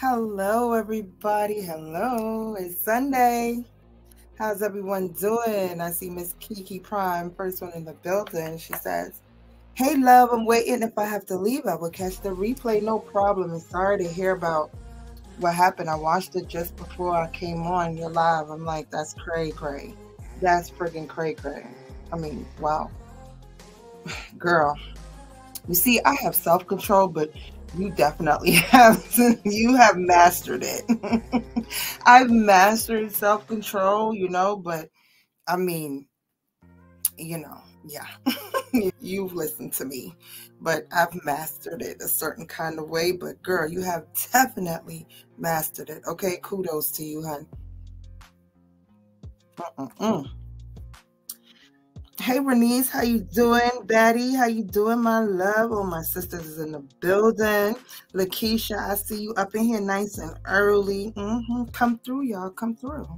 Hello, everybody. Hello. It's Sunday. How's everyone doing? I see Miss Kiki Prime, first one in the building. She says, Hey, love, I'm waiting. If I have to leave, I will catch the replay. No problem. And sorry to hear about what happened. I watched it just before I came on. You're live. I'm like, that's cray cray. That's friggin' cray cray. I mean, wow. Girl, you see, I have self control, but you definitely have you have mastered it. I've mastered self-control you know but i mean you know yeah. You've listened to me but i've mastered it a certain kind of way but girl you have definitely mastered it. Okay kudos to you hun. Mm-mm-mm. Hey Renise, how you doing? Betty, how you doing, my love? Oh, my sisters is in the building. Lakeisha, I see you up in here nice and early. Mm-hmm. Come through, y'all. Come through.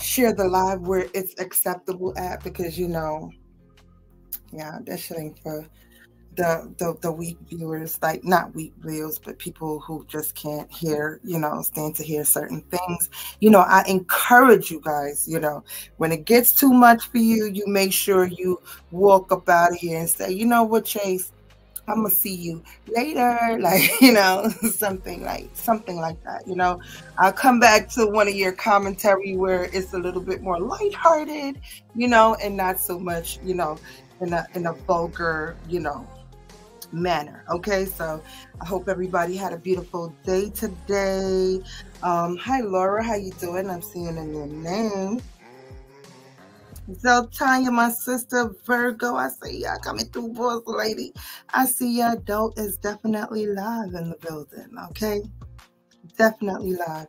Share the live where it's acceptable at because you know, yeah, that shit ain't for the, the the weak viewers, like not weak viewers, but people who just can't hear, you know, stand to hear certain things. You know, I encourage you guys, you know, when it gets too much for you, you make sure you walk up out of here and say, you know what, Chase, I'm gonna see you later, like you know, something like something like that. You know, I'll come back to one of your commentary where it's a little bit more lighthearted, you know, and not so much, you know, in a in a vulgar, you know, manner. Okay, so I hope everybody had a beautiful day today. Um, hi Laura, how you doing? I'm seeing in your name. Zeltanya, my sister Virgo, I see y'all coming through, boss lady. I see your adult is definitely live in the building. Okay, definitely live.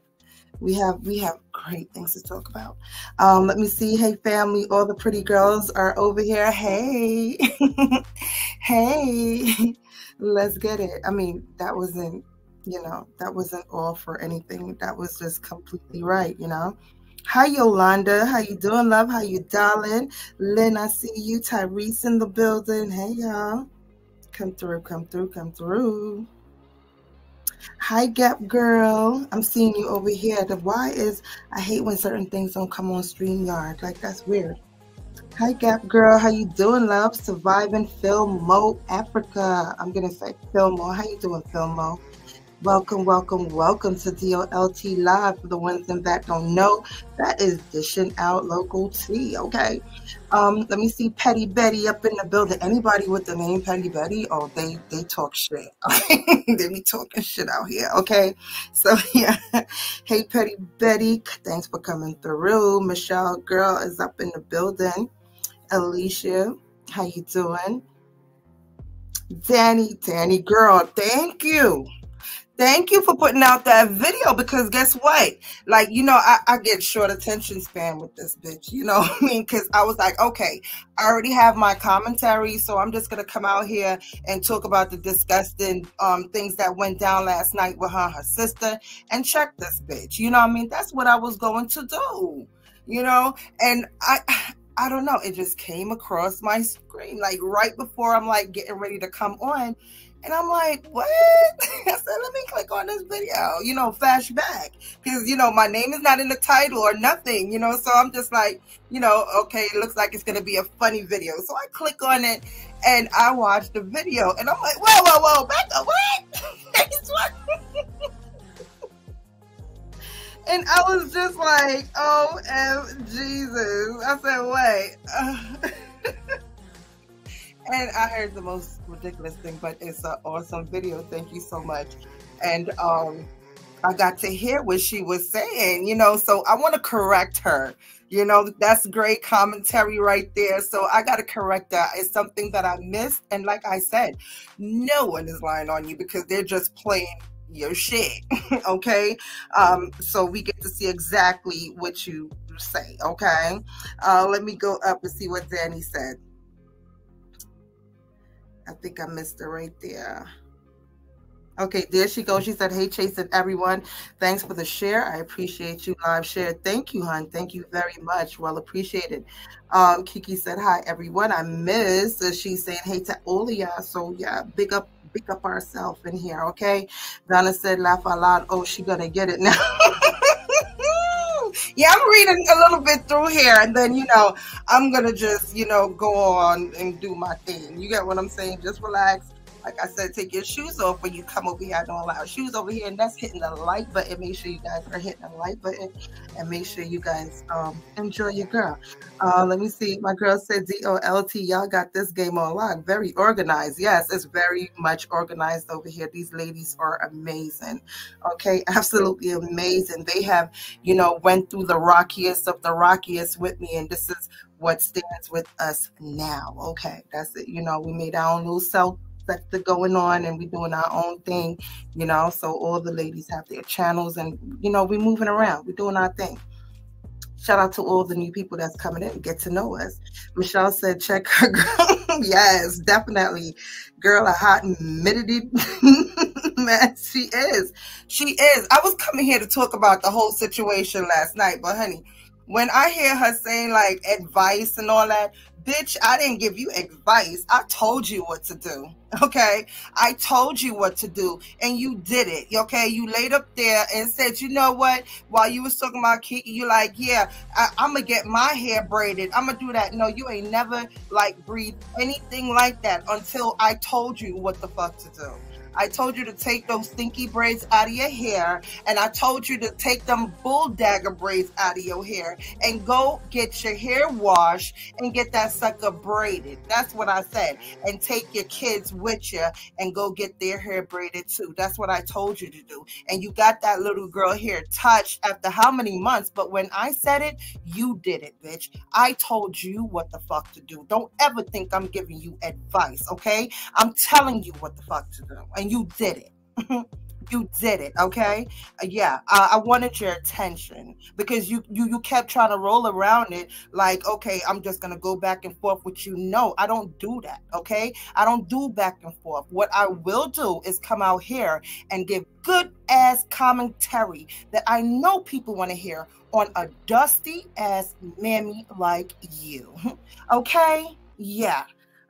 We have we have great things to talk about. Um, let me see. Hey family, all the pretty girls are over here. Hey, hey, let's get it. I mean, that wasn't, you know, that wasn't all for anything. That was just completely right, you know. Hi Yolanda, how you doing, love? How you darling? Lynn, I see you. Tyrese in the building. Hey y'all. Come through, come through, come through. Hi, Gap Girl. I'm seeing you over here. The why is I hate when certain things don't come on StreamYard. Like that's weird. Hi, Gap Girl. How you doing, love? Surviving Filmo Africa. I'm gonna say Filmo. How you doing, Filmo? Welcome, welcome, welcome to DOLT Live. For the ones in that don't know, that is dishing out local tea. Okay. Um, let me see Petty Betty up in the building. Anybody with the name Petty Betty? Oh, they they talk shit. they be talking shit out here. Okay. So yeah. Hey Petty Betty, thanks for coming through. Michelle girl is up in the building. Alicia, how you doing? Danny, Danny girl, thank you. Thank you for putting out that video because guess what? Like, you know, I, I get short attention span with this bitch, you know I mean? Because I was like, okay, I already have my commentary, so I'm just going to come out here and talk about the disgusting um, things that went down last night with her and her sister and check this bitch. You know I mean? That's what I was going to do, you know? And I. I don't know. It just came across my screen like right before I'm like getting ready to come on. And I'm like, what? I said, let me click on this video, you know, flashback. Because, you know, my name is not in the title or nothing, you know. So I'm just like, you know, okay, it looks like it's going to be a funny video. So I click on it and I watch the video. And I'm like, whoa, whoa, whoa, back up, what? and I was just like, oh, Jesus. I said, wait. And I heard the most ridiculous thing, but it's an awesome video. Thank you so much. And um, I got to hear what she was saying, you know, so I want to correct her. You know, that's great commentary right there. So I got to correct that. It's something that I missed. And like I said, no one is lying on you because they're just playing your shit. okay. Um, so we get to see exactly what you say. Okay. Uh, let me go up and see what Danny said. I think I missed it right there. Okay, there she goes. She said, Hey, Chase and everyone. Thanks for the share. I appreciate you live share. Thank you, hon. Thank you very much. Well appreciated. Um, Kiki said, Hi, everyone. I miss. Uh, she's saying, Hey to Olia. So, yeah, big up, big up ourselves in here, okay? Donna said, laugh out loud. Oh, she gonna get it now. yeah, I'm reading a little bit through here, and then you know, I'm gonna just you know go on and do my thing. You get what I'm saying? Just relax, like I said, take your shoes off when you come over here. I don't allow shoes over here, and that's hitting the like button. Make sure you guys are hitting the like button, and make sure you guys um, enjoy your girl. Uh, let me see. My girl said D O L T. Y'all got this game on lock. Very organized. Yes, it's very much organized over here. These ladies are amazing. Okay, absolutely amazing. They have, you know, went through the rockiest of the rockiest with me, and this is what stands with us now. Okay, that's it. You know, we made our own little self sector going on and we're doing our own thing, you know. So all the ladies have their channels and you know, we're moving around, we're doing our thing. Shout out to all the new people that's coming in, get to know us. Michelle said, check her girl. yes, definitely. Girl, a hot humidity man. She is. She is. I was coming here to talk about the whole situation last night, but honey, when I hear her saying like advice and all that, bitch, I didn't give you advice. I told you what to do. Okay. I told you what to do and you did it. Okay. You laid up there and said, you know what? While you was talking about Kiki, you like, yeah, I, am going to get my hair braided. I'm going to do that. No, you ain't never like breathe anything like that until I told you what the fuck to do. I told you to take those stinky braids out of your hair, and I told you to take them bull dagger braids out of your hair and go get your hair washed and get that sucker braided. That's what I said. And take your kids with you and go get their hair braided too. That's what I told you to do. And you got that little girl here touched after how many months? But when I said it, you did it, bitch. I told you what the fuck to do. Don't ever think I'm giving you advice, okay? I'm telling you what the fuck to do. And and you did it. you did it okay? Uh, yeah i wanted your attention because you you you kept trying to roll around it like okay i'm just gonna go back and forth with you no i don't do that okay? I don't do back and forth. What i will do is come out here and give good ass commentary that i know people want to hear on a dusty ass mammy like you okay? Yeah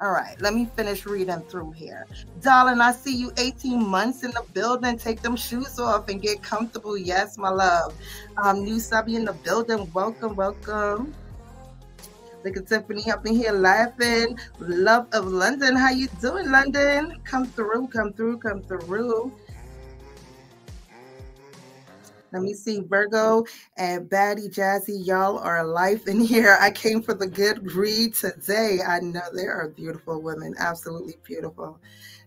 all right, let me finish reading through here. Darling, I see you 18 months in the building. Take them shoes off and get comfortable. Yes, my love. Um, new subby in the building. Welcome, welcome. Look at Tiffany up in here laughing. Love of London. How you doing, London? Come through, come through, come through. Let me see. Virgo and Baddie Jazzy, y'all are alive in here. I came for the good read today. I know they are beautiful women, absolutely beautiful.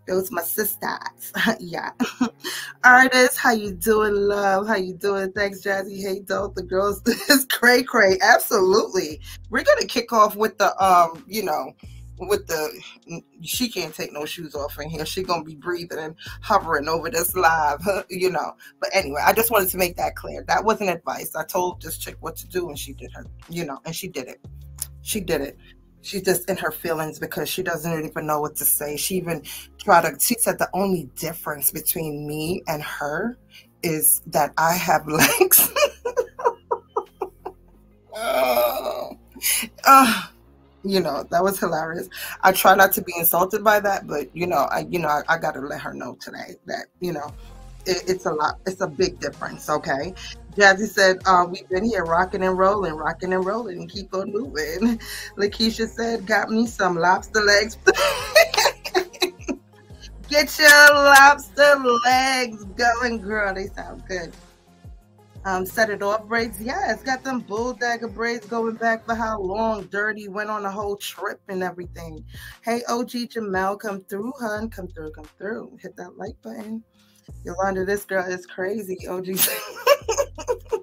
Those my sisters. yeah. Artists, how you doing, love? How you doing? Thanks, Jazzy. Hey, dope. The girls is cray cray. Absolutely. We're gonna kick off with the um, you know, with the she can't take no shoes off in here. She gonna be breathing and hovering over this live, you know. But anyway, I just wanted to make that clear. That wasn't advice. I told this chick what to do, and she did her, you know, and she did it. She did it. She's just in her feelings because she doesn't even know what to say. She even tried to. She said the only difference between me and her is that I have legs. oh. oh you know that was hilarious. I try not to be insulted by that but you know i you know i, I gotta let her know today that you know it, it's a lot it's a big difference okay? Jazzy said uh, we've been here rocking and rolling rocking and rolling and keep on moving. Lakeisha said got me some lobster legs. Get your lobster legs going girl. They sound good um, set it off braids. Yeah, it's got them bull dagger braids going back for how long? Dirty went on a whole trip and everything. Hey, OG Jamel, come through, hun. Come through, come through. Hit that like button. Yolanda, this girl is crazy. OG.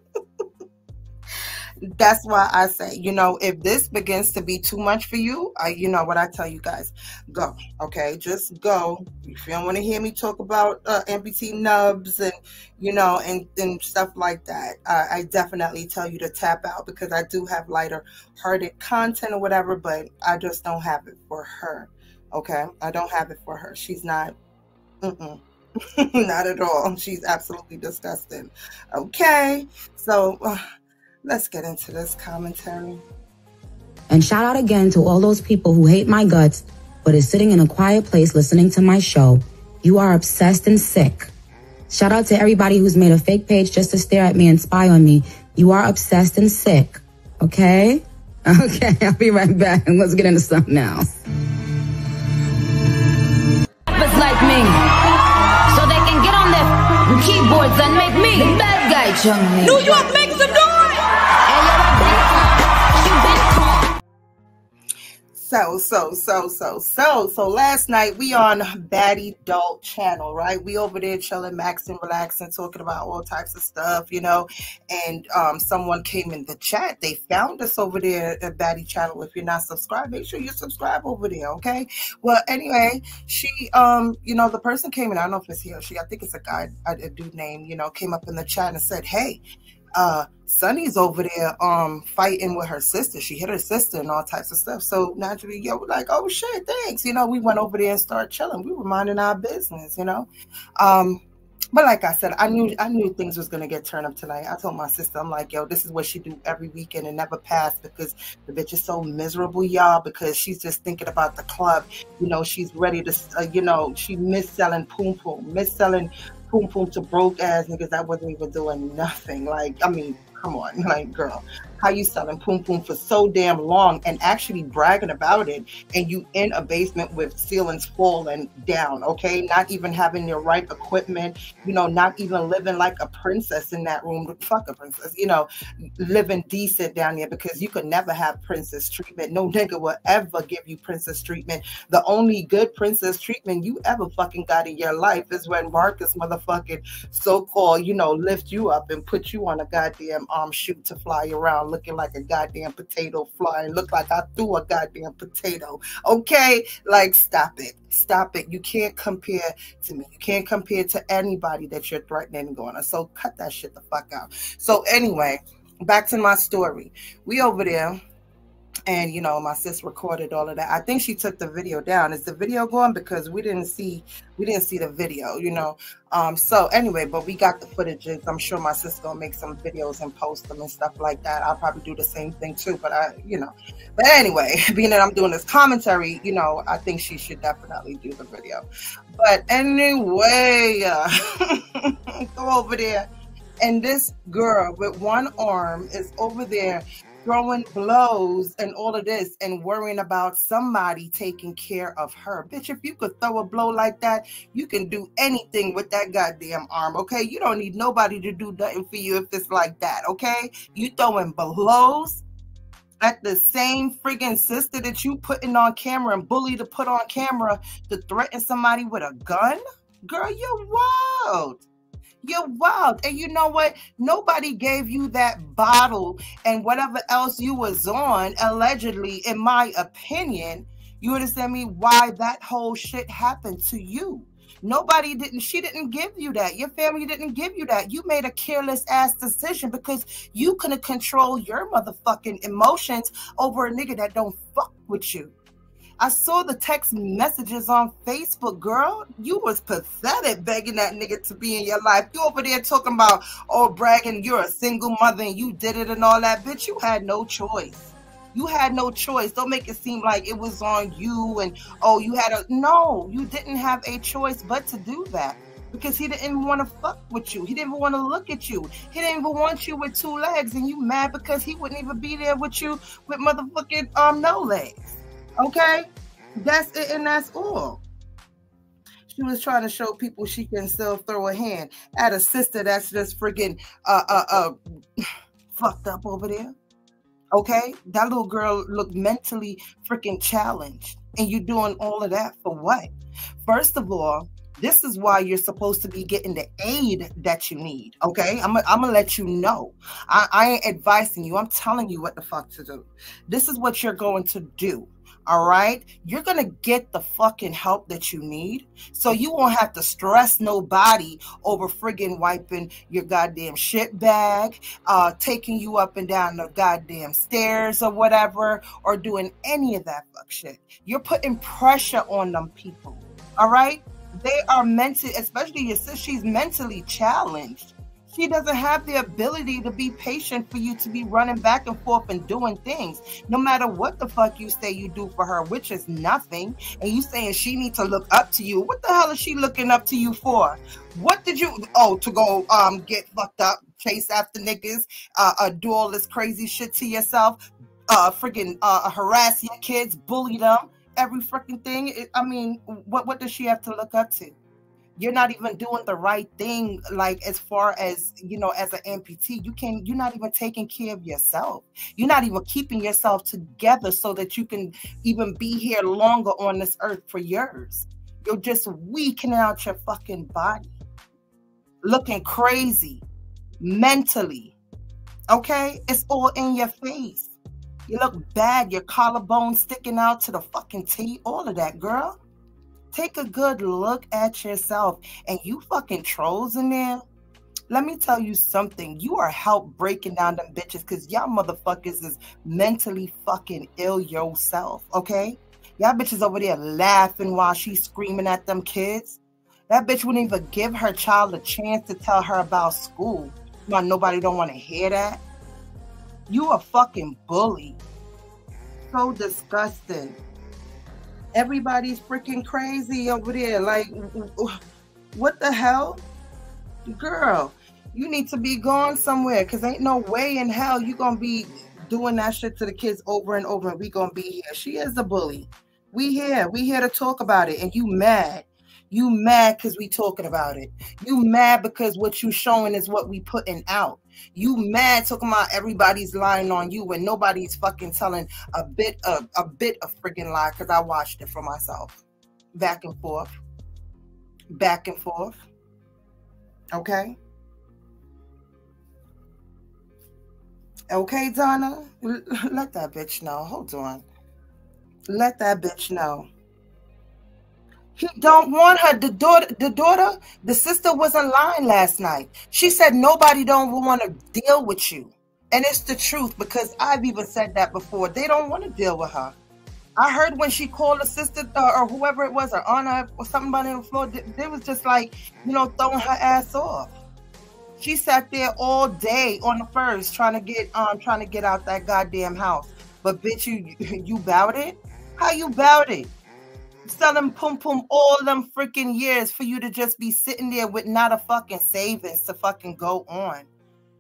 that's why I say, you know, if this begins to be too much for you, I, you know what I tell you guys, go. Okay, just go. If you don't want to hear me talk about uh, amputee nubs and you know and and stuff like that, I definitely tell you to tap out because I do have lighter hearted content or whatever, but I just don't have it for her. Okay, I don't have it for her. She's not. Mm-mm. not at all. She's absolutely disgusting. Okay, so. Uh, Let's get into this commentary. And shout out again to all those people who hate my guts, but is sitting in a quiet place listening to my show. You are obsessed and sick. Shout out to everybody who's made a fake page just to stare at me and spy on me. You are obsessed and sick. Okay? Okay, I'll be right back and let's get into something else. Rappers like me, so they can get on their keyboards and make me the bad guy, Chung. New York, make So, so, so, so, so, so last night we on Baddie Adult channel, right? We over there chilling, maxing, relaxing, talking about all types of stuff, you know. And um, someone came in the chat. They found us over there at Baddie channel. If you're not subscribed, make sure you subscribe over there, okay? Well, anyway, she, um, you know, the person came in. I don't know if it's he or she. I think it's a guy, a, a dude name, you know, came up in the chat and said, "Hey." uh Sunny's over there um fighting with her sister. She hit her sister and all types of stuff. So naturally, yo, we're like, oh shit, thanks. You know, we went over there and started chilling. We were minding our business, you know. Um, but like I said, I knew I knew things was gonna get turned up tonight. I told my sister, I'm like, yo, this is what she do every weekend and never pass because the bitch is so miserable, y'all. Because she's just thinking about the club. You know, she's ready to, uh, you know, she miss selling poom poom, miss selling poom poom to broke ass niggas that wasn't even doing nothing. Like, I mean, come on, like, girl, how you selling poom poom for so damn long and actually bragging about it, and you in a basement with ceilings falling down, okay? Not even having your right equipment, you know, not even living like a princess in that room. Fuck a princess, you know, living decent down there because you could never have princess treatment. No nigga will ever give you princess treatment. The only good princess treatment you ever fucking got in your life is when Marcus motherfucking so-called, you know, lift you up and put you on a goddamn um shoot to fly around looking like a goddamn potato flying. Look like I threw a goddamn potato. Okay? Like, stop it. Stop it. You can't compare to me. You can't compare to anybody that you're threatening and going on. So cut that shit the fuck out. So anyway, back to my story. We over there and you know my sis recorded all of that. I think she took the video down. Is the video going because we didn't see we didn't see the video you know? Um so anyway but we got the footages i'm sure my sis gonna make some videos and post them and stuff like that. I'll probably do the same thing too but i you know. But anyway being that i'm doing this commentary you know i think she should definitely do the video. But anyway uh, go over there. And this girl with one arm is over there throwing blows and all of this and worrying about somebody taking care of her. Bitch, if you could throw a blow like that, you can do anything with that goddamn arm, okay? You don't need nobody to do nothing for you if it's like that, okay? You throwing blows at the same friggin' sister that you putting on camera and bully to put on camera to threaten somebody with a gun? Girl, you're wild. You're wild. And you know what? Nobody gave you that bottle and whatever else you was on, allegedly, in my opinion. You understand me? Why that whole shit happened to you. Nobody didn't, she didn't give you that. Your family didn't give you that. You made a careless ass decision because you couldn't control your motherfucking emotions over a nigga that don't fuck with you. I saw the text messages on Facebook, girl. You was pathetic begging that nigga to be in your life. You over there talking about, oh, bragging you're a single mother and you did it and all that. Bitch, you had no choice. You had no choice. Don't make it seem like it was on you and, oh, you had a, no, you didn't have a choice but to do that because he didn't want to fuck with you. He didn't want to look at you. He didn't even want you with two legs, and you mad because he wouldn't even be there with you with motherfucking um no legs. Okay, that's it, and that's all. She was trying to show people she can still throw a hand at a sister that's just freaking uh uh uh fucked up over there. Okay, that little girl looked mentally freaking challenged, and you doing all of that for what? First of all, this is why you're supposed to be getting the aid that you need. Okay, I'm, I'm gonna let you know. I, I ain't advising you. I'm telling you what the fuck to do. This is what you're going to do all right, you're gonna get the fucking help that you need. So you won't have to stress nobody over friggin' wiping your goddamn shit bag, uh, taking you up and down the goddamn stairs or whatever, or doing any of that fuck shit. You're putting pressure on them people. All right, they are mentally, especially your sister, she's mentally challenged. She doesn't have the ability to be patient for you to be running back and forth and doing things, no matter what the fuck you say you do for her, which is nothing. And you saying she needs to look up to you. What the hell is she looking up to you for? What did you? Oh, to go um get fucked up, chase after niggas, uh, uh do all this crazy shit to yourself, uh, freaking uh, harass your kids, bully them, every freaking thing. I mean, what what does she have to look up to? You're not even doing the right thing like as far as you know as an amputee you can you're not even taking care of yourself. You're not even keeping yourself together so that you can even be here longer on this earth for years you're just weakening out your fucking body. Looking crazy mentally okay? It's all in your face. You look bad. Your collarbone sticking out to the fucking teeth all of that girl Take a good look at yourself. And you fucking trolls in there. Let me tell you something. You are help breaking down them bitches because y'all motherfuckers is mentally fucking ill yourself. Okay? Y'all bitches over there laughing while she's screaming at them kids. That bitch wouldn't even give her child a chance to tell her about school. Why nobody don't want to hear that? You a fucking bully. So disgusting everybody's freaking crazy over there. Like, what the hell? Girl, you need to be gone somewhere because ain't no way in hell you going to be doing that shit to the kids over and over and we going to be here. She is a bully. We here. We here to talk about it. And you mad. You mad because we talking about it. You mad because what you showing is what we putting out. You mad talking about everybody's lying on you when nobody's fucking telling a bit of a bit of freaking lie because I watched it for myself. Back and forth. Back and forth. Okay. Okay, Donna. Let that bitch know. Hold on. Let that bitch know. He don't want her. The daughter, the daughter, the sister was in line last night. She said nobody don't want to deal with you. And it's the truth because I've even said that before. They don't want to deal with her. I heard when she called her sister uh, or whoever it was, or Anna or somebody on the floor, they, they was just like, you know, throwing her ass off. She sat there all day on the first trying to get um trying to get out that goddamn house. But bitch, you you bowed it? How you bowed it? Selling pum pum all them freaking years for you to just be sitting there with not a fucking savings to fucking go on.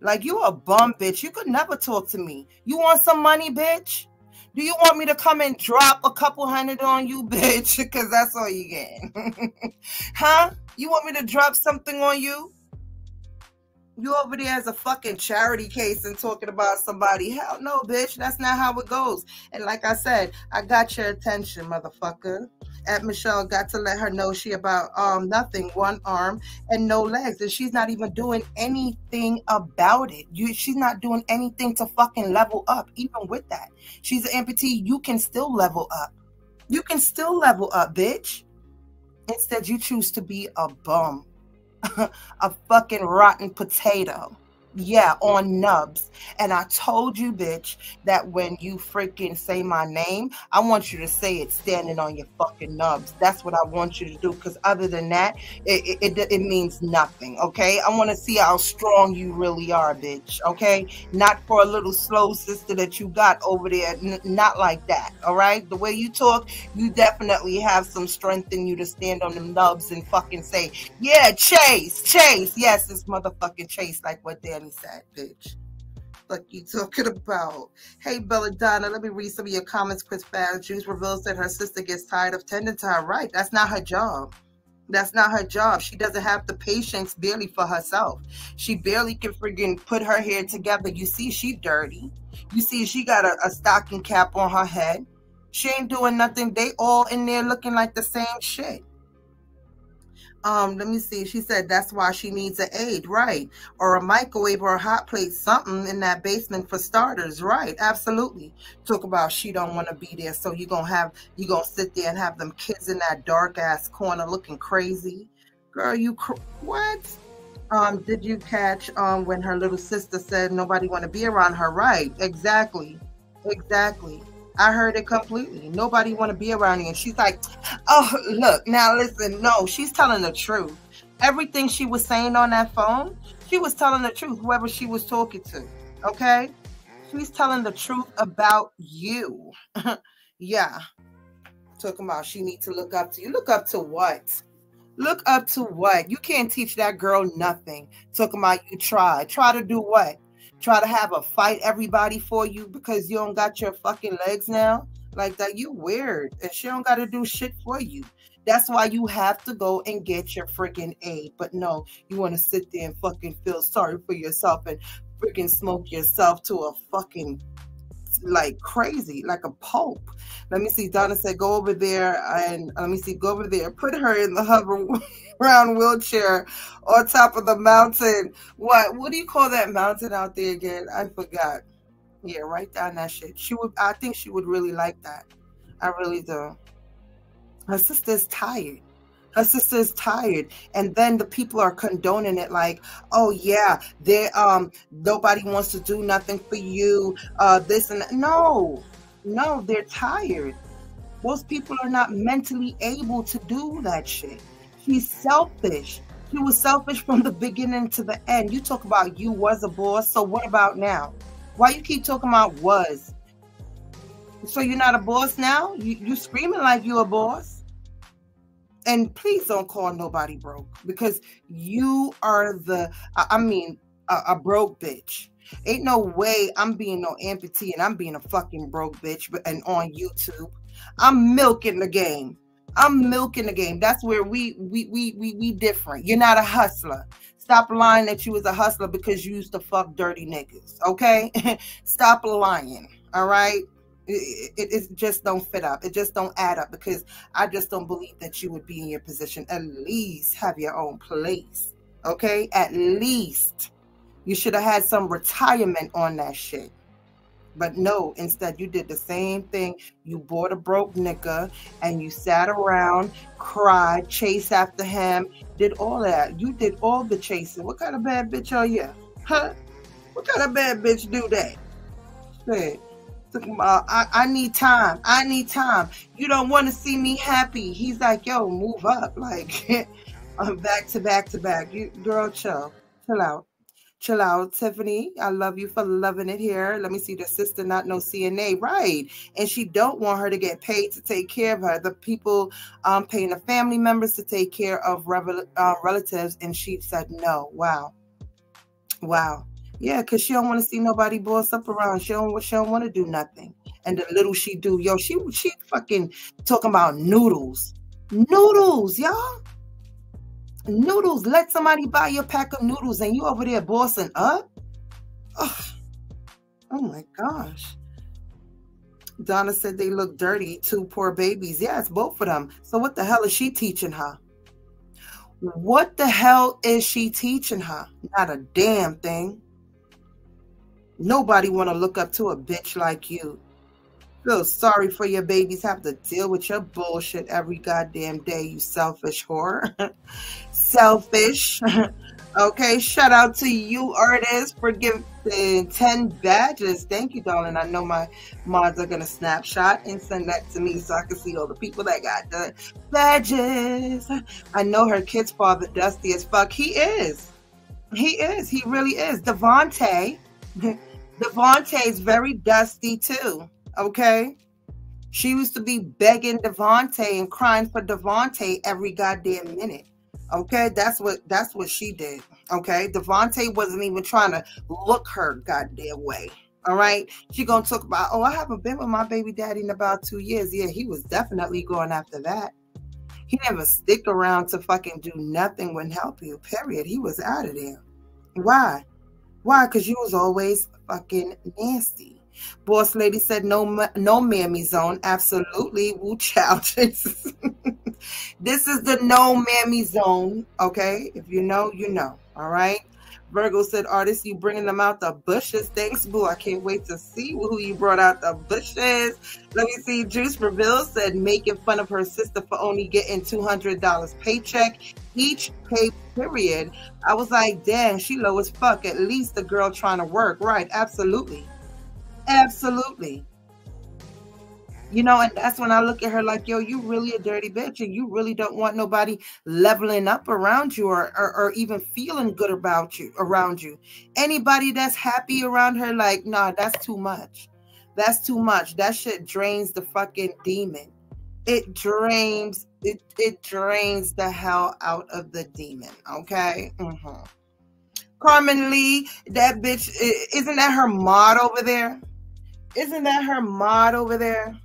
Like you a bum bitch. You could never talk to me. You want some money, bitch? Do you want me to come and drop a couple hundred on you, bitch? Because that's all you get. huh? You want me to drop something on you? You over there as a fucking charity case and talking about somebody. Hell no, bitch. That's not how it goes. And like I said, I got your attention, motherfucker. At Michelle got to let her know she about um nothing, one arm and no legs, and she's not even doing anything about it. You, she's not doing anything to fucking level up. Even with that, she's an amputee. You can still level up. You can still level up, bitch. Instead, you choose to be a bum a fucking rotten potato. Yeah, on nubs. And I told you, bitch, that when you freaking say my name, I want you to say it standing on your fucking nubs. That's what I want you to do. Because other than that, it, it, it, it means nothing. Okay. I want to see how strong you really are, bitch. Okay. Not for a little slow sister that you got over there. N- not like that. All right. The way you talk, you definitely have some strength in you to stand on them nubs and fucking say, yeah, Chase, Chase. Yes, this motherfucking Chase, like what Said, bitch. Fuck you talking about? Hey, Belladonna, let me read some of your comments Chris fast. Juice reveals that her sister gets tired of tending to her. Right, that's not her job. That's not her job. She doesn't have the patience barely for herself. She barely can friggin' put her hair together. You see, she dirty. You see, she got a, a stocking cap on her head. She ain't doing nothing. They all in there looking like the same shit um let me see. She said that's why she needs an aid right? Or a microwave or a hot plate something in that basement for starters right? Absolutely. Talk about she don't want to be there so you're gonna have you gonna sit there and have them kids in that dark ass corner looking crazy. Girl you cr- what? Um did you catch um when her little sister said nobody want to be around her? Right exactly exactly I heard it completely. Nobody want to be around you. And she's like, oh, look, now listen, no, she's telling the truth. Everything she was saying on that phone, she was telling the truth, whoever she was talking to. Okay? She's telling the truth about you. yeah. Talking about she needs to look up to you. Look up to what? Look up to what? You can't teach that girl nothing. Talking about you try. Try to do what? Try to have a fight everybody for you because you don't got your fucking legs now? Like that, you weird. And she don't got to do shit for you. That's why you have to go and get your freaking aid. But no, you want to sit there and fucking feel sorry for yourself and freaking smoke yourself to a fucking like crazy, like a pulp. Let me see. Donna said, go over there and uh, let me see, go over there. Put her in the hover around wheelchair on top of the mountain. What what do you call that mountain out there again? I forgot. Yeah, write down that shit. She would I think she would really like that. I really do. Her sister's tired. Her sister's tired. And then the people are condoning it like, oh yeah, they um nobody wants to do nothing for you. Uh this and that. No, no, they're tired. Most people are not mentally able to do that shit. She's selfish. She was selfish from the beginning to the end. You talk about you was a boss. So what about now? Why you keep talking about was? So you're not a boss now? You you screaming like you're a boss? And please don't call nobody broke because you are the I mean a, a broke bitch. Ain't no way I'm being no amputee and I'm being a fucking broke bitch but and on YouTube. I'm milking the game. I'm milking the game. That's where we we we we we different. You're not a hustler. Stop lying that you was a hustler because you used to fuck dirty niggas. Okay? Stop lying. All right? It, it, it, just don't fit up. It just don't add up because I just don't believe that you would be in your position. At least have your own place. Okay? At least. You should have had some retirement on that shit. But no, instead you did the same thing. You bought a broke nigga and you sat around, cried, chased after him, did all that. You did all the chasing. What kind of bad bitch are you? Huh? What kind of bad bitch do that? Shit. I, I need time. I need time. You don't want to see me happy. He's like, yo, move up. Like, I'm back to back to back. You girl, chill. Chill out chill out, Tiffany. I love you for loving it here. Let me see the sister not no CNA, right? And she don't want her to get paid to take care of her. The people um paying the family members to take care of uh, relatives, and she said no. Wow, wow, yeah, because she don't want to see nobody boss up around. She don't she don't want to do nothing. And the little she do, yo, she she fucking talking about noodles, noodles, y'all noodles. Let somebody buy you a pack of noodles and you over there bossing up. Oh, oh my gosh. Donna said they look dirty, two poor babies. Yeah, it's both of them. So what the hell is she teaching her? What the hell is she teaching her? Not a damn thing. Nobody want to look up to a bitch like you. Feel sorry for your babies. Have to deal with your bullshit every goddamn day, you selfish whore. selfish. okay, shout out to you, artists, for giving 10 badges. Thank you, darling. I know my mods are going to snapshot and send that to me so I can see all the people that got the badges. I know her kid's father, Dusty as fuck. He is. He is. He really is. Devontae. Devontae is very dusty too. Okay. She used to be begging Devontae and crying for Devontae every goddamn minute. Okay, that's what that's what she did. Okay, Devontae wasn't even trying to look her goddamn way. All right, she gonna talk about. Oh, I haven't been with my baby daddy in about two years. Yeah, he was definitely going after that. He never stick around to fucking do nothing when help you. Period. He was out of there. Why? Why? Because you was always fucking nasty. Boss lady said no, no mammy zone. Absolutely, woo child. this is the no mammy zone. Okay, if you know, you know. All right. Virgo said, "Artist, you bringing them out the bushes? Thanks, boo. I can't wait to see who you brought out the bushes." Let me see. Juice Reveal said, "Making fun of her sister for only getting two hundred dollars paycheck each pay period." I was like, "Damn, she low as fuck. At least the girl trying to work, right? Absolutely." Absolutely. You know, and that's when I look at her like, yo, you really a dirty bitch, and you really don't want nobody leveling up around you or, or, or even feeling good about you around you. Anybody that's happy around her, like, nah, that's too much. That's too much. That shit drains the fucking demon. It drains, it, it drains the hell out of the demon. Okay. Mm-hmm. Carmen Lee, that bitch, isn't that her mod over there? Isn't that her mod over there?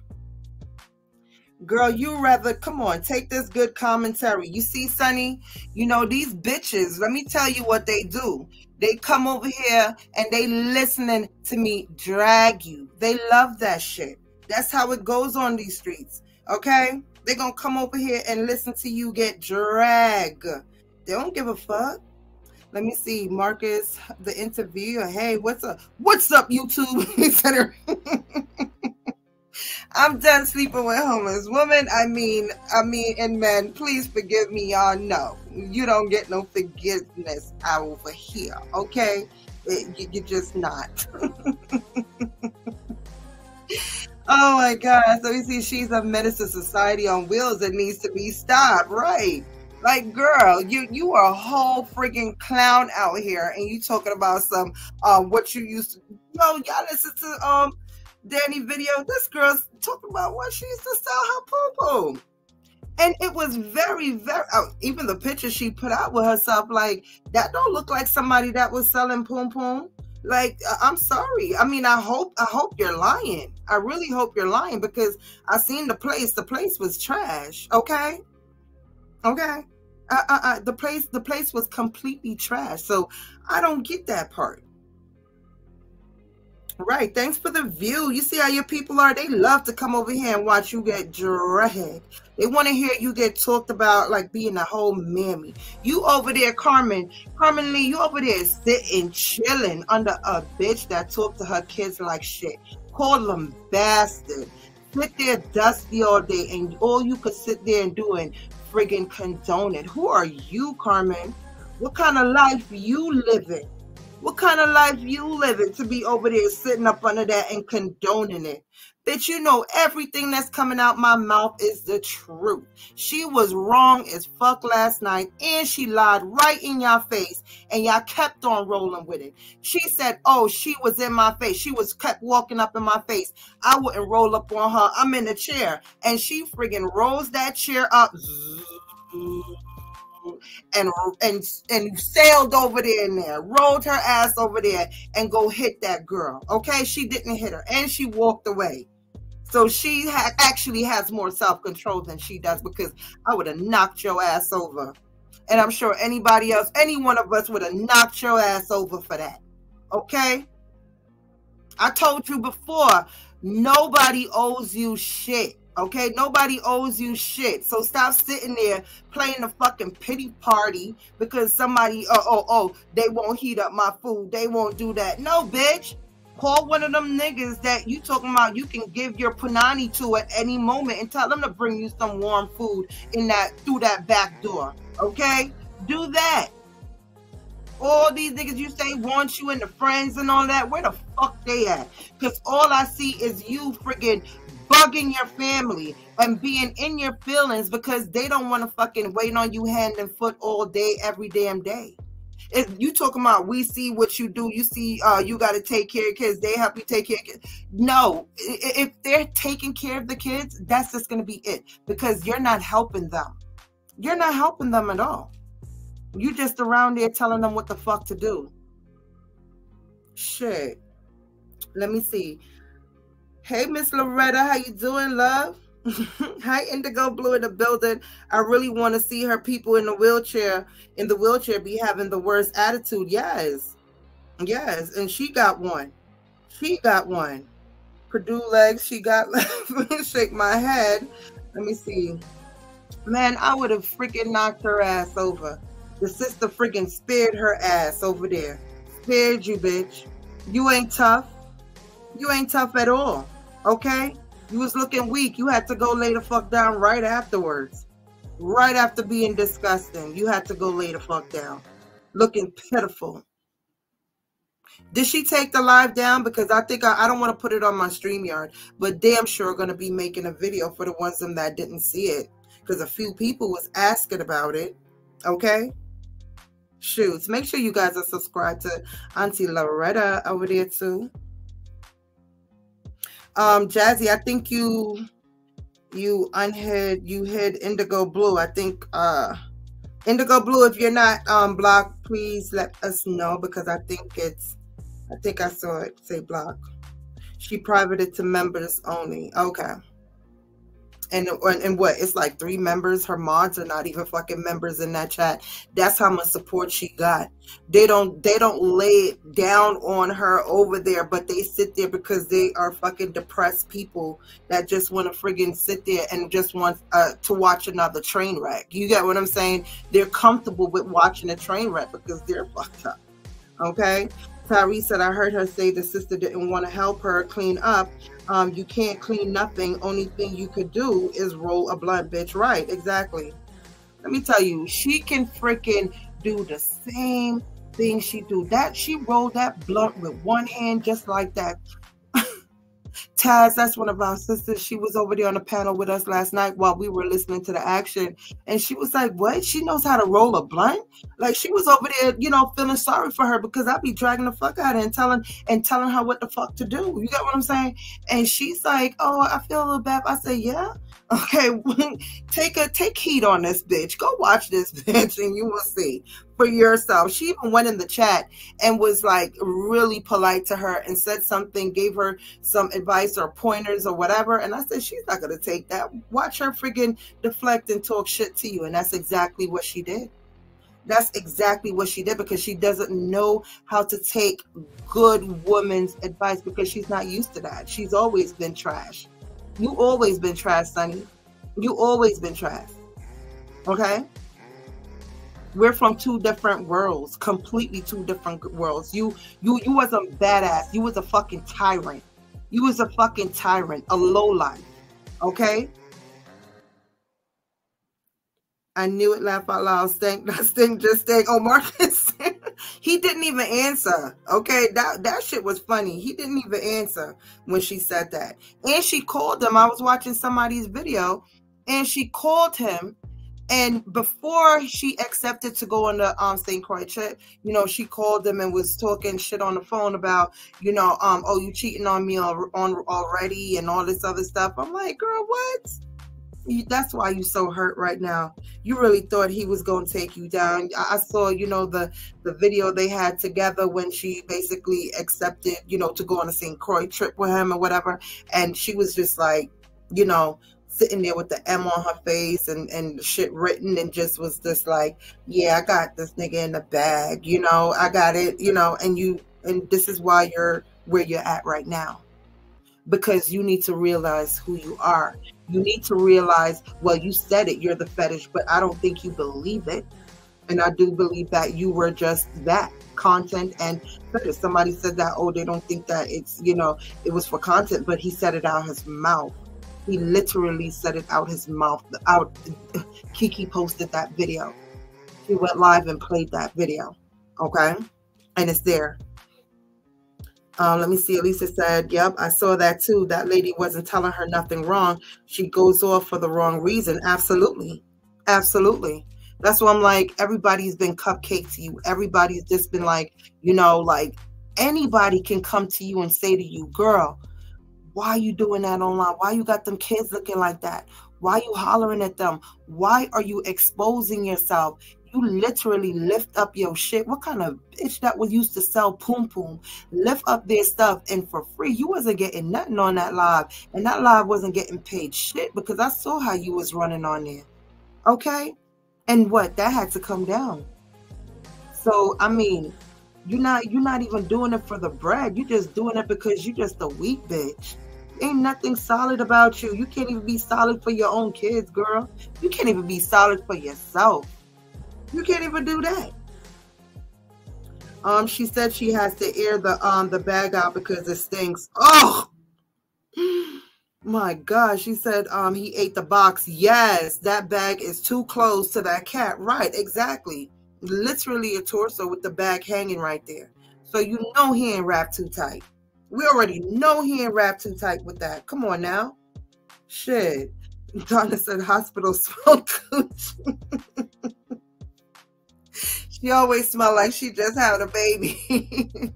Girl, you rather come on, take this good commentary. You see, Sunny, you know, these bitches, let me tell you what they do. They come over here and they listening to me drag you. They love that shit. That's how it goes on these streets. Okay? They're gonna come over here and listen to you get dragged. They don't give a fuck. Let me see, Marcus, the interviewer. Hey, what's up? What's up, YouTube? I'm done sleeping with homeless women. I mean, I mean, and men, please forgive me, y'all. No, you don't get no forgiveness over here, okay? It, you're just not. oh my God. So you see, she's a medicine society on wheels that needs to be stopped, right? Like, girl, you you are a whole freaking clown out here, and you talking about some um what you used to. Yo, y'all listen to um Danny video. This girl's talking about what she used to sell her poo poo, and it was very very. Uh, even the picture she put out with herself, like that, don't look like somebody that was selling poom poom. Like uh, I'm sorry. I mean, I hope I hope you're lying. I really hope you're lying because I seen the place. The place was trash. Okay Okay. Uh, uh, uh, the place the place was completely trash. So I don't get that part. Right. Thanks for the view. You see how your people are? They love to come over here and watch you get dragged. They want to hear you get talked about like being a whole mammy. You over there, Carmen. Carmen Lee, you over there sitting, chilling under a bitch that talk to her kids like shit. Call them bastard. Sit there dusty all day and all you could sit there and do and friggin' condone it. Who are you, Carmen? What kind of life you living? What kind of life you living to be over there sitting up under that and condoning it? Bitch, you know everything that's coming out my mouth is the truth. She was wrong as fuck last night and she lied right in your face and y'all kept on rolling with it. She said, oh, she was in my face. She was kept walking up in my face. I wouldn't roll up on her. I'm in the chair. And she friggin' rolls that chair up and and and sailed over there and there, rolled her ass over there and go hit that girl. Okay, she didn't hit her, and she walked away. So she ha- actually has more self control than she does because I would have knocked your ass over. And I'm sure anybody else, any one of us would have knocked your ass over for that. Okay? I told you before, nobody owes you shit. Okay, nobody owes you shit. So stop sitting there playing the fucking pity party because somebody, oh, oh, oh, they won't heat up my food. They won't do that. No, bitch. Call one of them niggas that you talking about you can give your punani to at any moment and tell them to bring you some warm food in that through that back door. Okay? Do that. All these niggas you say want you and the friends and all that, where the fuck they at? Because all I see is you freaking bugging your family and being in your feelings because they don't want to fucking wait on you hand and foot all day, every damn day if you talking about we see what you do, you see uh you got to take care of kids, they help you take care of kids. No, if they're taking care of the kids, that's just gonna be it because you're not helping them. You're not helping them at all. You just around there telling them what the fuck to do. Shit. Let me see. Hey, Miss Loretta, how you doing, love? Hi, Indigo Blue in the building. I really want to see her people in the wheelchair, in the wheelchair, be having the worst attitude. Yes, yes, and she got one. She got one. Purdue legs. She got. shake my head. Let me see. Man, I would have freaking knocked her ass over. The sister freaking spared her ass over there. Spared you, bitch. You ain't tough. You ain't tough at all. Okay. You was looking weak. You had to go lay the fuck down right afterwards. Right after being disgusting. You had to go lay the fuck down. Looking pitiful. Did she take the live down? Because I think I, I don't want to put it on my StreamYard, but damn sure going to be making a video for the ones them that didn't see it. Because a few people was asking about it. Okay. Shoots. Make sure you guys are subscribed to Auntie Loretta over there too. Um, Jazzy, I think you you unhid you hid indigo blue. I think uh indigo blue, if you're not um blocked, please let us know because I think it's I think I saw it say block. She privated to members only. Okay and and what it's like three members her mods are not even fucking members in that chat. That's how much support she got. They don't they don't lay it down on her over there but they sit there because they are fucking depressed people that just want to friggin sit there and just want uh, to watch another train wreck. You get what i'm saying? They're comfortable with watching a train wreck because they're fucked up okay? Tyree said, I heard her say the sister didn't want to help her clean up. Um, you can't clean nothing. Only thing you could do is roll a blunt, bitch. Right, exactly. Let me tell you, she can freaking do the same thing she do. That she rolled that blunt with one hand just like that. Taz, that's one of our sisters. She was over there on the panel with us last night while we were listening to the action. And she was like, What? She knows how to roll a blunt? Like she was over there, you know, feeling sorry for her because I'd be dragging the fuck out and telling and telling her what the fuck to do. You got what I'm saying? And she's like, Oh, I feel a little bad. I say, Yeah. Okay, take a take heed on this bitch. Go watch this bitch and you will see for yourself. She even went in the chat and was like really polite to her and said something, gave her some advice or pointers or whatever. And I said, she's not going to take that. Watch her friggin' deflect and talk shit to you. And that's exactly what she did. That's exactly what she did because she doesn't know how to take good woman's advice because she's not used to that. She's always been trash. You always been trash, Sunny. You always been trash. Okay? We're from two different worlds, completely two different worlds. You you you was a badass. You was a fucking tyrant. You was a fucking tyrant, a low life. Okay? I knew it. Laugh out loud. Stink. That stink. Just stink. Oh, Marcus. he didn't even answer. Okay, that that shit was funny. He didn't even answer when she said that, and she called him. I was watching somebody's video, and she called him and before she accepted to go on the um St. Croix trip, you know, she called them and was talking shit on the phone about, you know, um, oh, you cheating on me on, on already and all this other stuff. I'm like, girl, what? that's why you're so hurt right now. You really thought he was going to take you down. I saw, you know, the the video they had together when she basically accepted, you know, to go on a St. Croix trip with him or whatever, and she was just like, you know, sitting there with the M on her face and, and shit written and just was just like, yeah, I got this nigga in the bag, you know, I got it, you know, and you, and this is why you're where you're at right now. Because you need to realize who you are. You need to realize, well, you said it, you're the fetish, but I don't think you believe it. And I do believe that you were just that content and. Somebody said that, oh, they don't think that it's, you know, it was for content, but he said it out his mouth he literally said it out his mouth. Out Kiki posted that video. He went live and played that video. Okay. And it's there. Uh, let me see. Elisa said, Yep, I saw that too. That lady wasn't telling her nothing wrong. She goes off for the wrong reason. Absolutely. Absolutely. That's why I'm like, everybody's been cupcake to you. Everybody's just been like, you know, like anybody can come to you and say to you, girl, why are you doing that online? Why you got them kids looking like that? Why you hollering at them? Why are you exposing yourself? You literally lift up your shit. What kind of bitch that was used to sell poom poom? Lift up their stuff and for free. You wasn't getting nothing on that live. And that live wasn't getting paid shit because I saw how you was running on there. Okay? And what? That had to come down. So I mean, you're not you're not even doing it for the bread. You're just doing it because you're just a weak bitch. Ain't nothing solid about you. You can't even be solid for your own kids, girl. You can't even be solid for yourself. You can't even do that. Um, she said she has to air the um the bag out because it stinks. Oh my god, she said um he ate the box. Yes, that bag is too close to that cat. Right, exactly. Literally a torso with the bag hanging right there. So you know he ain't wrapped too tight. We already know he ain't wrapped too tight with that. Come on now. Shit. Donna said hospital smoke she always smell like she just had a baby.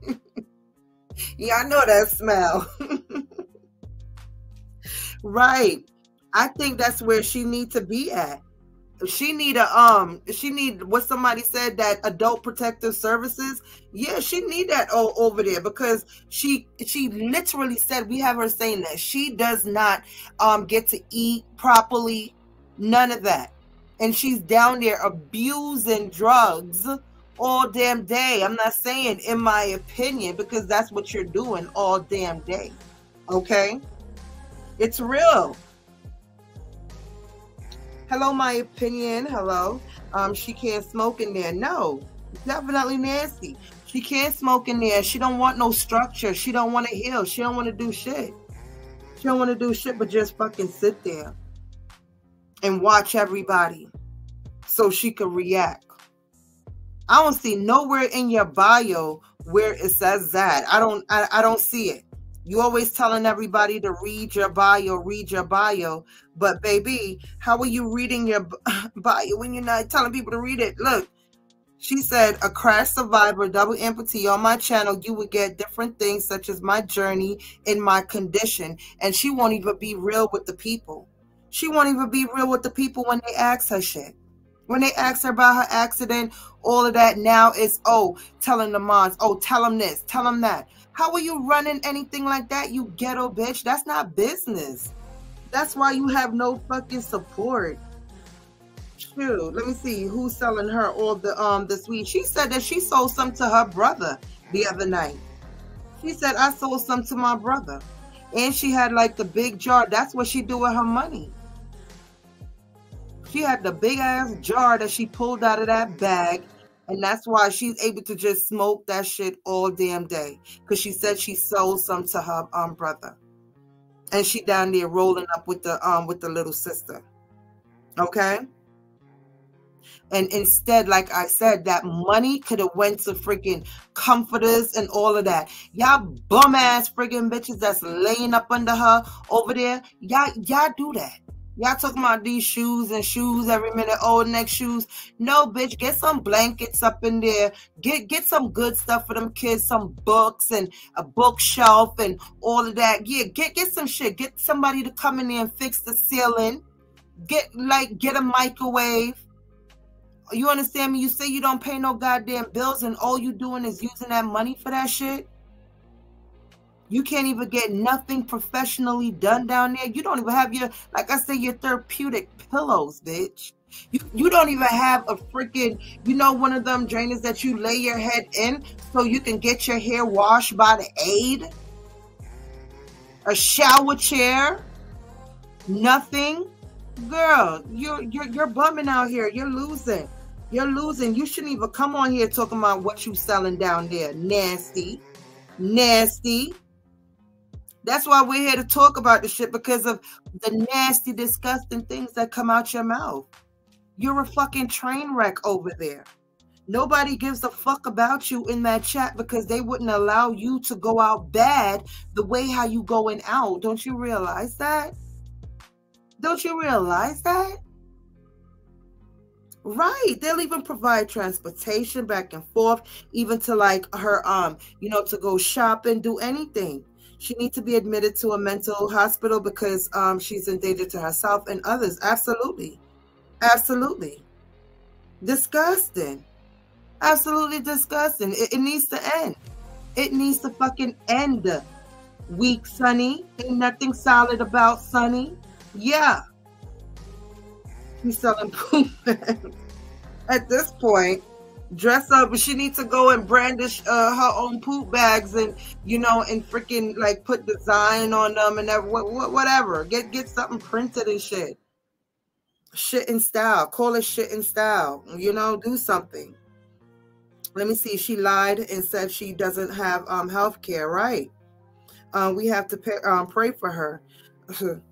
yeah, I know that smell. right. I think that's where she needs to be at she need a um she need what somebody said that adult protective services. Yeah she need that all over there because she she literally said we have her saying that she does not um get to eat properly none of that. And she's down there abusing drugs all damn day. I'm not saying in my opinion because that's what you're doing all damn day. Okay? It's real hello, my opinion. Hello. Um, she can't smoke in there. No, definitely nasty. She can't smoke in there. She don't want no structure. She don't want to heal. She don't want to do shit. She don't want to do shit but just fucking sit there and watch everybody so she could react. I don't see nowhere in your bio where it says that. I don't I, I don't see it. You always telling everybody to read your bio, read your bio. But baby, how are you reading your bio when you're not telling people to read it? Look, she said, a crash survivor, double amputee on my channel, you would get different things such as my journey and my condition. And she won't even be real with the people. She won't even be real with the people when they ask her shit. When they ask her about her accident, all of that now is, oh, telling the moms, oh, tell them this, tell them that. How are you running anything like that, you ghetto bitch? That's not business. That's why you have no fucking support. Shoot, let me see who's selling her all the um the sweet. She said that she sold some to her brother the other night. She said I sold some to my brother, and she had like the big jar. That's what she do with her money. She had the big ass jar that she pulled out of that bag and that's why she's able to just smoke that shit all damn day. Because she said she sold some to her um brother. And she down there rolling up with the um with the little sister. Okay. And instead, like I said, that money could have went to freaking comforters and all of that. Y'all bum ass freaking bitches that's laying up under her over there. Y'all, y'all do that. Y'all talking about these shoes and shoes every minute. Oh, next shoes. No, bitch. Get some blankets up in there. Get get some good stuff for them kids. Some books and a bookshelf and all of that. Yeah, get get some shit. Get somebody to come in there and fix the ceiling. Get like get a microwave. You understand me? You say you don't pay no goddamn bills and all you doing is using that money for that shit. You can't even get nothing professionally done down there. You don't even have your, like I say, your therapeutic pillows, bitch. You, you don't even have a freaking, you know, one of them drainers that you lay your head in so you can get your hair washed by the aid. A shower chair. Nothing. Girl, you're you're you're bumming out here. You're losing. You're losing. You shouldn't even come on here talking about what you selling down there. Nasty. Nasty. That's why we're here to talk about the shit because of the nasty, disgusting things that come out your mouth. You're a fucking train wreck over there. Nobody gives a fuck about you in that chat because they wouldn't allow you to go out bad the way how you going out. Don't you realize that? Don't you realize that? Right. They'll even provide transportation back and forth, even to like her um, you know, to go shopping, do anything. She needs to be admitted to a mental hospital because um, she's in danger to herself and others. Absolutely. Absolutely. Disgusting. Absolutely disgusting. It, it needs to end. It needs to fucking end. Weak Sunny. Ain't nothing solid about Sunny. Yeah. He's selling poop. At this point, dress up, but she needs to go and brandish uh, her own poop bags and you know and freaking like put design on them and whatever. Get get something printed and shit. Shit in style. Call it shit in style. You know, do something. Let me see. She lied and said she doesn't have um health care. Right. Uh, we have to pay, um, pray for her.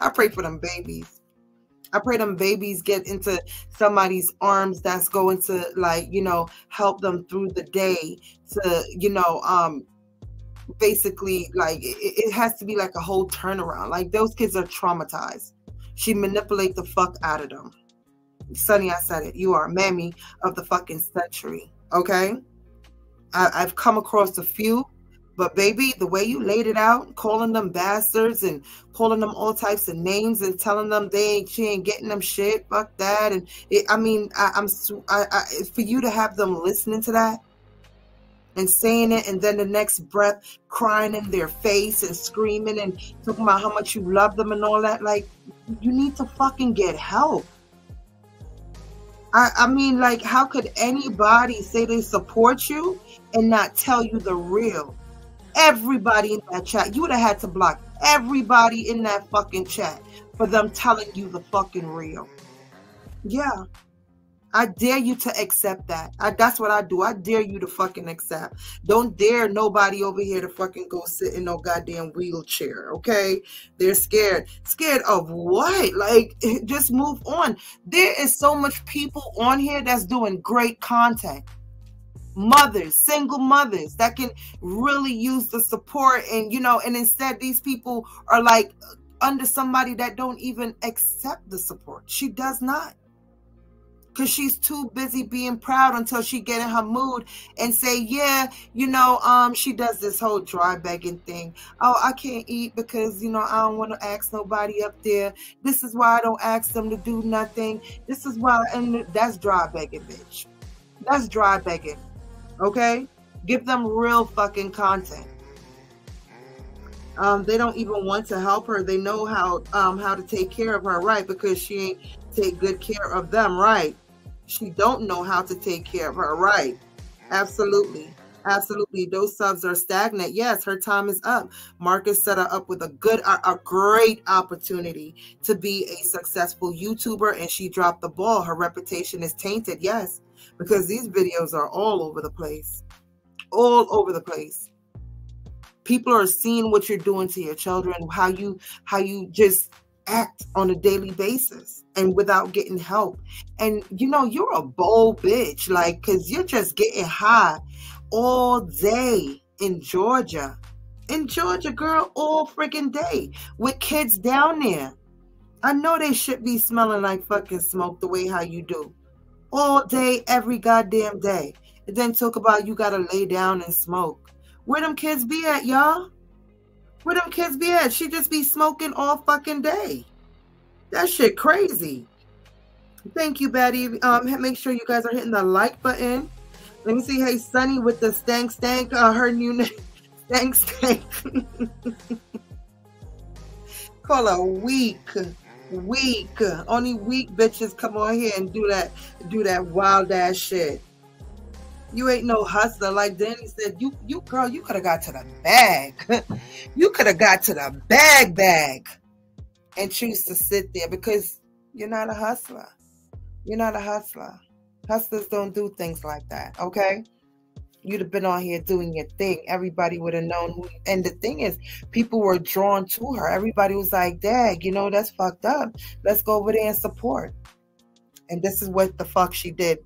I pray for them babies. I pray them babies get into somebody's arms that's going to like, you know, help them through the day to, you know, um basically like it, it has to be like a whole turnaround. Like those kids are traumatized. She manipulate the fuck out of them. Sunny, I said it. You are a mammy of the fucking century. Okay. I, I've come across a few but baby, the way you laid it out, calling them bastards and calling them all types of names and telling them they ain't she ain't getting them shit, fuck that. And it, I mean, I, I, for you to have them listening to that and saying it, and then the next breath crying in their face and screaming and talking about how much you love them and all that. Like, you need to fucking get help. I, I mean, like, how could anybody say they support you and not tell you the real? Everybody in that chat. You would have had to block everybody in that fucking chat for them telling you the fucking real. Yeah. I dare you to accept that. I, that's what I do. I dare you to fucking accept. Don't dare nobody over here to fucking go sit in no goddamn wheelchair. Okay? They're scared. Scared of what? Like, just move on. There is so much people on here that's doing great content mothers, single mothers that can really use the support and you know, and instead these people are like under somebody that don't even accept the support. She does not. Cause she's too busy being proud until she get in her mood and say, yeah, you know, um, she does this whole dry begging thing. Oh, I can't eat because you know I don't want to ask nobody up there. This is why I don't ask them to do nothing. This is why, and that's dry begging, bitch. That's dry begging. Okay? Give them real fucking content. Um, they don't even want to help her. They know how um how to take care of her, right? Because she ain't take good care of them, right? She don't know how to take care of her, right? Absolutely. Absolutely. Those subs are stagnant. Yes, her time is up. Marcus set her up with a good, a, a, great opportunity to be a successful YouTuber, and she dropped the ball. Her reputation is tainted. Yes because these videos are all over the place. All over the place. People are seeing what you're doing to your children, how you how you just act on a daily basis and without getting help. And you know, you're a bold bitch, like cause you're just getting high all day in Georgia. In Georgia, girl, all freaking day with kids down there. I know they should be smelling like fucking smoke the way how you do all day, every goddamn day. And then talk about you gotta lay down and smoke. Where them kids be at, y'all? Where them kids be at? She just be smoking all fucking day. That shit crazy. Thank you, Betty. Um, make sure you guys are hitting the like button. Let me see. Hey, Sunny with the stank stank. Uh, her new name, stank stank. Call a week weak. Only weak bitches come on here and do that, do that wild ass shit. You ain't no hustler. Like Danny said, you, you girl, you could have got to the bag. you could have got to the bag bag and choose to sit there because you're not a hustler. You're not a hustler. Hustlers don't do things like that. Okay you'd have been on here doing your thing. Everybody would have known who. And the thing is, people were drawn to her. Everybody was like, "Dag, you know that's fucked up. Let's go over there and support." And this is what the fuck she did.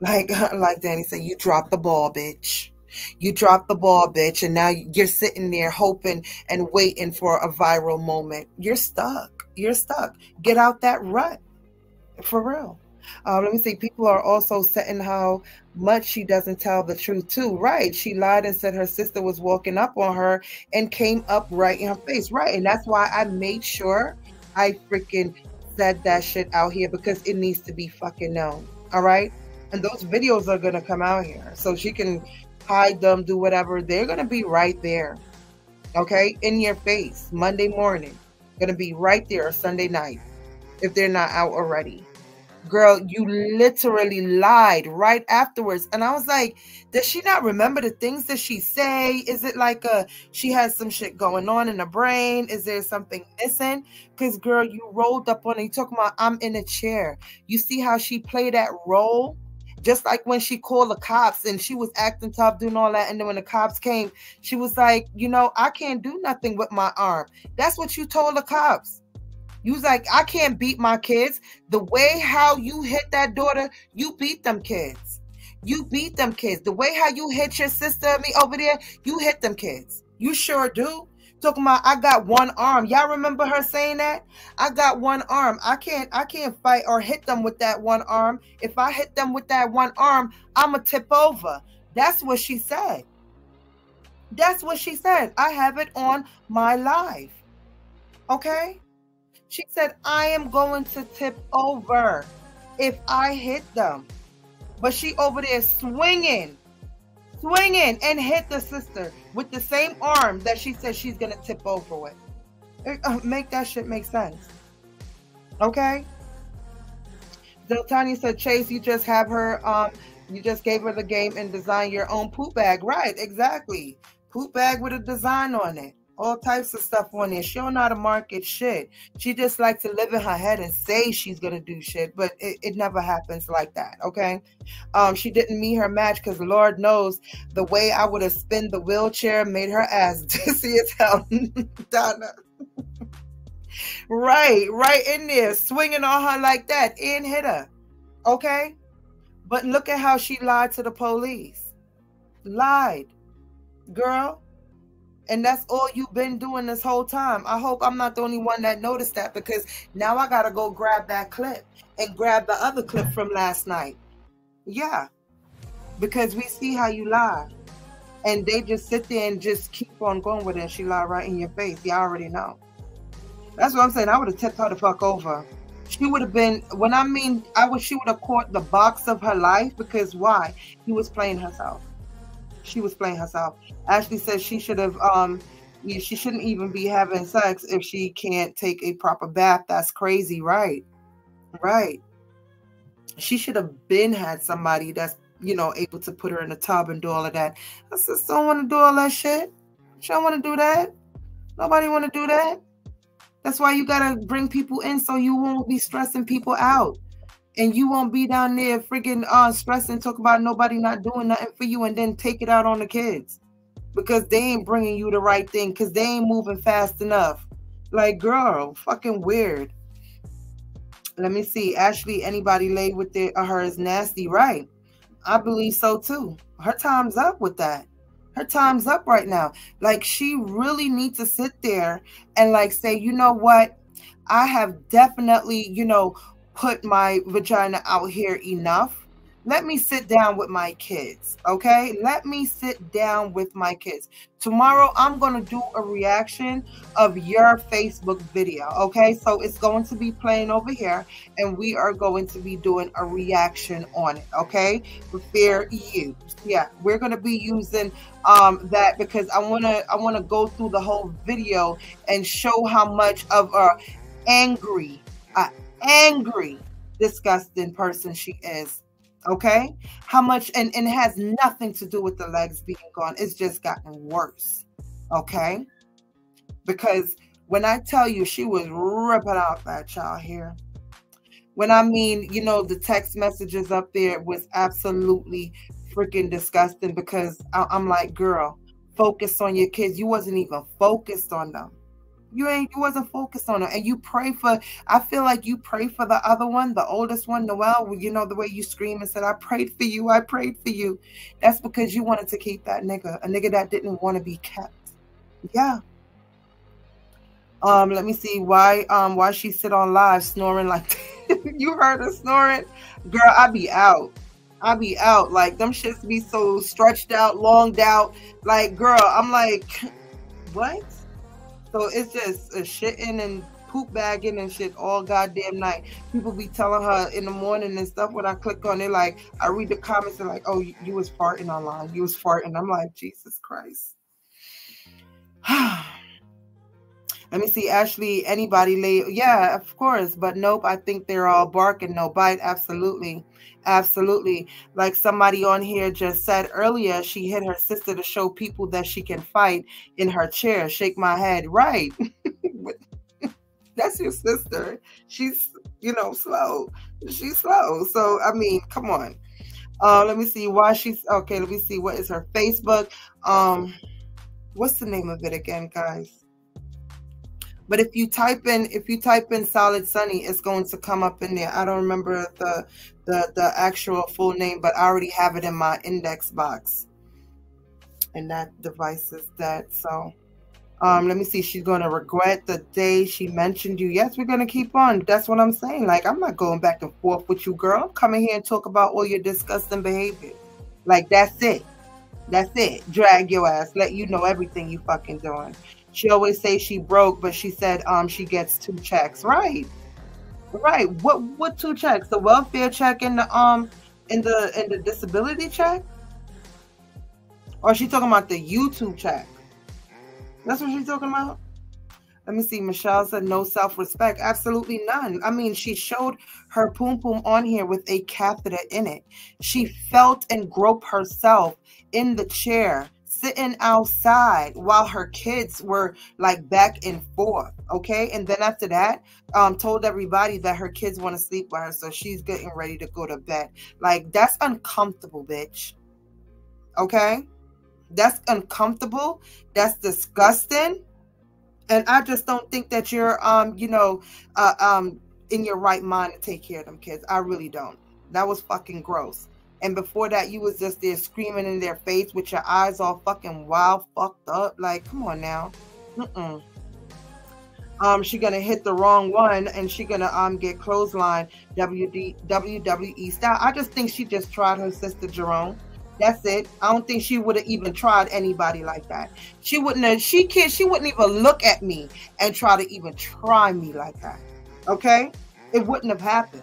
Like, like Danny said, you dropped the ball, bitch. You dropped the ball, bitch, and now you're sitting there hoping and waiting for a viral moment. You're stuck. You're stuck. Get out that rut. For real. Um, let me see. People are also saying how much she doesn't tell the truth too. Right? She lied and said her sister was walking up on her and came up right in her face. Right? And that's why I made sure I freaking said that shit out here because it needs to be fucking known. All right? And those videos are gonna come out here, so she can hide them, do whatever. They're gonna be right there. Okay, in your face, Monday morning. Gonna be right there Sunday night if they're not out already girl, you literally lied right afterwards. And I was like, does she not remember the things that she say? Is it like a she has some shit going on in the brain? Is there something missing? Because girl, you rolled up on it. You talking about I'm in a chair. You see how she played that role? Just like when she called the cops and she was acting tough, doing all that. And then when the cops came, she was like, you know, I can't do nothing with my arm. That's what you told the cops. You was like, I can't beat my kids. The way how you hit that daughter, you beat them kids. You beat them kids. The way how you hit your sister me over there, you hit them kids. You sure do. Talking about I got one arm. Y'all remember her saying that? I got one arm. I can't I can't fight or hit them with that one arm. If I hit them with that one arm, I'ma tip over. That's what she said. That's what she said. I have it on my live. Okay? She said, I am going to tip over if I hit them. But she over there swinging, swinging and hit the sister with the same arm that she said she's going to tip over with. Uh, make that shit make sense. Okay? Zeltani said, Chase, you just have her, um, you just gave her the game and design your own poop bag. Right, exactly poop bag with a design on it. All types of stuff on there. She don't know how to market shit. She just likes to live in her head and say she's gonna do shit, but it, it never happens like that. Okay. Um, she didn't meet her match because Lord knows the way I would have spun the wheelchair made her ass dizzy as hell. Donna. right, right in there, swinging on her like that, and hit her. Okay. But look at how she lied to the police. Lied girl. And that's all you've been doing this whole time. I hope I'm not the only one that noticed that because now I got to go grab that clip and grab the other clip from last night. Yeah. Because we see how you lie. And they just sit there and just keep on going with it. And she lie right in your face. You already know. That's what I'm saying. I would have tipped her the fuck over. She would have been, when I mean, I wish she would have caught the box of her life because why? He was playing herself she was playing herself. Ashley says she should have um she shouldn't even be having sex if she can't take a proper bath. That's crazy, right? Right. She should have been had somebody that's you know able to put her in a tub and do all of that. I just don't want to do all that shit. She don't want to do that. Nobody want to do that. That's why you gotta bring people in so you won't be stressing people out and you won't be down there freaking uh stressing, talk about nobody not doing nothing for you, and then take it out on the kids because they ain't bringing you the right thing because they ain't moving fast enough. Like, girl, fucking weird. Let me see. Ashley, anybody laid with their, uh, her is nasty, right? I believe so too. Her time's up with that. Her time's up right now. Like, she really needs to sit there and like say, you know what? I have definitely, you know, put my vagina out here enough. Let me sit down with my kids, okay? Let me sit down with my kids. Tomorrow, I'm going to do a reaction of your Facebook video, okay? So it's going to be playing over here, and we are going to be doing a reaction on it, okay? Fair use. Yeah, we're going to be using um, that because I want to I want to go through the whole video and show how much of a angry, uh, angry, disgusting person she is. Okay? How much, and, and it has nothing to do with the legs being gone. It's just gotten worse. Okay? Because when I tell you she was ripping out that child here, when I mean, you know, the text messages up there was absolutely freaking disgusting because I, I'm like, girl, focus on your kids. You wasn't even focused on them you ain't you wasn't focused on her and you pray for i feel like you pray for the other one the oldest one noel you know the way you scream and said i prayed for you i prayed for you. That's because you wanted to keep that nigga a nigga that didn't want to be kept. Yeah. Um let me see why um why she sit on live snoring like you heard her snoring? Girl i be out. I be out. Like them shits be so stretched out, longed out. Like, girl, I'm like, what? So it's just shitting and poop bagging and shit all goddamn night. People be telling her in the morning and stuff when I click on it, like I read the comments and like, oh, you, you was farting online. You was farting. I'm like, Jesus Christ. Let me see, Ashley. Anybody lay? Yeah, of course, but nope. I think they're all bark and no bite. Absolutely. Absolutely. Like somebody on here just said earlier, she hit her sister to show people that she can fight in her chair. Shake my head. Right. That's your sister. She's, you know, slow. She's slow. So, I mean, come on. Uh, let me see why she's okay. Let me see what is her Facebook. Um, what's the name of it again, guys? But if you type in if you type in Solid Sunny, it's going to come up in there. I don't remember the the the actual full name, but I already have it in my index box. And that device is dead. So um, let me see. She's gonna regret the day she mentioned you. Yes, we're gonna keep on. That's what I'm saying. Like, I'm not going back and forth with you, girl. I'm coming here and talk about all your disgusting behavior. Like, that's it. That's it. Drag your ass. Let you know everything you fucking doing. She always say she broke, but she said um she gets two checks. Right. Right. What what two checks? The welfare check and the um in the in the disability check? Or she talking about the YouTube check? That's what she's talking about. Let me see. Michelle said no self respect. Absolutely none. I mean, she showed her poom poom on here with a catheter in it. She felt and groped herself in the chair, sitting outside while her kids were like back and forth. Okay. And then after that, um, told everybody that her kids want to sleep with her. So she's getting ready to go to bed. Like, that's uncomfortable, bitch. Okay. That's uncomfortable. That's disgusting. And I just don't think that you're um, you know, uh, um in your right mind to take care of them kids. I really don't. That was fucking gross. And before that, you was just there screaming in their face with your eyes all fucking wild, fucked up. Like, come on now. Mm-mm. Um, she gonna hit the wrong one and she gonna um get clothesline WD WWE style. I just think she just tried her sister Jerome. That's it. I don't think she would have even tried anybody like that. She wouldn't have, she can't, she wouldn't even look at me and try to even try me like that. Okay? It wouldn't have happened.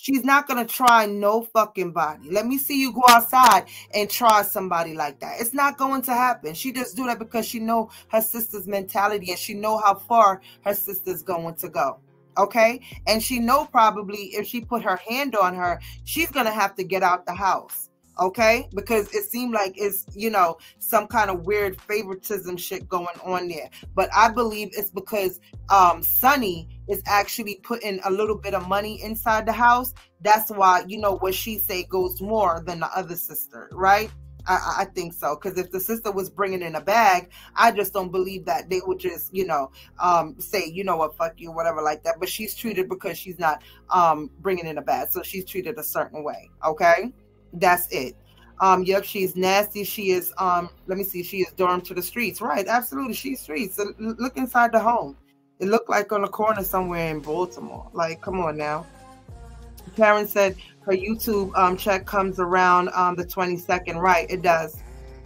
She's not gonna try no fucking body. Let me see you go outside and try somebody like that. It's not going to happen. She just do that because she know her sister's mentality and she know how far her sister's going to go. Okay, and she know probably if she put her hand on her, she's gonna have to get out the house okay because it seemed like it's you know some kind of weird favoritism shit going on there but i believe it's because um sunny is actually putting a little bit of money inside the house that's why you know what she say goes more than the other sister right I, I think so because if the sister was bringing in a bag, I just don't believe that they would just, you know, um, say, you know what, fuck you, whatever like that. But she's treated because she's not um, bringing in a bag, so she's treated a certain way. Okay. That's it. Um, yep, she's nasty. She is um, let me see, she is dorm to the streets. Right, absolutely. She's streets. So look inside the home. It looked like on a corner somewhere in Baltimore. Like, come on now. Karen said her YouTube um check comes around um the 22nd. Right, it does.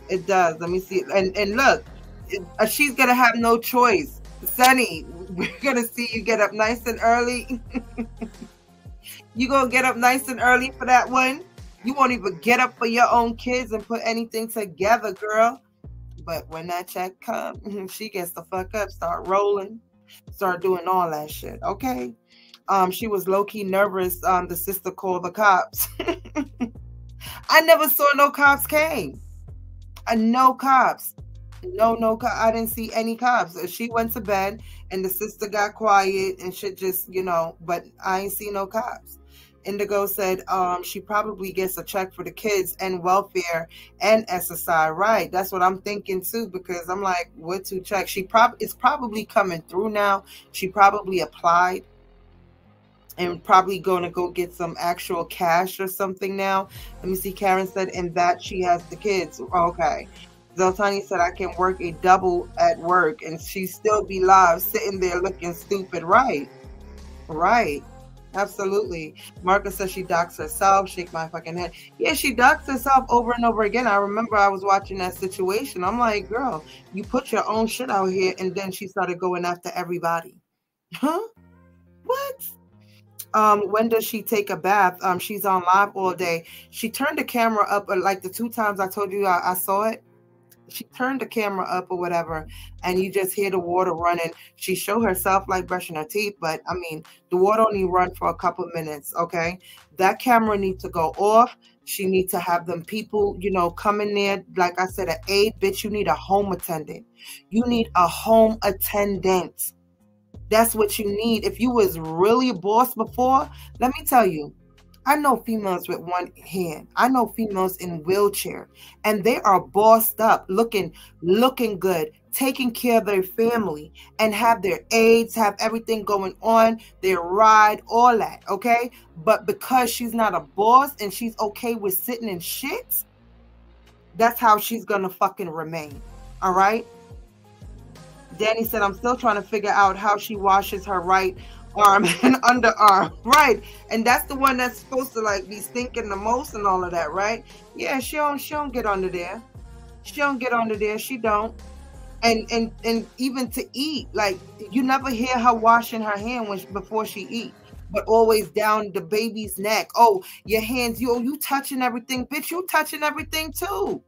It does. Let me see. And and look, it, uh, she's gonna have no choice. Sunny, we're gonna see you get up nice and early. you gonna get up nice and early for that one? You won't even get up for your own kids and put anything together, girl. But when that check comes, she gets the fuck up, start rolling, start doing all that shit. Okay. Um, she was low key nervous. Um, the sister called the cops. I never saw no cops came. Uh, no cops. No, no, I didn't see any cops. She went to bed and the sister got quiet and shit just, you know, but I ain't see no cops. Indigo said um, she probably gets a check for the kids and welfare and SSI. Right. That's what I'm thinking too, because I'm like, what to check? She probably it's probably coming through now. She probably applied and probably going to go get some actual cash or something now. Let me see. Karen said, and that she has the kids. Okay. Zeltani said, I can work a double at work and she still be live sitting there looking stupid. Right. Right. Absolutely. Marcus says she docks herself. Shake my fucking head. Yeah, she docks herself over and over again. I remember I was watching that situation. I'm like, girl, you put your own shit out here, and then she started going after everybody. Huh? What? Um, when does she take a bath? Um, she's on live all day. She turned the camera up uh, like the two times I told you I, I saw it she turned the camera up or whatever, and you just hear the water running. She show herself like brushing her teeth, but I mean, the water only run for a couple minutes. Okay, that camera needs to go off. She needs to have them people, you know, come in there. Like I said, an aide, bitch. You need a home attendant. You need a home attendant. That's what you need. If you was really a boss before, let me tell you, I know females with one hand. I know females in wheelchair and they are bossed up, looking looking good, taking care of their family and have their aids, have everything going on, their ride, all that, okay? But because she's not a boss and she's okay with sitting in shit, that's how she's gonna fucking remain. All right. Danny said, I'm still trying to figure out how she washes her right arm and underarm. Right. And that's the one that's supposed to like be stinking the most and all of that, right? Yeah, she don't she don't get under there. She don't get under there. She don't. And and and even to eat, like you never hear her washing her hand when she, before she eat, but always down the baby's neck. Oh, your hands, you you touching everything, bitch. You touching everything too.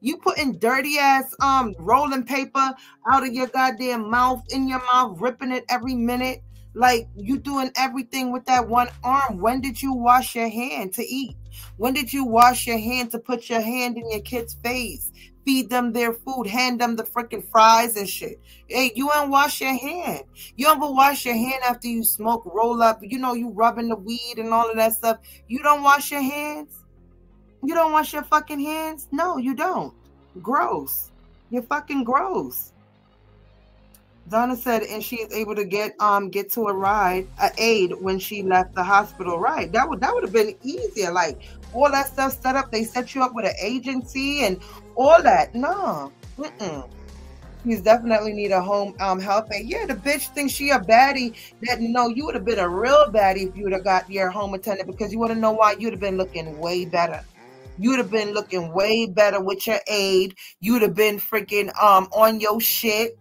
You putting dirty ass um rolling paper out of your goddamn mouth in your mouth, ripping it every minute. Like you doing everything with that one arm. When did you wash your hand to eat? When did you wash your hand to put your hand in your kid's face? Feed them their food, hand them the freaking fries and shit. Hey, you ain't wash your hand. You ever wash your hand after you smoke, roll up, you know, you rubbing the weed and all of that stuff. You don't wash your hands? You don't wash your fucking hands? No, you don't. Gross. You're fucking gross. Donna said, and she is able to get um get to a ride, a aid when she left the hospital. Right. That would that would have been easier. Like all that stuff set up. They set you up with an agency and all that. No. Mm-mm. Definitely need a home um help aid. Yeah, the bitch thinks she a baddie. That no, you would have been a real baddie if you would have got your home attendant because you would have know why you'd have been looking way better. You'd have been looking way better with your aid. You'd have been freaking um on your shit.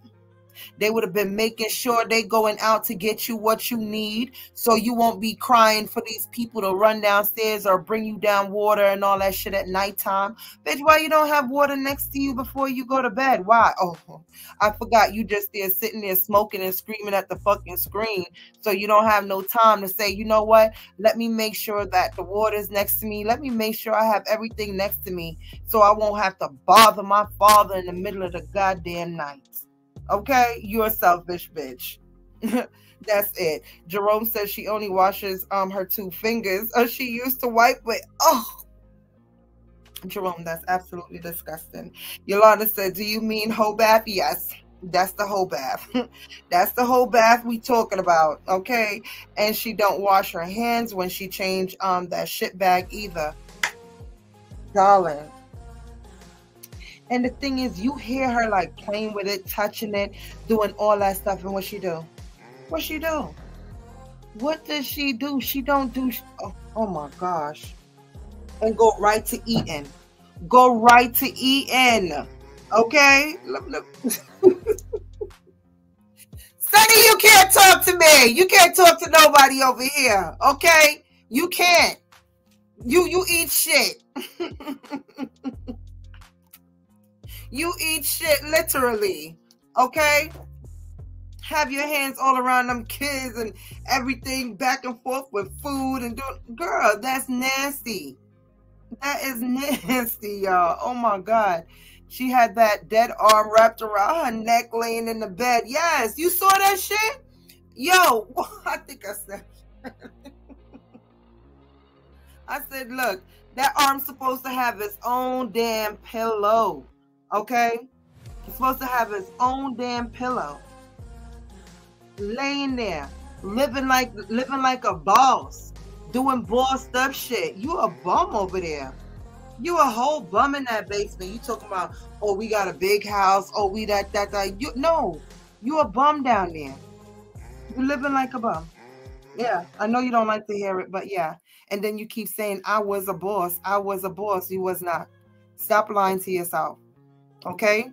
They would have been making sure they going out to get you what you need so you won't be crying for these people to run downstairs or bring you down water and all that shit at nighttime. Bitch, why you don't have water next to you before you go to bed? Why? Oh, I forgot you just there sitting there smoking and screaming at the fucking screen. So you don't have no time to say, you know what? Let me make sure that the water's next to me. Let me make sure I have everything next to me so I won't have to bother my father in the middle of the goddamn night. Okay, you're a selfish bitch. That's it. Jerome says she only washes um her two fingers. Oh, she used to wipe with oh Jerome, that's absolutely disgusting. Yolanda said, Do you mean whole bath? Yes, that's the whole bath. that's the whole bath we talking about. Okay. And she don't wash her hands when she change um that shit bag either. Darling, and the thing is, you hear her like playing with it, touching it, doing all that stuff. And what she do? What she do? What does she do? She don't do. Oh, oh my gosh! And go right to eating. Go right to eating. Okay. Sunny, you can't talk to me. You can't talk to nobody over here. Okay. You can't. You you eat shit. You eat shit literally. Okay? Have your hands all around them kids and everything back and forth with food and do girl, that's nasty. That is nasty, y'all. Oh my god. She had that dead arm wrapped around her neck laying in the bed. Yes, you saw that shit? Yo, I think I said I said, look, that arm's supposed to have its own damn pillow. Okay? He's supposed to have his own damn pillow. Laying there, living like living like a boss, doing bossed up shit. You a bum over there. You a whole bum in that basement. You talking about, oh, we got a big house. Oh, we that that that. You no, you a bum down there. You living like a bum. Yeah, I know you don't like to hear it, but yeah. And then you keep saying, I was a boss. I was a boss. You was not. Stop lying to yourself. Okay.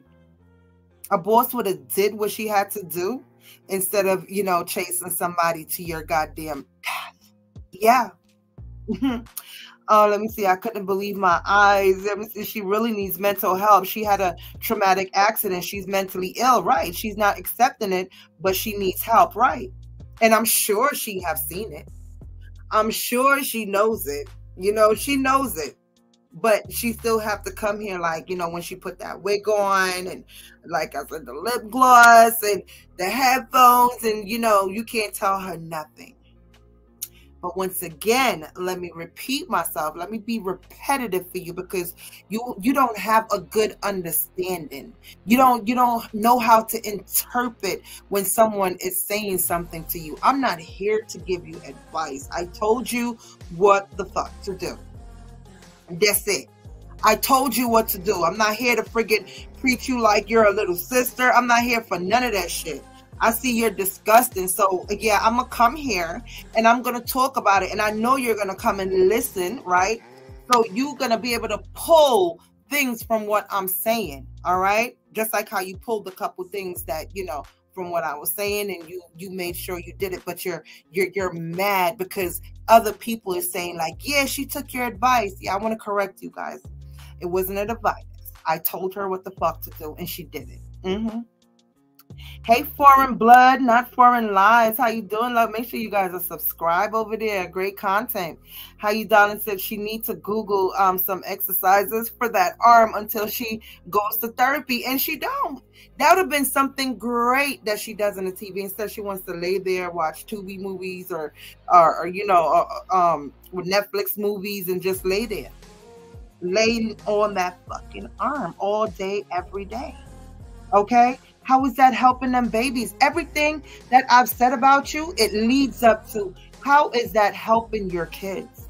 A boss would have did what she had to do instead of, you know, chasing somebody to your goddamn death. Yeah. Mm-hmm. Oh, let me see. I couldn't believe my eyes. Let me see. She really needs mental help. She had a traumatic accident. She's mentally ill, right? She's not accepting it, but she needs help, right? And I'm sure she have seen it. I'm sure she knows it. You know, she knows it but she still have to come here like you know when she put that wig on and like i said the lip gloss and the headphones and you know you can't tell her nothing But once again, let me repeat myself. Let me be repetitive for you because you you don't have a good understanding. You don't you don't know how to interpret when someone is saying something to you. I'm not here to give you advice. I told you what the fuck to do. That's it. I told you what to do. I'm not here to friggin' treat you like you're a little sister. I'm not here for none of that shit. I see you're disgusting. So yeah, I'm gonna come here and I'm gonna talk about it. And I know you're gonna come and listen, right? So you're gonna be able to pull things from what I'm saying. All right. Just like how you pulled a couple things that, you know, from what I was saying and you you made sure you did it, but you're you're you're mad because other people are saying, like, yeah, she took your advice. Yeah, I want to correct you guys. It wasn't a advice. I told her what the fuck to do, and she did it. Mm-hmm. Hey, foreign blood, not foreign lies. How you doing, love? Make sure you guys are subscribed over there. Great content. How you, darling? Said she needs to Google um some exercises for that arm until she goes to therapy, and she don't. That would have been something great that she does on the TV. Instead, she wants to lay there, watch Tubi movies, or, or, or you know, uh, um, with Netflix movies, and just lay there laying on that fucking arm all day, every day. Okay? How is that helping them babies? Everything that I've said about you, it leads up to how is that helping your kids?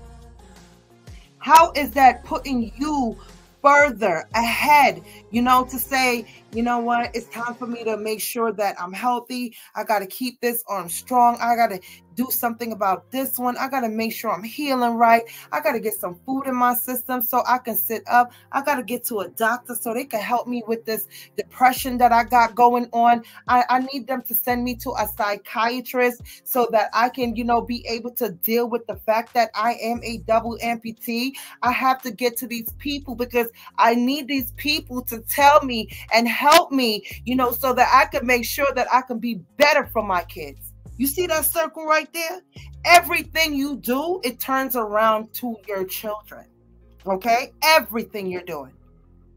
How is that putting you further ahead, you know, to say, you know what, it's time for me to make sure that I'm healthy. I got to keep this arm strong. I got to do something about this one. I got to make sure I'm healing right. I got to get some food in my system so I can sit up. I got to get to a doctor so they can help me with this depression that I got going on. I, I need them to send me to a psychiatrist so that I can, you know, be able to deal with the fact that I am a double amputee. I have to get to these people because I need these people to tell me and help me, you know, so that I can make sure that I can be better for my kids. You see that circle right there? Everything you do, it turns around to your children. Okay? Everything you're doing.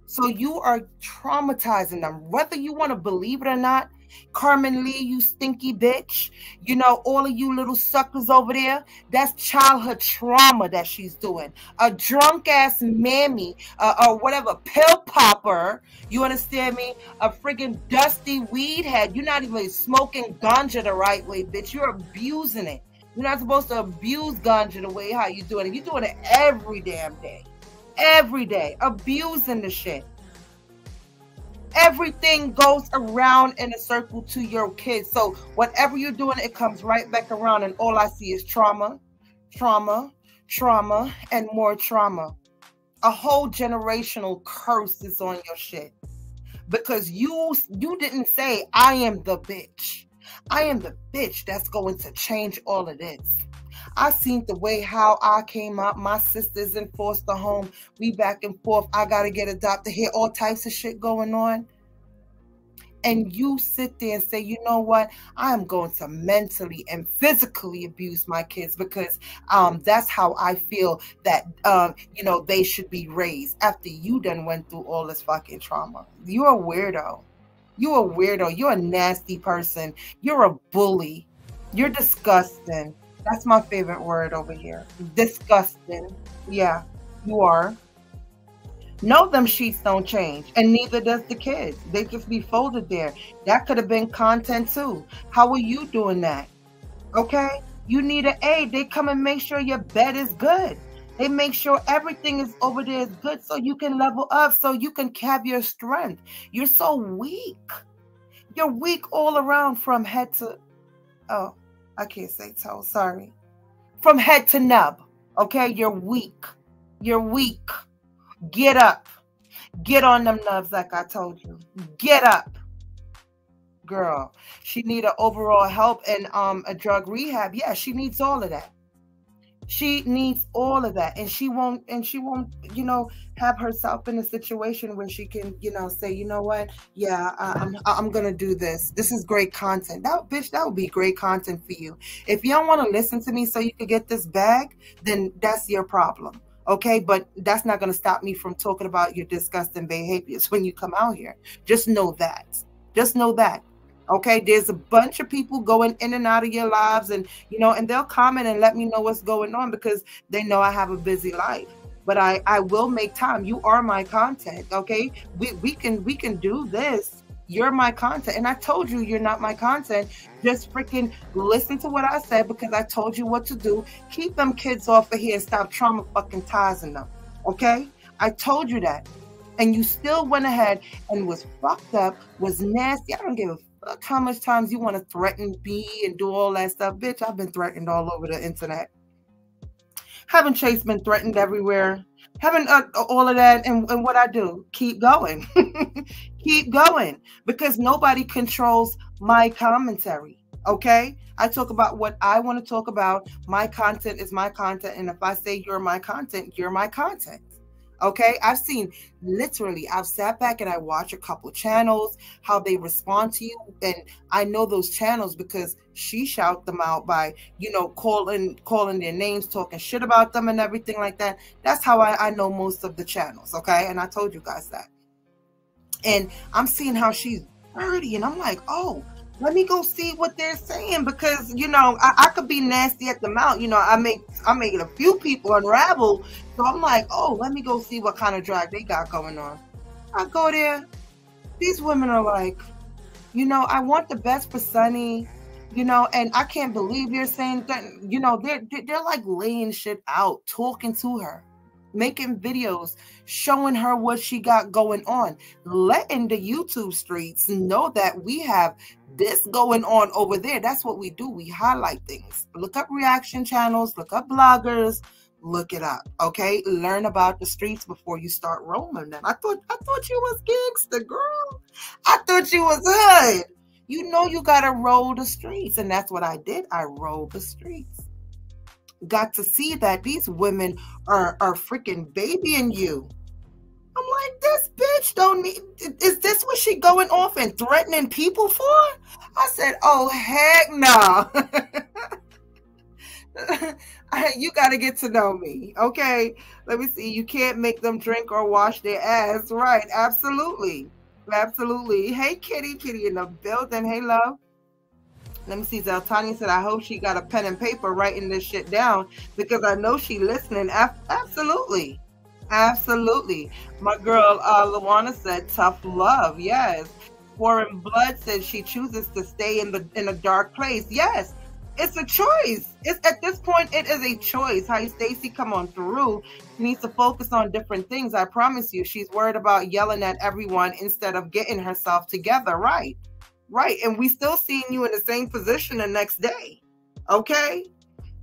So you are traumatizing them, whether you want to believe it or not. Carmen Lee, you stinky bitch. You know, all of you little suckers over there, that's childhood trauma that she's doing. A drunk ass mammy uh, or whatever, pill popper, you understand me? A freaking dusty weed head. You're not even smoking ganja the right way, bitch. You're abusing it. You're not supposed to abuse ganja the way how you doing it. You're doing it every damn day. Every day. Abusing the shit everything goes around in a circle to your kids. So whatever you're doing, it comes right back around, and all I see is trauma, trauma, trauma, and more trauma. A whole generational curse is on your shit because you you didn't say I am the bitch. I am the bitch that's going to change all of this. I seen the way how I came up. My sisters in foster home. We back and forth. I gotta get adopted. Hear all types of shit going on. And you sit there and say, you know what? I am going to mentally and physically abuse my kids because um, that's how I feel that um, you know they should be raised after you done went through all this fucking trauma. You're a weirdo. You're a weirdo. You're a nasty person. You're a bully. You're disgusting. That's my favorite word over here. Disgusting. Yeah, you are. No, them sheets don't change, and neither does the kids. They just be folded there. That could have been content too. How are you doing that? Okay, you need an aid. They come and make sure your bed is good. They make sure everything is over there is good so you can level up, so you can have your strength. You're so weak. You're weak all around from head to oh, I can't say toe, sorry. From head to nub. Okay, you're weak. You're weak. Get up. Get on them nubs like I told you. Get up. Girl, she need an overall help and um a drug rehab. Yeah, she needs all of that she needs all of that and she won't and she won't you know have herself in a situation where she can you know say you know what? Yeah I, am i'm gonna do this. This is great content. That bitch that would be great content for you. If you don't want to listen to me so you can get this bag then that's your problem okay? But that's not going to stop me from talking about your disgusting behaviors when you come out here. Just know that. Just know that Okay, there's a bunch of people going in and out of your lives, and you know, and they'll comment and let me know what's going on because they know I have a busy life. But I I will make time. You are my content. Okay, we we can we can do this. You're my content, and I told you you're not my content. Just freaking listen to what I said because I told you what to do. Keep them kids off of here and stop trauma fucking ties them. Okay, I told you that and you still went ahead and was fucked up, was nasty. I don't give a fuck how much times you want to threaten me and do all that stuff. Bitch, I've been threatened all over the internet. Haven't Chase been threatened everywhere? Haven't uh, all of that. And, and what I do, keep going. keep going because nobody controls my commentary. Okay. I talk about what I want to talk about. My content is my content. And if I say you're my content, you're my content. Okay, I've seen literally, I've sat back and I watch a couple channels, how they respond to you. And I know those channels because she shout them out by, you know, calling calling their names, talking shit about them and everything like that. That's how I, I know most of the channels. Okay. And I told you guys that. And I'm seeing how she's dirty, and I'm like, oh, let me go see what they're saying because you know I, I, could be nasty at the mouth. You know, I make I make a few people unravel. So I'm like, oh, let me go see what kind of drag they got going on. I go there. These women are like, you know, I want the best for Sunny. You know, and I can't believe you're saying that. You know, they're they're like laying shit out, talking to her making videos showing her what she got going on, letting the YouTube streets know that we have this going on over there. That's what we do. We highlight things. Look up reaction channels, look up bloggers, look it up. Okay. Learn about the streets before you start roaming them. I thought I thought you was gangster, girl. I thought you was hood. You know you gotta roll the streets, and that's what I did. I rolled the streets. Got to see that these women are are freaking babying you I'm like, this bitch don't need. Is this what she going off and threatening people for? I said, oh heck no. you got to get to know me, okay? Let me see. You can't make them drink or wash their ass, right? Absolutely, absolutely. Hey, Kitty, Kitty in the building. Hey, love. Let me see. Zeltani said, I hope she got a pen and paper writing this shit down because I know she listening. absolutely. Absolutely. My girl uh Luana said tough love. Yes. Foreign Blood said she chooses to stay in the in a dark place. Yes. It's a choice. It's at this point it is a choice. Hi Stacy, come on through. She needs to focus on different things. I promise you. She's worried about yelling at everyone instead of getting herself together. Right. Right. And we still seeing you in the same position the next day. Okay.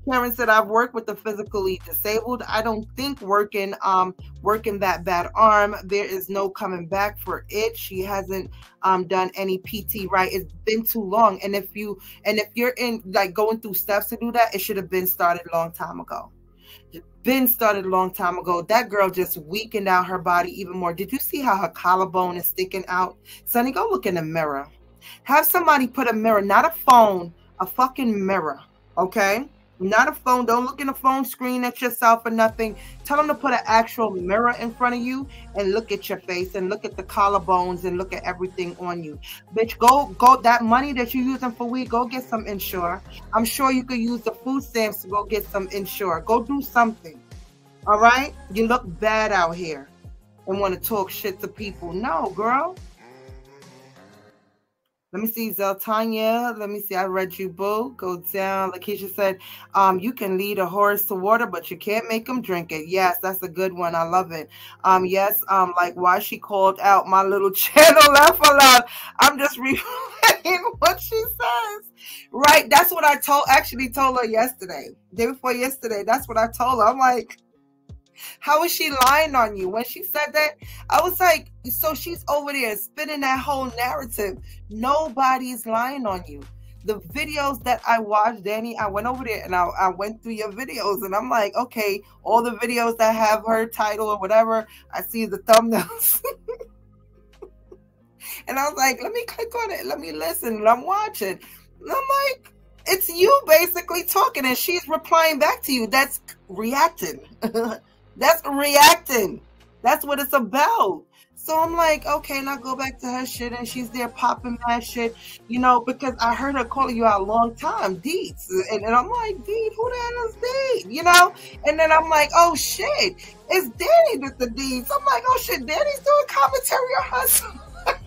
Karen said, I've worked with the physically disabled. I don't think working um working that bad arm, there is no coming back for it. She hasn't um done any PT right. It's been too long. And if you and if you're in like going through steps to do that, it should have been started a long time ago. Been started a long time ago. That girl just weakened out her body even more. Did you see how her collarbone is sticking out? Sunny, go look in the mirror. Have somebody put a mirror, not a phone, a fucking mirror. Okay not a phone. Don't look in the phone screen at yourself or nothing. Tell them to put an actual mirror in front of you and look at your face and look at the collarbones and look at everything on you. Bitch, go go that money that you're using for weed, go get some Ensure. I'm sure you could use the food stamps to go get some Ensure. Go do something. All right? You look bad out here and want to talk shit to people. No, girl. Let me see, Zeltanya. Let me see. I read you, boo. Go down. Lakeisha said, um, you can lead a horse to water, but you can't make him drink it. Yes, that's a good one. I love it. Um, yes, um, like why she called out my little channel laugh aloud. I'm just replaying what she says. Right. That's what I told actually told her yesterday. Day before yesterday. That's what I told her. I'm like, how is she lying on you? When she said that, I was like, so she's over there spinning that whole narrative. Nobody's lying on you. The videos that I watched, Danny, I went over there and I, I went through your videos and I'm like, okay, all the videos that have her title or whatever, I see the thumbnails. and I was like, let me click on it. Let me listen. And I'm watching. And I'm like, it's you basically talking and she's replying back to you. That's reacting. That's reacting. That's what it's about. So I'm like, okay, now go back to her shit, and she's there popping that shit, you know, because I heard her calling you out a long time, Deets, and, and I'm like, Deet, who the hell is Deet, you know? And then I'm like, oh shit, it's Danny with the Deets. I'm like, oh shit, Danny's doing commentary on her.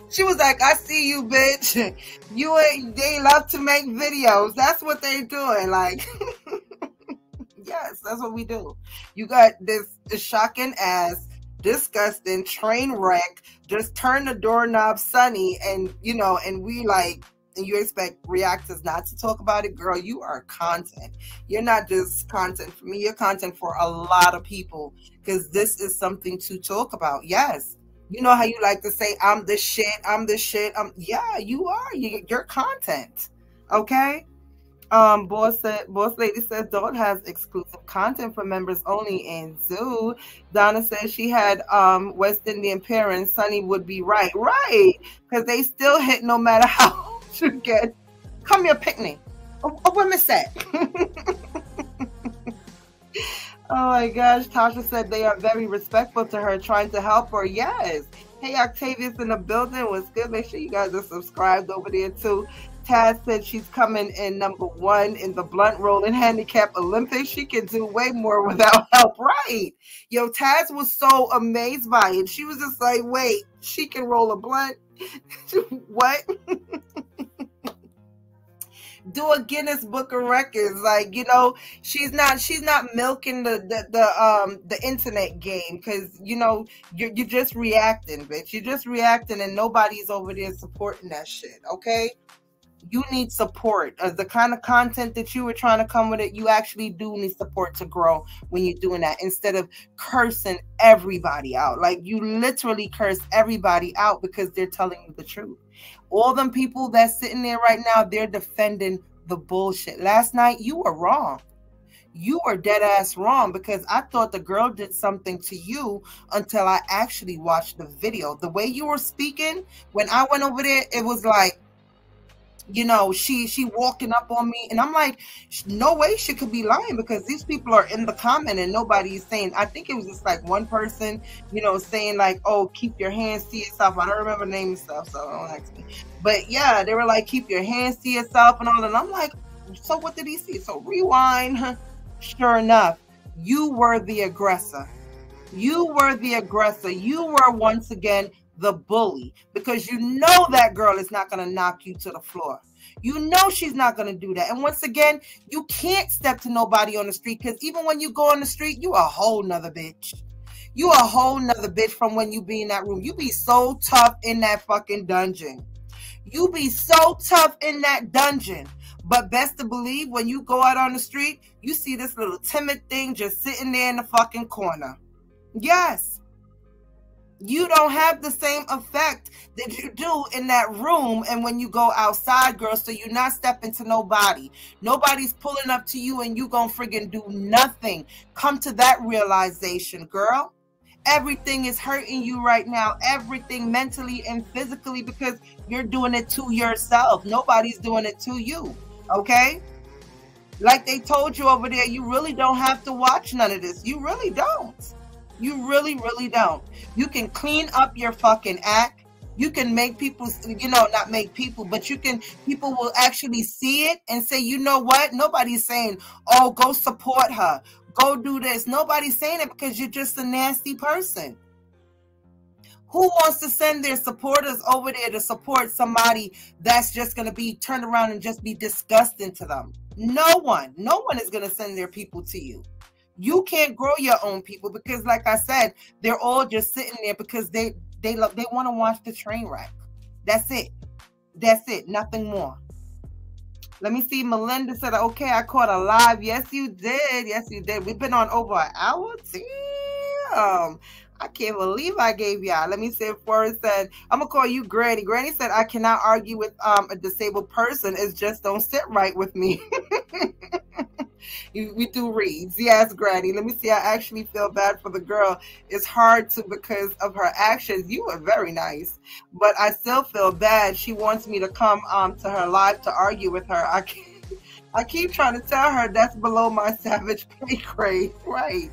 she was like, I see you, bitch. You ain't, they love to make videos. That's what they doing. Like, yes, that's what we do. You got this, this shocking ass, disgusting train wreck. Just turn the doorknob sunny, and you know, and we like, and you expect reactors not to talk about it, girl. You are content. You're not just content for me. You're content for a lot of people because this is something to talk about. Yes. You know how you like to say, I'm the shit, I'm the shit. Um, yeah, you are. You, you're content. Okay. Um, boss said, boss lady says Dawn has exclusive content for members only in Zoo. Donna says she had um West Indian parents. Sunny would be right, right, because they still hit no matter how you get. Come here, picnic. Oh, oh miss that? oh my gosh, Tasha said they are very respectful to her, trying to help her. Yes. Hey, Octavius in the building was good. Make sure you guys are subscribed over there too. Taz said she's coming in number one in the blunt rolling handicap Olympics. She can do way more without help, right? Yo, Taz was so amazed by it. She was just like, wait, she can roll a blunt? what? do a Guinness Book of Records. Like, you know, she's not she's not milking the the, the um the internet game because you know you're you're just reacting, bitch. You're just reacting and nobody's over there supporting that shit. Okay you need support. As the kind of content that you were trying to come with it, you actually do need support to grow when you're doing that instead of cursing everybody out. Like you literally curse everybody out because they're telling you the truth. All them people that's sitting there right now, they're defending the bullshit. Last night, you were wrong. You were dead ass wrong because I thought the girl did something to you until I actually watched the video. The way you were speaking, when I went over there, it was like, you know, she she walking up on me, and I'm like, no way she could be lying because these people are in the comment and nobody's saying. I think it was just like one person, you know, saying like, oh, keep your hands to yourself. I don't remember the name and stuff, so don't ask me. But yeah, they were like, keep your hands to yourself and all that. And I'm like, so what did he see? So rewind. Sure enough, you were the aggressor. You were the aggressor. You were once again the bully because you know that girl is not going to knock you to the floor. You know she's not going to do that. And once again, you can't step to nobody on the street because even when you go on the street, you a whole nother bitch. You a whole nother bitch from when you be in that room. You be so tough in that fucking dungeon. You be so tough in that dungeon. But best to believe when you go out on the street, you see this little timid thing just sitting there in the fucking corner. Yes you don't have the same effect that you do in that room and when you go outside girl. So you're not stepping to nobody. Nobody's pulling up to you and you gonna friggin do nothing. Come to that realization girl. Everything is hurting you right now. Everything mentally and physically because you're doing it to yourself. Nobody's doing it to you okay? Like they told you over there you really don't have to watch none of this. You really don't you really, really don't. You can clean up your fucking act. You can make people, you know, not make people, but you can, people will actually see it and say, you know what? Nobody's saying, oh, go support her, go do this. Nobody's saying it because you're just a nasty person. Who wants to send their supporters over there to support somebody that's just going to be turned around and just be disgusting to them? No one. No one is going to send their people to you you can't grow your own people because like i said they're all just sitting there because they they love they want to watch the train wreck. That's it. That's it. Nothing more. Let me see melinda said okay i caught a live yes you did. Yes you did. We've been on over an hour? Damn. I can't believe I gave y'all. Let me say Forrest said, I'm gonna call you Granny. Granny said I cannot argue with um, a disabled person. It's just don't sit right with me. we do reads. Yes, Granny. Let me see. I actually feel bad for the girl. It's hard to because of her actions. You were very nice, but I still feel bad. She wants me to come um to her live to argue with her. I I keep trying to tell her that's below my savage pay grade. Right.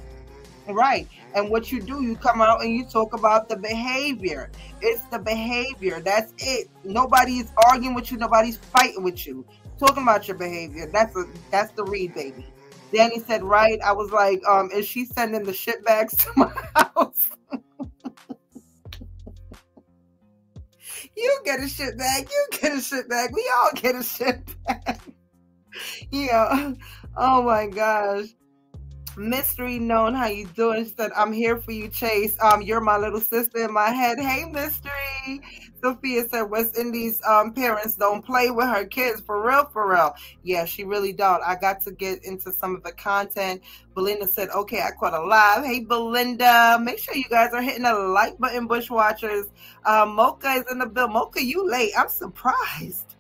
Right. And what you do, you come out and you talk about the behavior. It's the behavior. That's it. Nobody's arguing with you. Nobody's fighting with you. Talking about your behavior. That's a that's the read, baby. Danny said, right. I was like, um, is she sending the shit bags to my house? you get a shit bag. You get a shit bag. We all get a shit bag. yeah. Oh my gosh. Mystery known, how you doing? She said, I'm here for you, Chase. Um, you're my little sister in my head. Hey, Mystery. Sophia said West Indies um parents don't play with her kids for real, for real. Yeah, she really don't. I got to get into some of the content. Belinda said, okay, I caught a live. Hey, Belinda, make sure you guys are hitting the like button, Bushwatchers. Um, Mocha is in the bill. Mocha, you late. I'm surprised.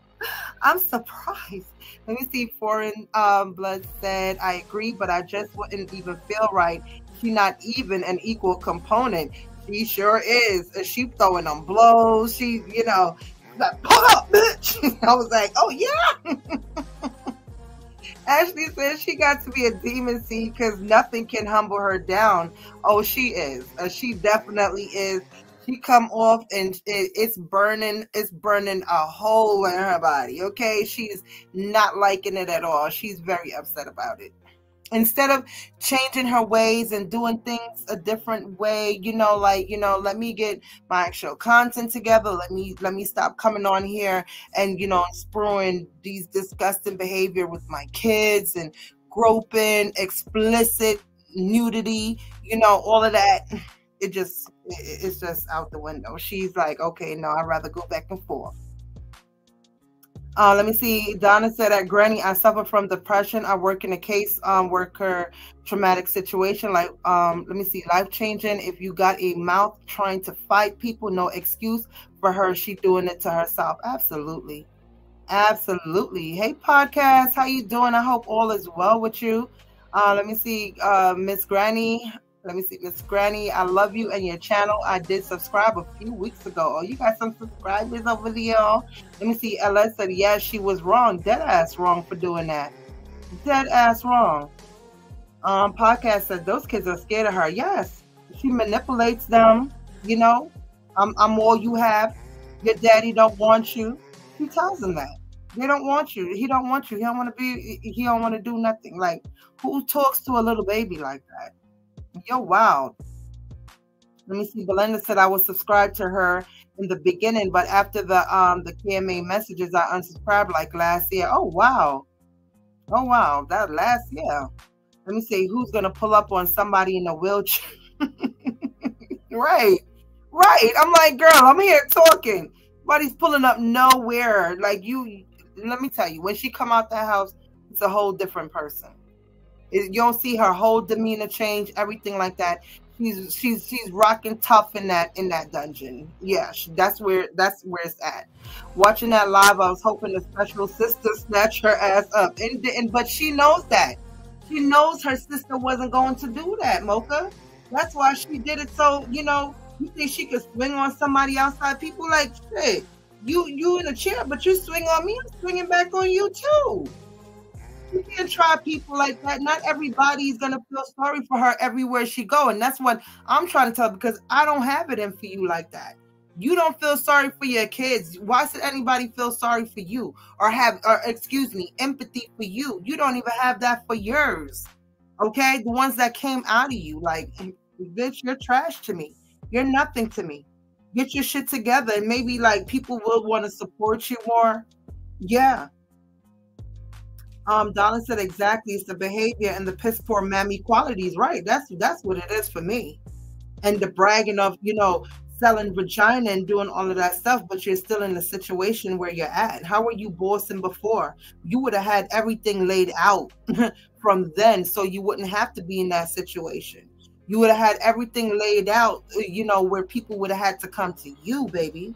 I'm surprised. Let me see. Foreign um, blood said, I agree, but I just wouldn't even feel right. She's not even an equal component. She sure is. She throwing them blows. She, you know, like, pull up, bitch. I was like, oh yeah. Ashley says she got to be a demon seed because nothing can humble her down. Oh, she is. Uh, she definitely is she come off and it, it's burning it's burning a hole in her body okay she's not liking it at all she's very upset about it instead of changing her ways and doing things a different way you know like you know let me get my actual content together let me let me stop coming on here and you know spewing these disgusting behavior with my kids and groping explicit nudity you know all of that it just it's just out the window. She's like, okay, no, I'd rather go back and forth. Uh, let me see. Donna said at Granny, I suffer from depression. I work in a case um, worker traumatic situation. Like, um, let me see, life changing. If you got a mouth trying to fight people, no excuse for her. She doing it to herself. Absolutely, absolutely. Hey, podcast, how you doing? I hope all is well with you. Uh, let me see, uh, Miss Granny. Let me see, Miss Granny. I love you and your channel. I did subscribe a few weeks ago. Oh, you got some subscribers over there. Let me see. LS said, yeah, she was wrong. Dead ass wrong for doing that. Dead ass wrong. Um, podcast said those kids are scared of her. Yes, she manipulates them. You know, I'm, I'm all you have. Your daddy don't want you. He tells them that they don't want you. He don't want you. He don't want to be. He don't want to do nothing. Like who talks to a little baby like that? You're wild. Let me see. Belinda said I was subscribed to her in the beginning, but after the um the KMA messages, I unsubscribed like last year. Oh wow. Oh wow. That last year. Let me see who's gonna pull up on somebody in a wheelchair. right. Right. I'm like, girl, I'm here talking. Nobody's pulling up nowhere. Like you let me tell you, when she come out the house, it's a whole different person. You don't see her whole demeanor change, everything like that. She's she's she's rocking tough in that in that dungeon. Yeah, she, that's where that's where it's at. Watching that live, I was hoping the special sister snatch her ass up, and didn't. But she knows that. She knows her sister wasn't going to do that, Mocha. That's why she did it. So you know, you think she could swing on somebody outside? People like shit. You you in a chair, but you swing on me. I'm swinging back on you too you can't try people like that. Not everybody's gonna feel sorry for her everywhere she go, and that's what I'm trying to tell because I don't have it in for you like that. You don't feel sorry for your kids. Why should anybody feel sorry for you or have, or excuse me, empathy for you? You don't even have that for yours. Okay, the ones that came out of you, like, bitch, you're trash to me. You're nothing to me. Get your shit together, and maybe like people will want to support you more. Yeah, um, Donna said exactly. It's the behavior and the piss poor mammy qualities, right? That's that's what it is for me. And the bragging of you know selling vagina and doing all of that stuff, but you're still in the situation where you're at. How were you bossing before? You would have had everything laid out from then, so you wouldn't have to be in that situation. You would have had everything laid out, you know, where people would have had to come to you, baby.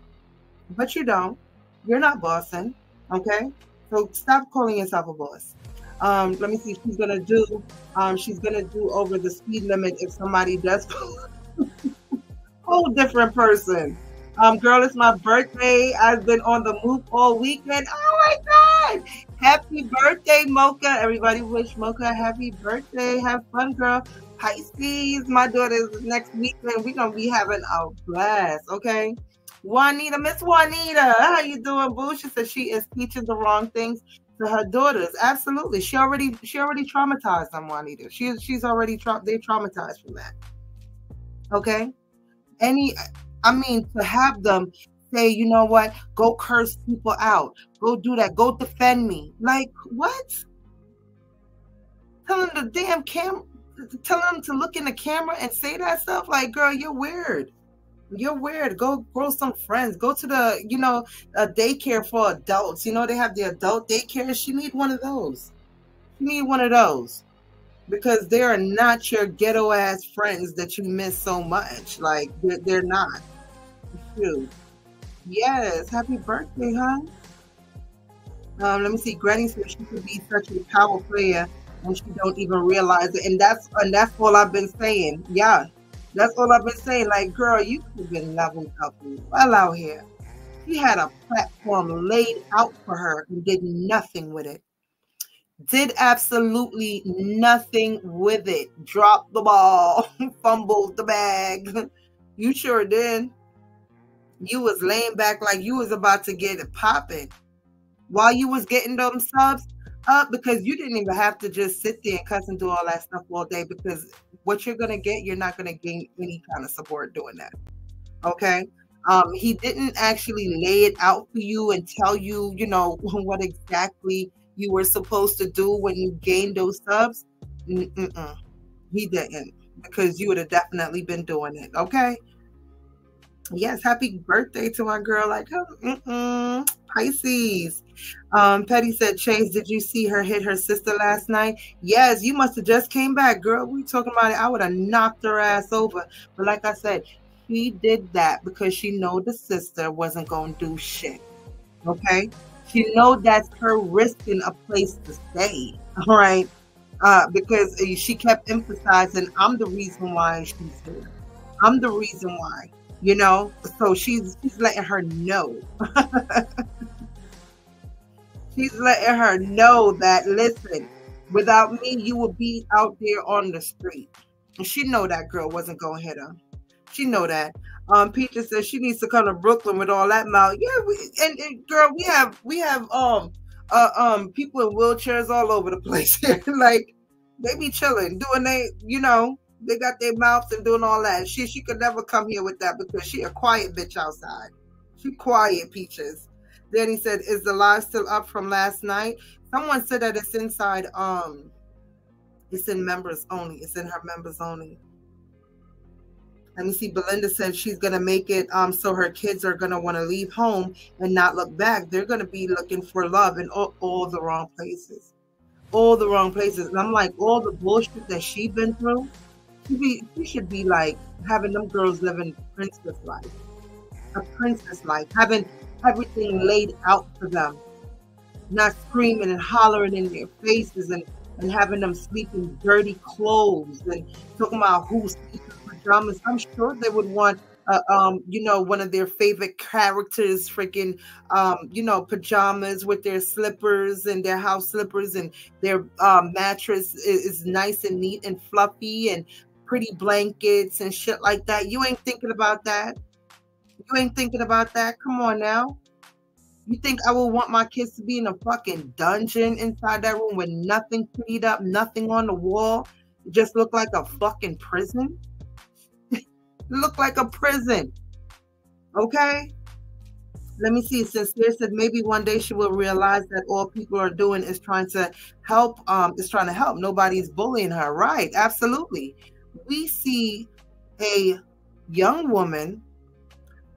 But you don't. You're not bossing, okay? So stop calling yourself a boss. Um, let me see. She's gonna do. Um, she's gonna do over the speed limit if somebody does. Whole different person. Um, girl, it's my birthday. I've been on the move all weekend. Oh my god! Happy birthday, Mocha! Everybody wish Mocha a happy birthday. Have fun, girl. Pisces, my daughter's next weekend. We're gonna be having a blast, okay? Juanita, Miss Juanita, how you doing, boo? She said she is teaching the wrong things to her daughters. Absolutely. She already she already traumatized them, Juanita. She, she's already tra- they traumatized from that. Okay? Any I mean to have them say, you know what, go curse people out, go do that, go defend me. Like what? Telling the damn cam telling them to look in the camera and say that stuff. Like, girl, you're weird. You're weird. Go grow some friends. Go to the, you know, a daycare for adults. You know, they have the adult daycare. She need one of those. She need one of those. Because they are not your ghetto ass friends that you miss so much. Like they're, they're not. Shoot. Yes. Happy birthday, huh? Um, let me see. Granny said she could be such a power player and she don't even realize it. And that's and that's all I've been saying. Yeah. That's all I've been saying. Like, girl, you could have been leveled up well out here. She had a platform laid out for her and did nothing with it. Did absolutely nothing with it. Dropped the ball, fumbled the bag. You sure did. You was laying back like you was about to get it popping. While you was getting them subs, up because you didn't even have to just sit there and cuss and do all that stuff all day because what you're gonna get, you're not gonna gain any kind of support doing that. Okay. Um, he didn't actually lay it out for you and tell you, you know, what exactly you were supposed to do when you gained those subs. Mm-mm. He didn't because you would have definitely been doing it. Okay. Yes, happy birthday to my girl. Like, oh, Pisces. Um, Petty said, Chase, did you see her hit her sister last night? Yes, you must have just came back, girl. We talking about it. I would have knocked her ass over. But like I said, she did that because she know the sister wasn't gonna do shit. Okay? She know that's her risking a place to stay. All right. Uh, because she kept emphasizing, I'm the reason why she's here. I'm the reason why you know? So she's she's letting her know. She's letting her know that listen without me you will be out there on the street. And she know that girl wasn't gonna hit her. She know that. Um Peter says she needs to come to Brooklyn with all that mouth. Yeah we, and, and girl we have we have um uh, um people in wheelchairs all over the place. Like they be chilling doing they you know they got their mouths and doing all that. She she could never come here with that because she a quiet bitch outside. She quiet peaches. Then he said, "Is the live still up from last night?" Someone said that it's inside. Um, it's in members only. It's in her members only. Let me see. Belinda said she's gonna make it um so her kids are gonna want to leave home and not look back. They're gonna be looking for love in all, all the wrong places, all the wrong places. And I'm like, all the bullshit that she been through she, be, she should be like having them girls living princess life, a princess life, having everything laid out for them, not screaming and hollering in their faces and, and having them sleep in dirty clothes and talking about who's sleeping pajamas. I'm sure they would want uh, um, you know, one of their favorite characters, freaking, um, you know, pajamas with their slippers and their house slippers, and their um, mattress is, is, nice and neat and fluffy, and pretty blankets and shit like that. You ain't thinking about that. You ain't thinking about that. Come on now. You think I would want my kids to be in a fucking dungeon inside that room with nothing cleaned up, nothing on the wall? It just look like a fucking prison. look like a prison. Okay? Let me see. Sincere said maybe one day she will realize that all people are doing is trying to help, um, is trying to help. Nobody's bullying her. Right. Absolutely we see a young woman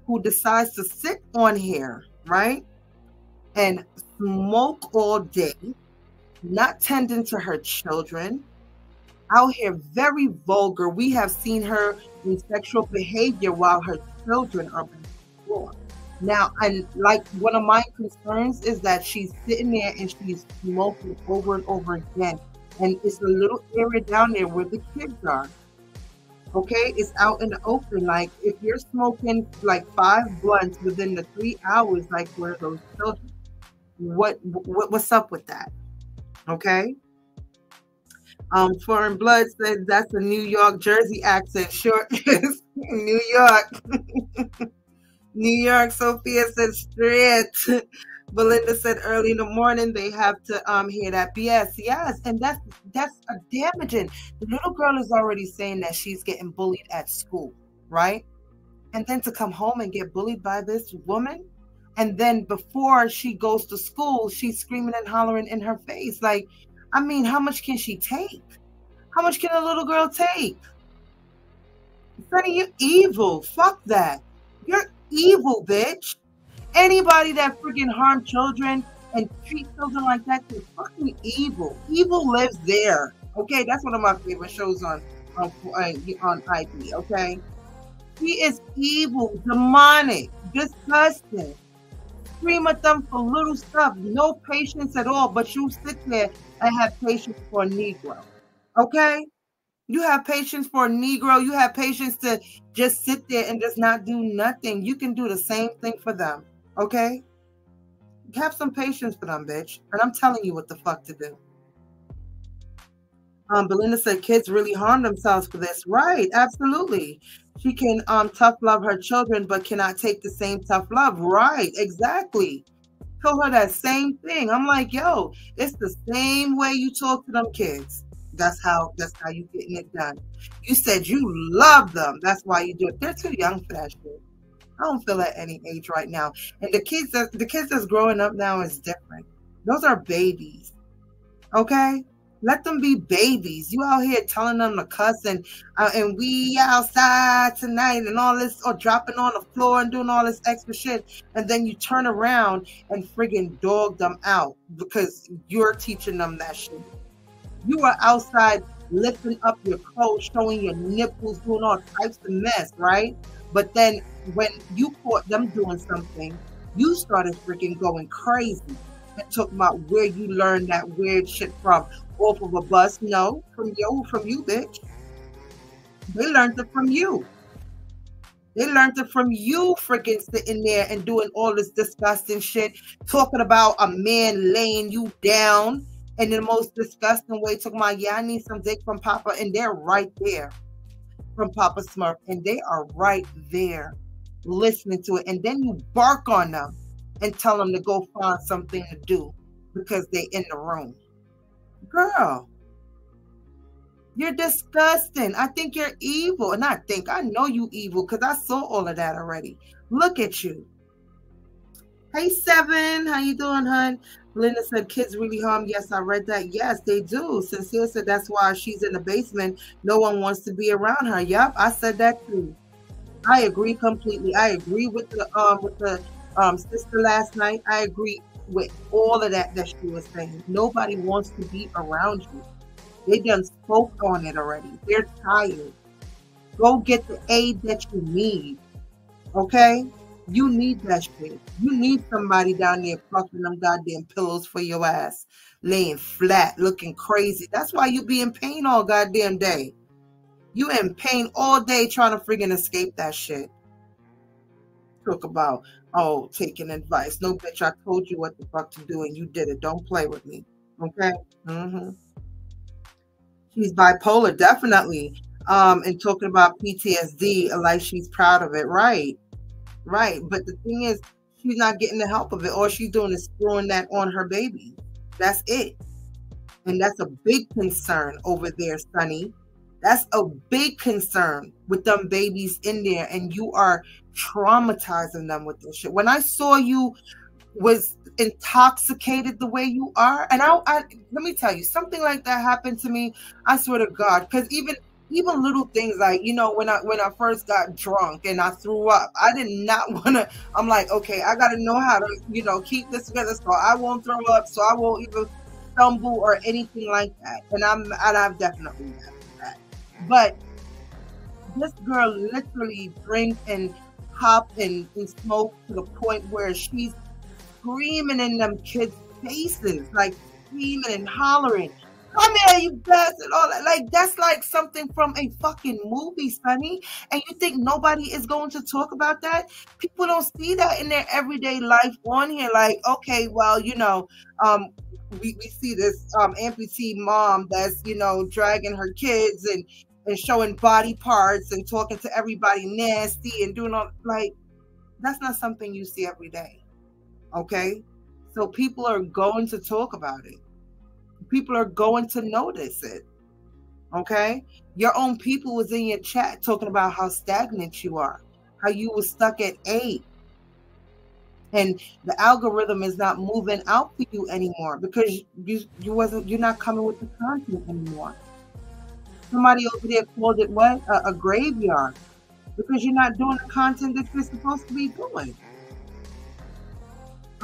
who decides to sit on here, right? And smoke all day, not tending to her children, out here very vulgar. We have seen her in sexual behavior while her children are born. Now, and like one of my concerns is that she's sitting there and she's smoking over and over again. And it's a little area down there where the kids are. Okay, it's out in the open. Like if you're smoking like five blunts within the three hours, like where those children, what, what what's up with that? Okay. Um, Foreign Blood said that's a New York Jersey accent. Sure is New York. New York. Sophia said straight. Belinda said early in the morning they have to um hear that BS. Yes, and that's that's a damaging. The little girl is already saying that she's getting bullied at school, right? And then to come home and get bullied by this woman, and then before she goes to school, she's screaming and hollering in her face. Like, I mean, how much can she take? How much can a little girl take? Sunny, you're evil. Fuck that. You're evil, bitch. Anybody that freaking harm children and treat children like that is fucking evil. Evil lives there. Okay, that's one of my favorite shows on on on IP. Okay, he is evil, demonic, disgusting. Scream at them for little stuff, no patience at all. But you sit there and have patience for a Negro. Okay, you have patience for a Negro. You have patience to just sit there and just not do nothing. You can do the same thing for them. Okay? Have some patience for them, bitch. And I'm telling you what the fuck to do. Um, Belinda said kids really harm themselves for this. Right, absolutely. She can um tough love her children, but cannot take the same tough love. Right, exactly. Tell her that same thing. I'm like, yo, it's the same way you talk to them kids. That's how that's how you getting it done. You said you love them. That's why you do it. They're too young for that shit. I don't feel at any age right now. And the kids that the kids that's growing up now is different. Those are babies. Okay? Let them be babies. You out here telling them to cuss and uh, and we outside tonight and all this, or dropping on the floor and doing all this extra shit, and then you turn around and friggin' dog them out because you're teaching them that shit. You are outside lifting up your clothes, showing your nipples, doing all types of mess, right? But then when you caught them doing something, you started freaking going crazy and talking about where you learned that weird shit from. Off of a bus? No, from you, from you, bitch. They learned it from you. They learned it from you freaking sitting there and doing all this disgusting shit, talking about a man laying you down in the most disgusting way, talking about, yeah, I need some dick from Papa, and they're right there from Papa Smurf, and they are right there listening to it. And then you bark on them and tell them to go find something to do because they're in the room. Girl, you're disgusting. I think you're evil. And I think I know you evil because I saw all of that already. Look at you. Hey Seven, how you doing, hun? Linda said kids really harm. Yes, I read that. Yes, they do. Sincere said that's why she's in the basement. No one wants to be around her. Yep, I said that too. I agree completely. I agree with the um with the um sister last night. I agree with all of that that she was saying. Nobody wants to be around you. They done spoke on it already. They're tired. Go get the aid that you need. Okay? You need that shit. You need somebody down there plucking them goddamn pillows for your ass, laying flat, looking crazy. That's why you be in pain all goddamn day. You in pain all day trying to friggin' escape that shit. Talk about, oh, taking advice. No, bitch, I told you what the fuck to do and you did it. Don't play with me. Okay? Mm-hmm. She's bipolar, definitely. Um, and talking about PTSD, like she's proud of it. Right. Right. But the thing is, she's not getting the help of it. All she's doing is throwing that on her baby. That's it. And that's a big concern over there, Sunny. That's a big concern with them babies in there, and you are traumatizing them with this shit. When I saw you was intoxicated the way you are, and I, I let me tell you, something like that happened to me. I swear to God, because even even little things like you know when I when I first got drunk and I threw up, I did not want to. I'm like, okay, I got to know how to you know keep this together so I won't throw up, so I won't even stumble or anything like that. And I'm and I've definitely. But this girl literally drinks and pop and, and smoke to the point where she's screaming in them kids' faces, like screaming and hollering come here, you bastard. All that. Like, that's like something from a fucking movie, Sunny. And you think nobody is going to talk about that? People don't see that in their everyday life on here. Like, okay, well, you know, um, we, we see this um amputee mom that's, you know, dragging her kids and and showing body parts and talking to everybody nasty and doing all like that's not something you see every day. Okay? So people are going to talk about it people are going to notice it. Okay? Your own people was in your chat talking about how stagnant you are, how you were stuck at eight. And the algorithm is not moving out for you anymore because you you wasn't you're not coming with the content anymore. Somebody over there called it what? a, a graveyard because you're not doing the content that you're supposed to be doing.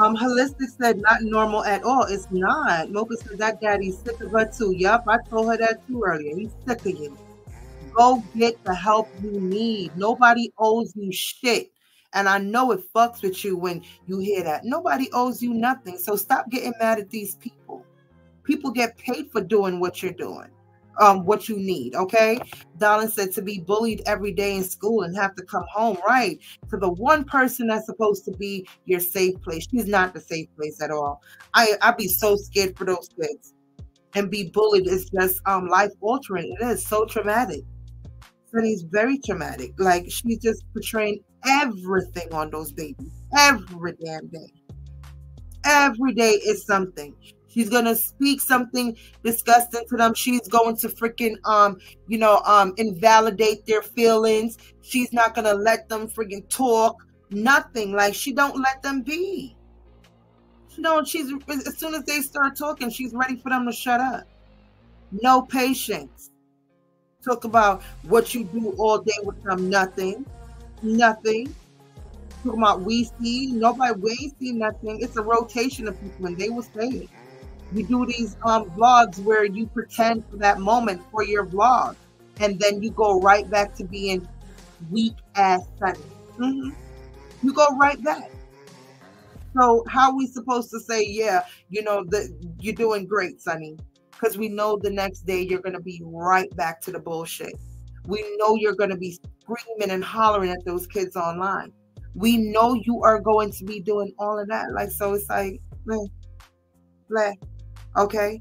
Um, holistic said not normal at all. It's not. Mocha said that daddy's sick of her too. Yup, I told her that too earlier. He's sick of you. Go get the help you need. Nobody owes you shit. And I know it fucks with you when you hear that. Nobody owes you nothing. So stop getting mad at these people. People get paid for doing what you're doing um, what you need. Okay. Darling said to be bullied every day in school and have to come home, right? To the one person that's supposed to be your safe place. She's not the safe place at all. I, I'd be so scared for those kids. And be bullied is just um life altering. It is so traumatic. Sunny's very traumatic. Like she's just portraying everything on those babies every damn day. Every day is something. She's gonna speak something disgusting to them. She's going to freaking um, you know, um, invalidate their feelings. She's not gonna let them freaking talk. Nothing. Like she don't let them be. She don't. She's as soon as they start talking, she's ready for them to shut up. No patience. Talk about what you do all day with them. Nothing. Nothing talking about we see nobody we ain't see nothing. It's a rotation of people, and they will say it you do these um vlogs where you pretend for that moment for your vlog and then you go right back to being weak ass sunny mm-hmm. you go right back. So how are we supposed to say yeah you know that you're doing great sunny because we know the next day you're going to be right back to the bullshit. We know you're going to be screaming and hollering at those kids online. We know you are going to be doing all of that. Like so it's like bleh, bleh. Okay.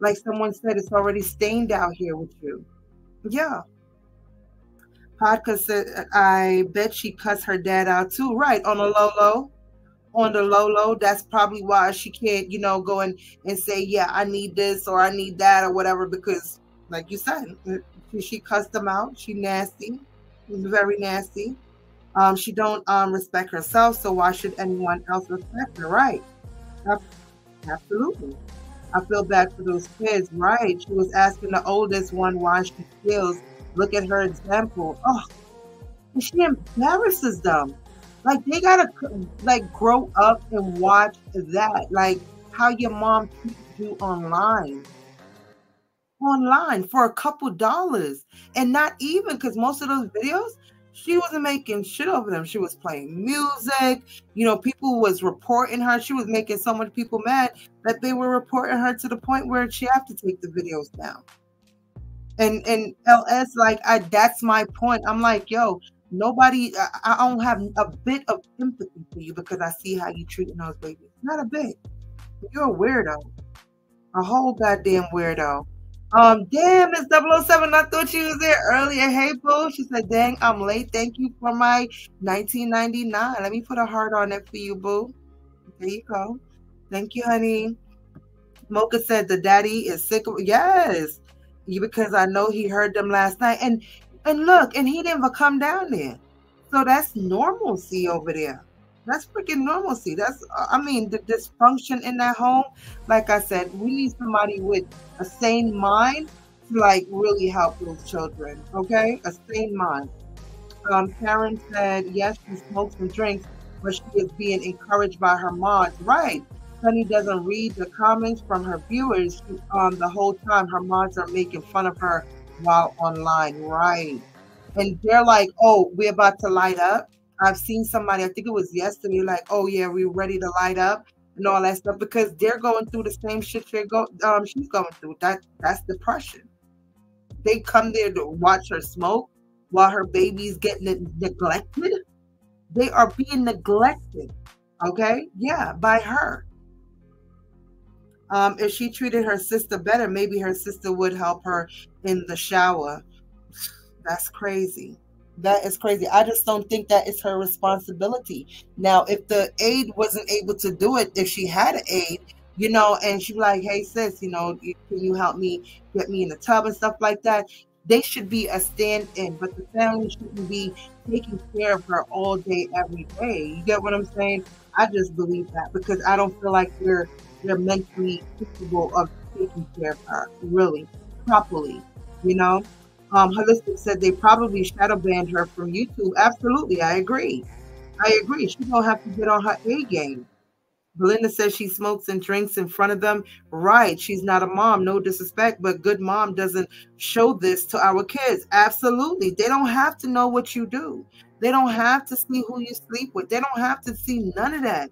Like someone said, it's already stained out here with you. Yeah. Podka said, I bet she cussed her dad out too. Right. On the low low. On the low low. That's probably why she can't, you know, go and, and say, yeah, I need this or I need that or whatever. Because, like you said, she cussed them out. She nasty. Very nasty. Um, she don't um, respect herself. So why should anyone else respect her? Right. Absolutely. I feel bad for those kids. Right. She was asking the oldest one why she feels. Look at her example. Oh, she embarrasses them. Like they gotta like grow up and watch that. Like how your mom treats you online. Online for a couple dollars. And not even because most of those videos she wasn't making shit over them. She was playing music. You know, people was reporting her. She was making so much people mad that they were reporting her to the point where she have to take the videos down. And and LS like I that's my point. I'm like, yo, nobody I, I don't have a bit of empathy for you because I see how you treating those babies. Not a bit. You're a weirdo. A whole goddamn weirdo. Um, damn, Miss 007, I thought you was there earlier. Hey, boo. She said, dang, I'm late. Thank you for my 1999. Let me put a heart on it for you, boo. There you go. Thank you, honey. Mocha said the daddy is sick of yes. Because I know he heard them last night. And and look, and he didn't come down there. So that's normalcy over there. That's freaking normalcy. That's, I mean, the dysfunction in that home. Like I said, we need somebody with a sane mind to like really help those children. Okay, a sane mind. Um, Karen said, yes, she smokes and drinks, but she is being encouraged by her mods. Right. Sunny doesn't read the comments from her viewers um, the whole time. Her mods are making fun of her while online. Right. And they're like, oh, we're about to light up I've seen somebody, I think it was yesterday, like, oh yeah, we're ready to light up. and all that stuff because they're going through the same shit they go um she's going through. That that's depression. They come there to watch her smoke while her baby's getting neglected. They are being neglected. Okay, yeah, by her. Um, if she treated her sister better, maybe her sister would help her in the shower. That's crazy. That is crazy. I just don't think that is her responsibility. Now, if the aide wasn't able to do it, if she had an aide, you know, and she like, hey sis, you know, can you help me get me in the tub and stuff like that? They should be a stand-in, but the family shouldn't be taking care of her all day, every day. You get what I'm saying? I just believe that because I don't feel like they're they're mentally capable of taking care of her really properly. You know, um, Holistic said they probably shadow banned her from YouTube. Absolutely, I agree. I agree. She don't have to get on her A game. Belinda says she smokes and drinks in front of them. Right. She's not a mom, no disrespect, but good mom doesn't show this to our kids. Absolutely. They don't have to know what you do. They don't have to see who you sleep with. They don't have to see none of that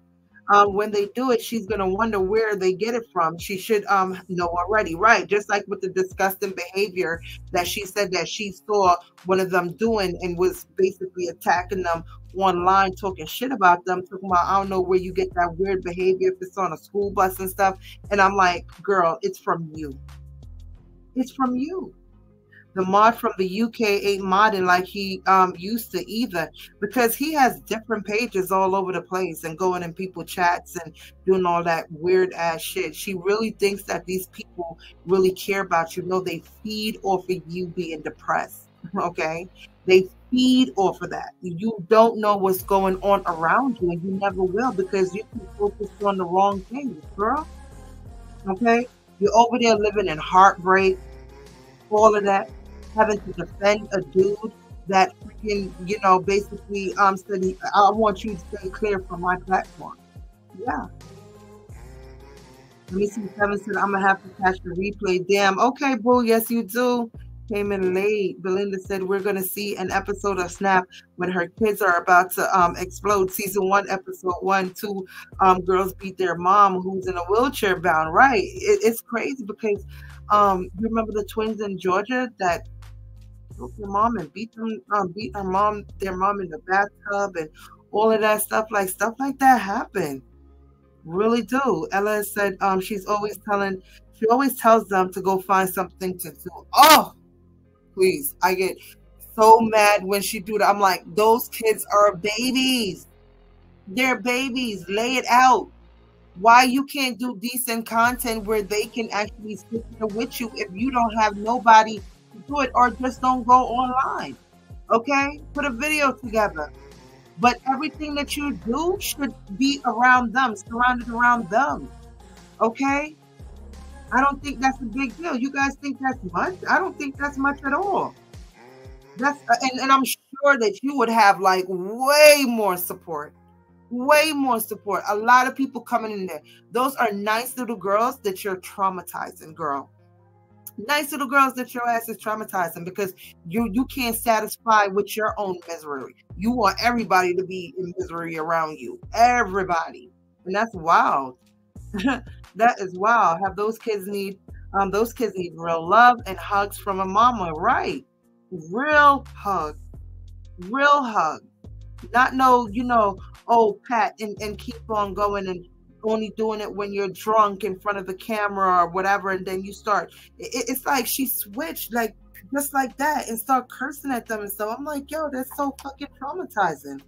um, when they do it, she's going to wonder where they get it from. She should um, know already, right? Just like with the disgusting behavior that she said that she saw one of them doing and was basically attacking them online, talking shit about them, talking about, I don't know where you get that weird behavior if it's on a school bus and stuff. And I'm like, girl, it's from you. It's from you the mod from the UK ain't modding like he um, used to either because he has different pages all over the place and going in people chats and doing all that weird ass shit. She really thinks that these people really care about you. No, they feed off of you being depressed. Okay. They feed off of that. You don't know what's going on around you and you never will because you can focus on the wrong things, girl. Okay. You're over there living in heartbreak, all of that having to defend a dude that freaking, you know, basically um said, I want you to stay clear from my platform. Yeah. Let me see. Kevin said, I'm gonna have to catch the replay. Damn. Okay, boo. Yes, you do. Came in late. Belinda said we're gonna see an episode of Snap when her kids are about to um explode. Season one, episode one, two. Um, girls beat their mom who's in a wheelchair bound. Right. It, it's crazy because um, you remember the twins in Georgia that broke their mom and beat them, um, beat her mom, their mom in the bathtub, and all of that stuff. Like stuff like that happened. Really do. Ella said um, she's always telling, she always tells them to go find something to do. Oh, please! I get so mad when she do that. I'm like, those kids are babies. They're babies. Lay it out. Why you can't do decent content where they can actually sit there with you if you don't have nobody do it or just don't go online. Okay? Put a video together. But everything that you do should be around them, surrounded around them. Okay? I don't think that's a big deal. You guys think that's much? I don't think that's much at all. That's uh, and, and I'm sure that you would have like way more support. Way more support. A lot of people coming in there. Those are nice little girls that you're traumatizing, girl nice little girls that your ass is traumatizing because you you can't satisfy with your own misery. You want everybody to be in misery around you. Everybody. And that's wild. that is wild. Have those kids need um those kids need real love and hugs from a mama, right? Real hug. Real hug. Not no, you know, oh pat and, and keep on going and only doing it when you're drunk in front of the camera or whatever, and then you start. It, it's like she switched, like just like that, and start cursing at them and stuff. I'm like, yo, that's so fucking traumatizing.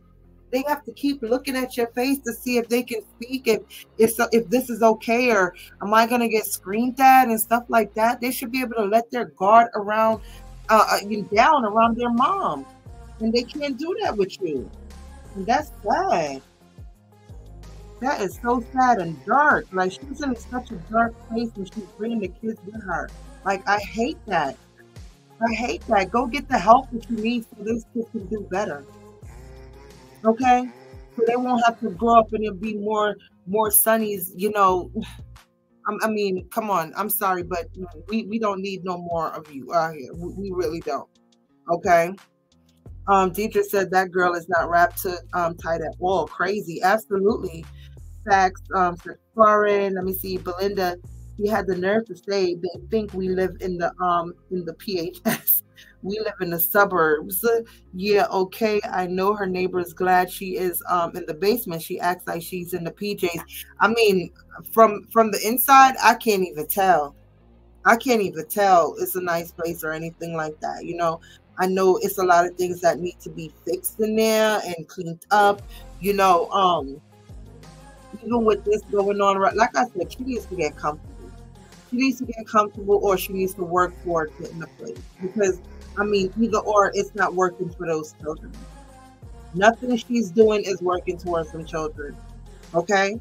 They have to keep looking at your face to see if they can speak, if if if this is okay, or am I gonna get screamed at and stuff like that. They should be able to let their guard around, uh, uh you down around their mom, and they can't do that with you. And that's sad that is so sad and dark. Like she's in such a dark place and she's bringing the kids with her. Like I hate that. I hate that. Go get the help that you need so these kids can do better. Okay, so they won't have to grow up and it'll be more more sunnies. You know, I mean, come on. I'm sorry, but we we don't need no more of you out here. We, we really don't. Okay. Um, Deidre said that girl is not wrapped to um, tight at all. Crazy, absolutely. Facts. Um, foreign. Let me see. Belinda, he had the nerve to say they think we live in the um in the PHS. We live in the suburbs. Yeah, okay. I know her neighbor's glad she is um in the basement. She acts like she's in the PJs. I mean, from from the inside, I can't even tell. I can't even tell it's a nice place or anything like that. You know, I know it's a lot of things that need to be fixed in there and cleaned up. You know, um, even with this going on, right? Like I said, she needs to get comfortable. She needs to get comfortable, or she needs to work towards getting a place. Because I mean, either or, it's not working for those children. Nothing she's doing is working towards some children. Okay.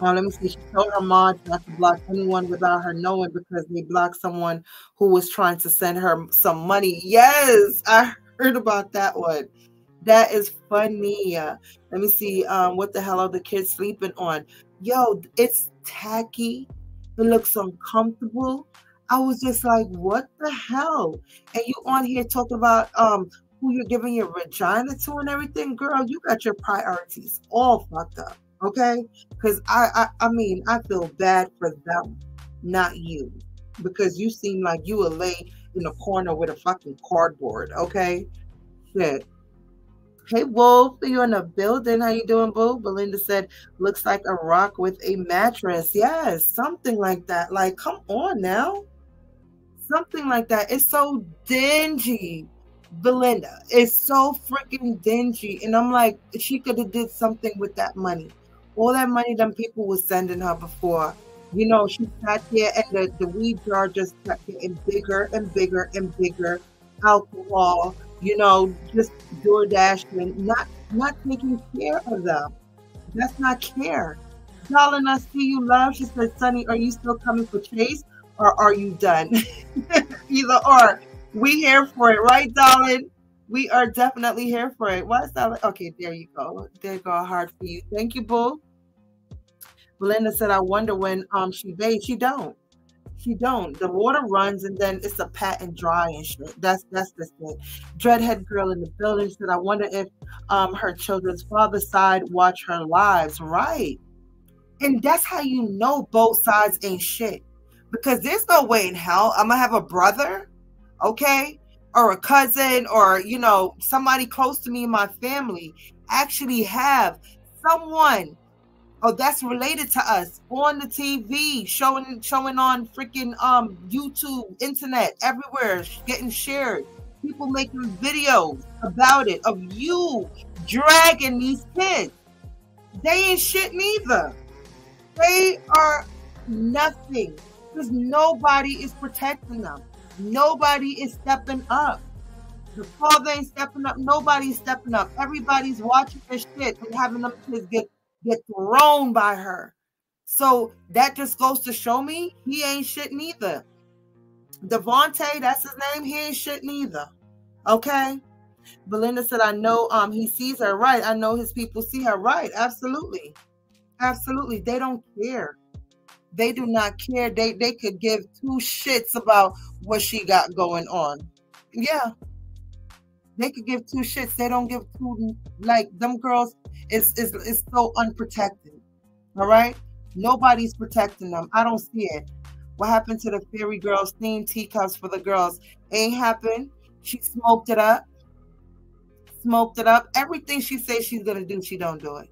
Uh, let me see. She told her mom not to block anyone without her knowing because they blocked someone who was trying to send her some money. Yes, I heard about that one. That is funny. Let me see. Um, what the hell are the kids sleeping on? Yo, it's tacky. It looks uncomfortable. I was just like, what the hell? And you on here talking about um who you're giving your vagina to and everything, girl. You got your priorities all fucked up okay? Because I, I, I mean, I feel bad for them, not you, because you seem like you will lay in a corner with a fucking cardboard, okay? Shit. Hey Wolf, are you in the building? How you doing, Boo? Belinda said, looks like a rock with a mattress. Yes, something like that. Like, come on now. Something like that. It's so dingy. Belinda, it's so freaking dingy. And I'm like, she could have did something with that money all that money them people was sending her before. You know, she sat there and the, the weed jar just kept getting bigger and bigger and bigger. Alcohol, you know, just door dashing, not not taking care of them. That's not care. Darling, I see you love. She said, Sunny, are you still coming for Chase or are you done? Either or. We here for it, right, darling? We are definitely here for it. Why is that? Okay, there you go. There go. Hard for you. Thank you, Boo. Belinda said, I wonder when um she bathes. She don't. She don't. The water runs and then it's a pat and dry and shit. That's that's the thing. Dreadhead girl in the building said, I wonder if um her children's father's side watch her lives. Right. And that's how you know both sides ain't shit. Because there's no way in hell I'm gonna have a brother, okay, or a cousin or you know somebody close to me in my family actually have someone oh that's related to us on the TV showing showing on freaking um YouTube internet everywhere getting shared people making videos about it of you dragging these kids they ain't shit neither they are nothing because nobody is protecting them Nobody is stepping up. The father ain't stepping up. Nobody's stepping up. Everybody's watching this shit and having them kids get get thrown by her. So that just goes to show me he ain't shit neither. Devontae, that's his name. He ain't shit neither. Okay. Belinda said, I know um he sees her right. I know his people see her right. Absolutely. Absolutely. They don't care. They do not care. They they could give two shits about what she got going on. Yeah. They could give two shits. They don't give two like them girls is is is so unprotected. All right? Nobody's protecting them. I don't see it. What happened to the fairy girls theme teacups for the girls? Ain't happened. She smoked it up. Smoked it up. Everything she says she's gonna do, she don't do it.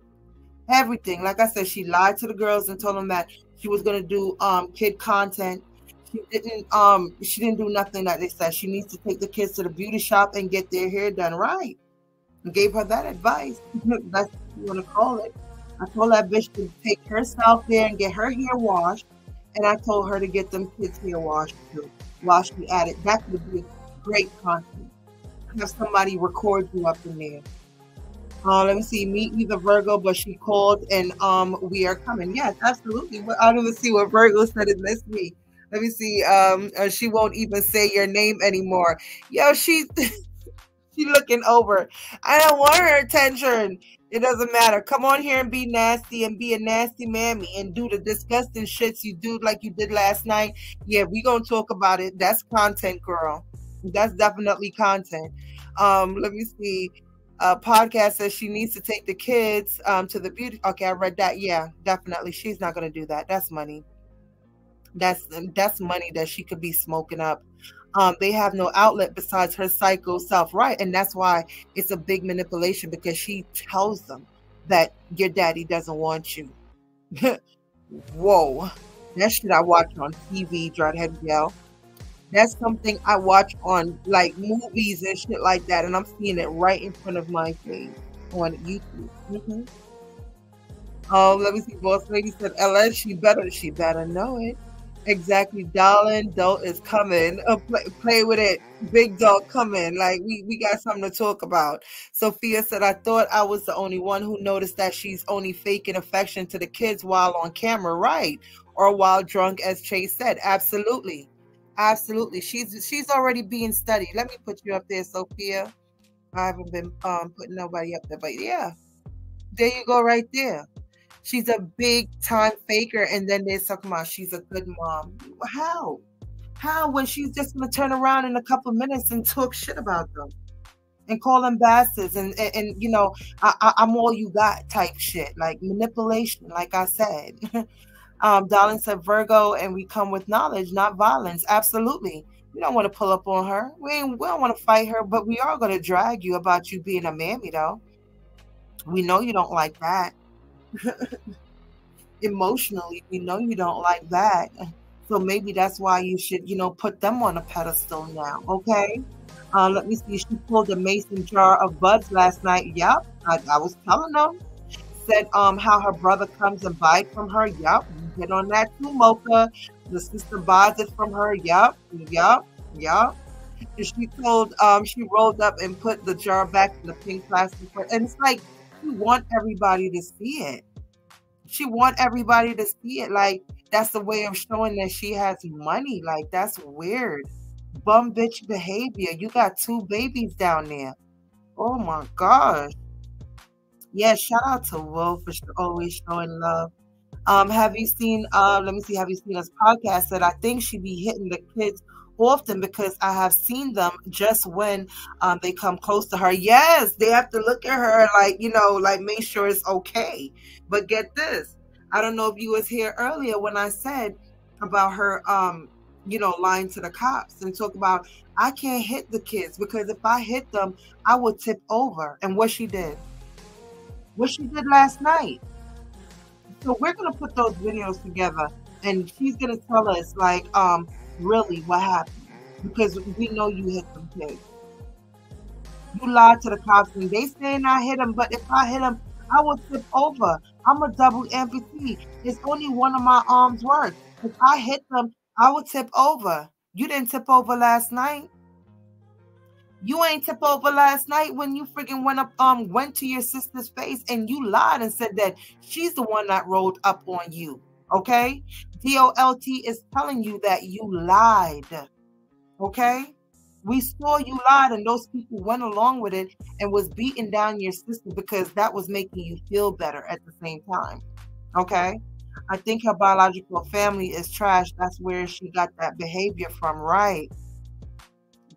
Everything. Like I said, she lied to the girls and told them that she was gonna do um kid content. She didn't um she didn't do nothing that they said. She needs to take the kids to the beauty shop and get their hair done right. I gave her that advice. That's you want to call it. I told that bitch to take herself there and get her hair washed. And I told her to get them kids' hair washed too while she at it. That would be a great content. Have somebody record you up in there. Uh, let me see. Meet me the Virgo, but she called and um we are coming. Yes, absolutely. I don't even see what Virgo said it missed me. Let me see. Um, uh, she won't even say your name anymore. Yo, she she looking over. I don't want her attention. It doesn't matter. Come on here and be nasty and be a nasty mammy and do the disgusting shits you do like you did last night. Yeah, we gonna talk about it. That's content, girl. That's definitely content. Um, let me see. uh, podcast says she needs to take the kids um, to the beauty. Okay, I read that. Yeah, definitely. She's not to do that. That's money. That's that's money that she could be smoking up. Um, they have no outlet besides her psycho self, right? And that's why it's a big manipulation because she tells them that your daddy doesn't want you. Whoa, that shit I watch on TV, Dreadhead Yell. That's something I watch on like movies and shit like that, and I'm seeing it right in front of my face on YouTube. Mm-hmm. Oh, let me see. Boss lady said, "Ella, she better, she better know it." Exactly, darling. Dope is coming. Uh, play, play with it. Big dog coming. Like we we got something to talk about. Sophia said, "I thought I was the only one who noticed that she's only faking affection to the kids while on camera, right? Or while drunk, as Chase said. Absolutely." Absolutely. She's she's already being studied. Let me put you up there, Sophia. I haven't been um putting nobody up there, but yeah. There you go, right there. She's a big time faker, and then they're talking about she's a good mom. How? How when she's just gonna turn around in a couple minutes and talk shit about them and call them bastards and and, and you know I, I'm all you got type shit like manipulation, like I said. Um, Darling said Virgo, and we come with knowledge, not violence. Absolutely. We don't want to pull up on her. We, we don't want to fight her, but we are going to drag you about you being a mammy, though. We know you don't like that. Emotionally, we know you don't like that. So maybe that's why you should, you know, put them on a pedestal now, okay? Uh, let me see. She pulled a mason jar of buds last night. Yep, I, I was telling them. Said um how her brother comes and buys from her. Yep, hit on that too, Mocha. The sister buys it from her. yep yep yep And she told, um, she rolled up and put the jar back in the pink plastic. And it's like, she want everybody to see it. She want everybody to see it. Like, that's the way of showing that she has money. Like, that's weird. Bum bitch behavior. You got two babies down there. Oh my gosh. Yeah, shout out to Wolf for always showing love. Um, have you seen? Uh, let me see. Have you seen this podcast that I think she be hitting the kids often because I have seen them just when um, they come close to her. Yes, they have to look at her like you know, like make sure it's okay. But get this, I don't know if you was here earlier when I said about her, um, you know, lying to the cops and talk about I can't hit the kids because if I hit them, I would tip over. And what she did, what she did last night so we're gonna put those videos together, and she's gonna tell us like, um, really what happened because we know you hit them kids. You lied to the cops, and they saying I hit him, but if I hit him, I will tip over. I'm a double amputee. It's only one of my arms work. If I hit them, I will tip over. You didn't tip over last night. You ain't tip over last night when you freaking went up, um, went to your sister's face and you lied and said that she's the one that rolled up on you. Okay, DOLT is telling you that you lied. Okay, we saw you lied, and those people went along with it and was beating down your sister because that was making you feel better at the same time. Okay. I think her biological family is trash. That's where she got that behavior from, right?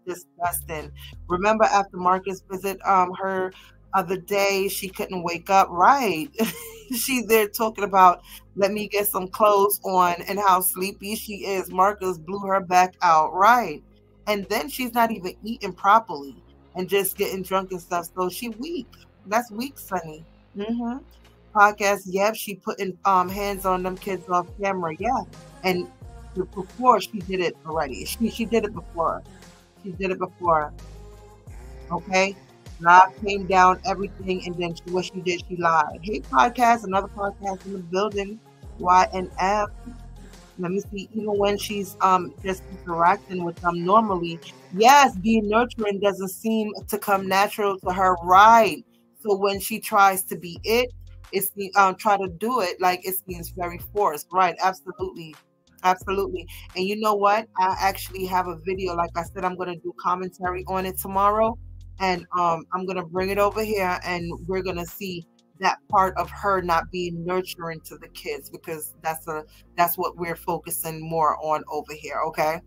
disgusting. Remember after Marcus visit um her other day, she couldn't wake up right. She's there talking about let me get some clothes on and how sleepy she is. Marcus blew her back out right. And then she's not even eating properly and just getting drunk and stuff. So she weak. That's weak, Sunny. Mm-hmm. Podcast, yep, she putting um hands on them kids off camera, yeah. And before she did it already. She she did it before. She did it before. Okay? God came down, everything, and then she, what she did, she lied. Hey, podcast, another podcast in the building, Y and F. Let me see, even when she's um just interacting with them normally, yes, being nurturing doesn't seem to come natural to her, right? So when she tries to be it, it's um try to do it like it seems very forced, right? Absolutely. Absolutely. And you know what? I actually have a video. Like I said, I'm going to do commentary on it tomorrow. And um, I'm to bring it over here and we're to see that part of her not being nurturing to the kids because that's a that's what we're focusing more on over here okay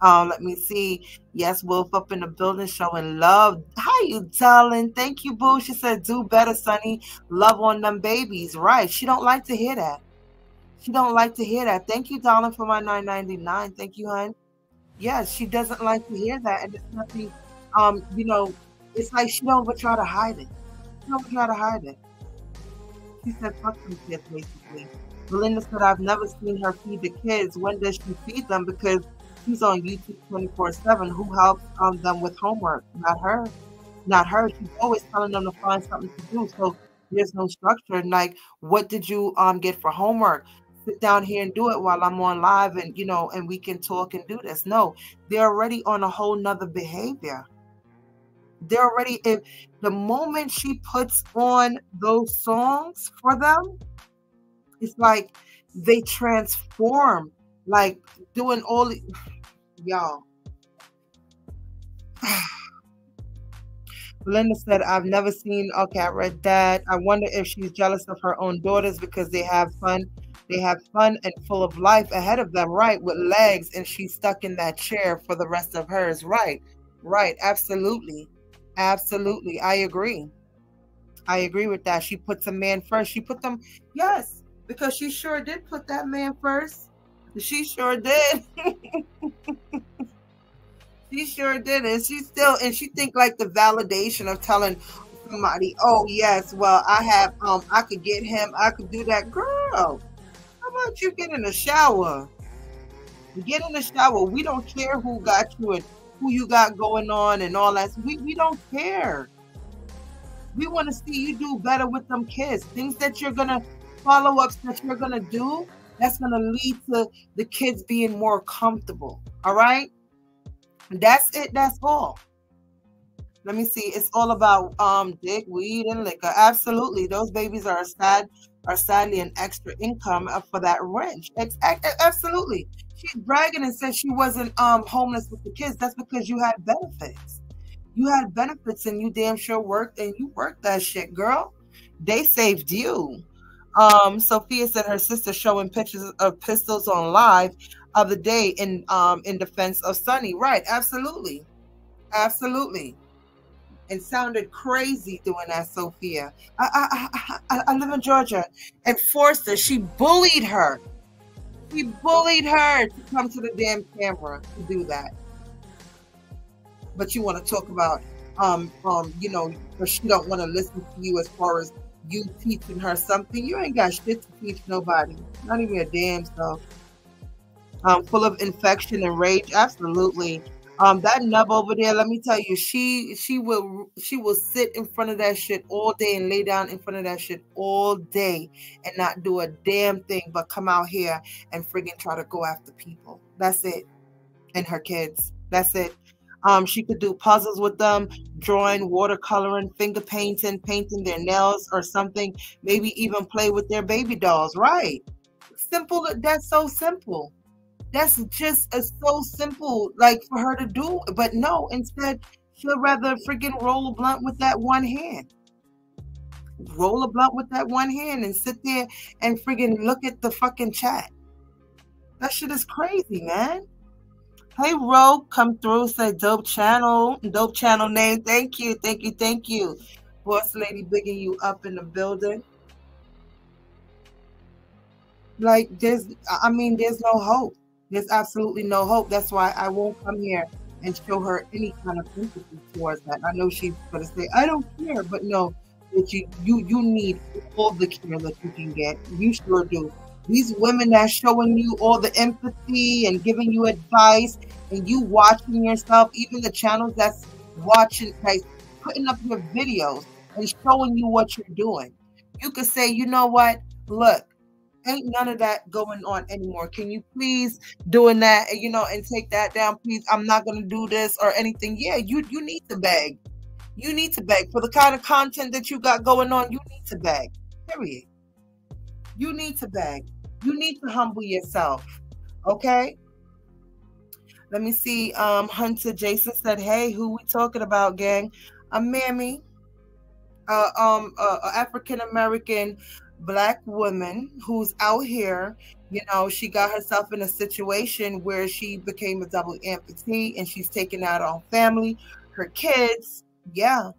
Um, let me see. Yes, Wolf up in the building showing love. How you darling? Thank you, boo. She said, do better, Sunny. Love on them babies. Right. She don't like to hear that. She don't like to hear that. Thank you, darling, for my 999. Thank you, hon. Yes, she doesn't like to hear that. And it's nothing, um, you know, it's like she don't ever try to hide it. She don't try to hide it. She said, fuck them kids, basically. Belinda said, I've never seen her feed the kids. When does she feed them? Because she's on YouTube 24 7. Who helps um, them with homework? Not her. Not her. She's always telling them to find something to do. So there's no structure. And like, what did you um get for homework? Sit down here and do it while I'm on live and you know, and we can talk and do this. No, they're already on a whole nother behavior. They're already if the moment she puts on those songs for them, it's like they transform, like doing all y'all. Belinda said, I've never seen, okay, I read that. I wonder if she's jealous of her own daughters because they have fun. They have fun and full of life ahead of them, right? With legs, and she's stuck in that chair for the rest of hers. Right, right, absolutely. Absolutely. I agree. I agree with that. She puts a man first. She put them, yes, because she sure did put that man first. She sure did. she sure did. And she still, and she think like the validation of telling somebody, oh, yes, well, I have, um, I could get him, I could do that. Girl, how about you get in the shower? Get in the shower. We don't care who got you and who you got going on and all that. We, we don't care. We want to see you do better with them kids. Things that you're going to follow ups that you're going to do, that's going to lead to the kids being more comfortable. All right. That's it. That's all. Let me see. It's all about um dick, weed, and liquor. Absolutely. Those babies are sad, are sadly an extra income for that rent. Absolutely she's bragging and said she wasn't um homeless with the kids, that's because you had benefits. You had benefits and you damn sure worked and you worked that shit, girl. They saved you. Um, Sophia said her sister showing pictures of pistols on live of the day in um in defense of Sunny. Right, absolutely. Absolutely. And sounded crazy doing that, Sophia. I, I, I, I live in Georgia and forced her. She bullied her he bullied her to come to the damn camera to do that. But you want to talk about, um, um, you know, but she don't want to listen to you as far as you teaching her something. You ain't got shit to teach nobody. Not even a damn self. Um, full of infection and rage. Absolutely. Um, that nub over there, let me tell you, she she will she will sit in front of that shit all day and lay down in front of that shit all day and not do a damn thing but come out here and friggin' try to go after people. That's it. And her kids. That's it. Um, she could do puzzles with them, drawing, watercoloring, finger painting, painting their nails or something, maybe even play with their baby dolls. Right. Simple. That's so simple. That's just a, so simple, like for her to do. But no, instead, she'll rather freaking roll a blunt with that one hand. Roll a blunt with that one hand and sit there and freaking look at the fucking chat. That shit is crazy, man. Hey, Rogue, come through. Say dope channel, dope channel name. Thank you, thank you, thank you. Boss lady bigging you up in the building. Like, there's, I mean, there's no hope. There's absolutely no hope. That's why I won't come here and show her any kind of sympathy towards that. I know she's going to say, I don't care, but no, that you, you, you need all the care that you can get. You sure do. These women that showing you all the empathy and giving you advice and you watching yourself, even the channels that's watching, like putting up your videos and showing you what you're doing. You could say, you know what? Look, ain't none of that going on anymore. Can you please doing that, you know, and take that down, please? I'm not gonna do this or anything. Yeah, you you need to beg. You need to beg for the kind of content that you got going on. You need to beg. Period. You need to beg. You need to humble yourself. Okay. Let me see. Um, Hunter Jason said, "Hey, who we talking about, gang? I'm Mammy, uh, um, uh, African American black woman who's out here. You know, she got herself in a situation where she became a double amputee and she's taking out on family, her kids. Yeah.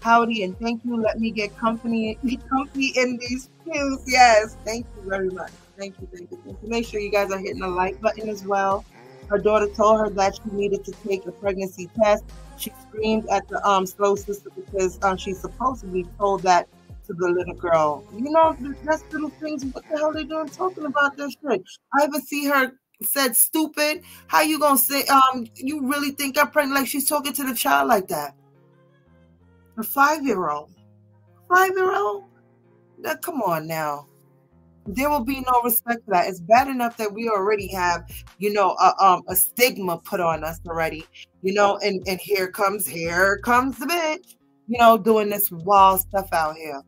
Howdy and thank you. Let me get company comfy in these pews. Yes, thank you very much. Thank you, thank you, thank you. Make sure you guys are hitting the like button as well. Her daughter told her that she needed to take a pregnancy test. She screamed at the um slow sister because um, she supposedly told that to the little girl. You know, that's little things. What the hell they doing talking about this shit? I even see her said stupid. How you gonna say um you really think I'm pregnant? Like she's talking to the child like that. A five year old. Five year old? Now come on now. There will be no respect for that. It's bad enough that we already have, you know, a, um, a stigma put on us already, you know, and, and here comes, here comes the bitch, you know, doing this wild stuff out here.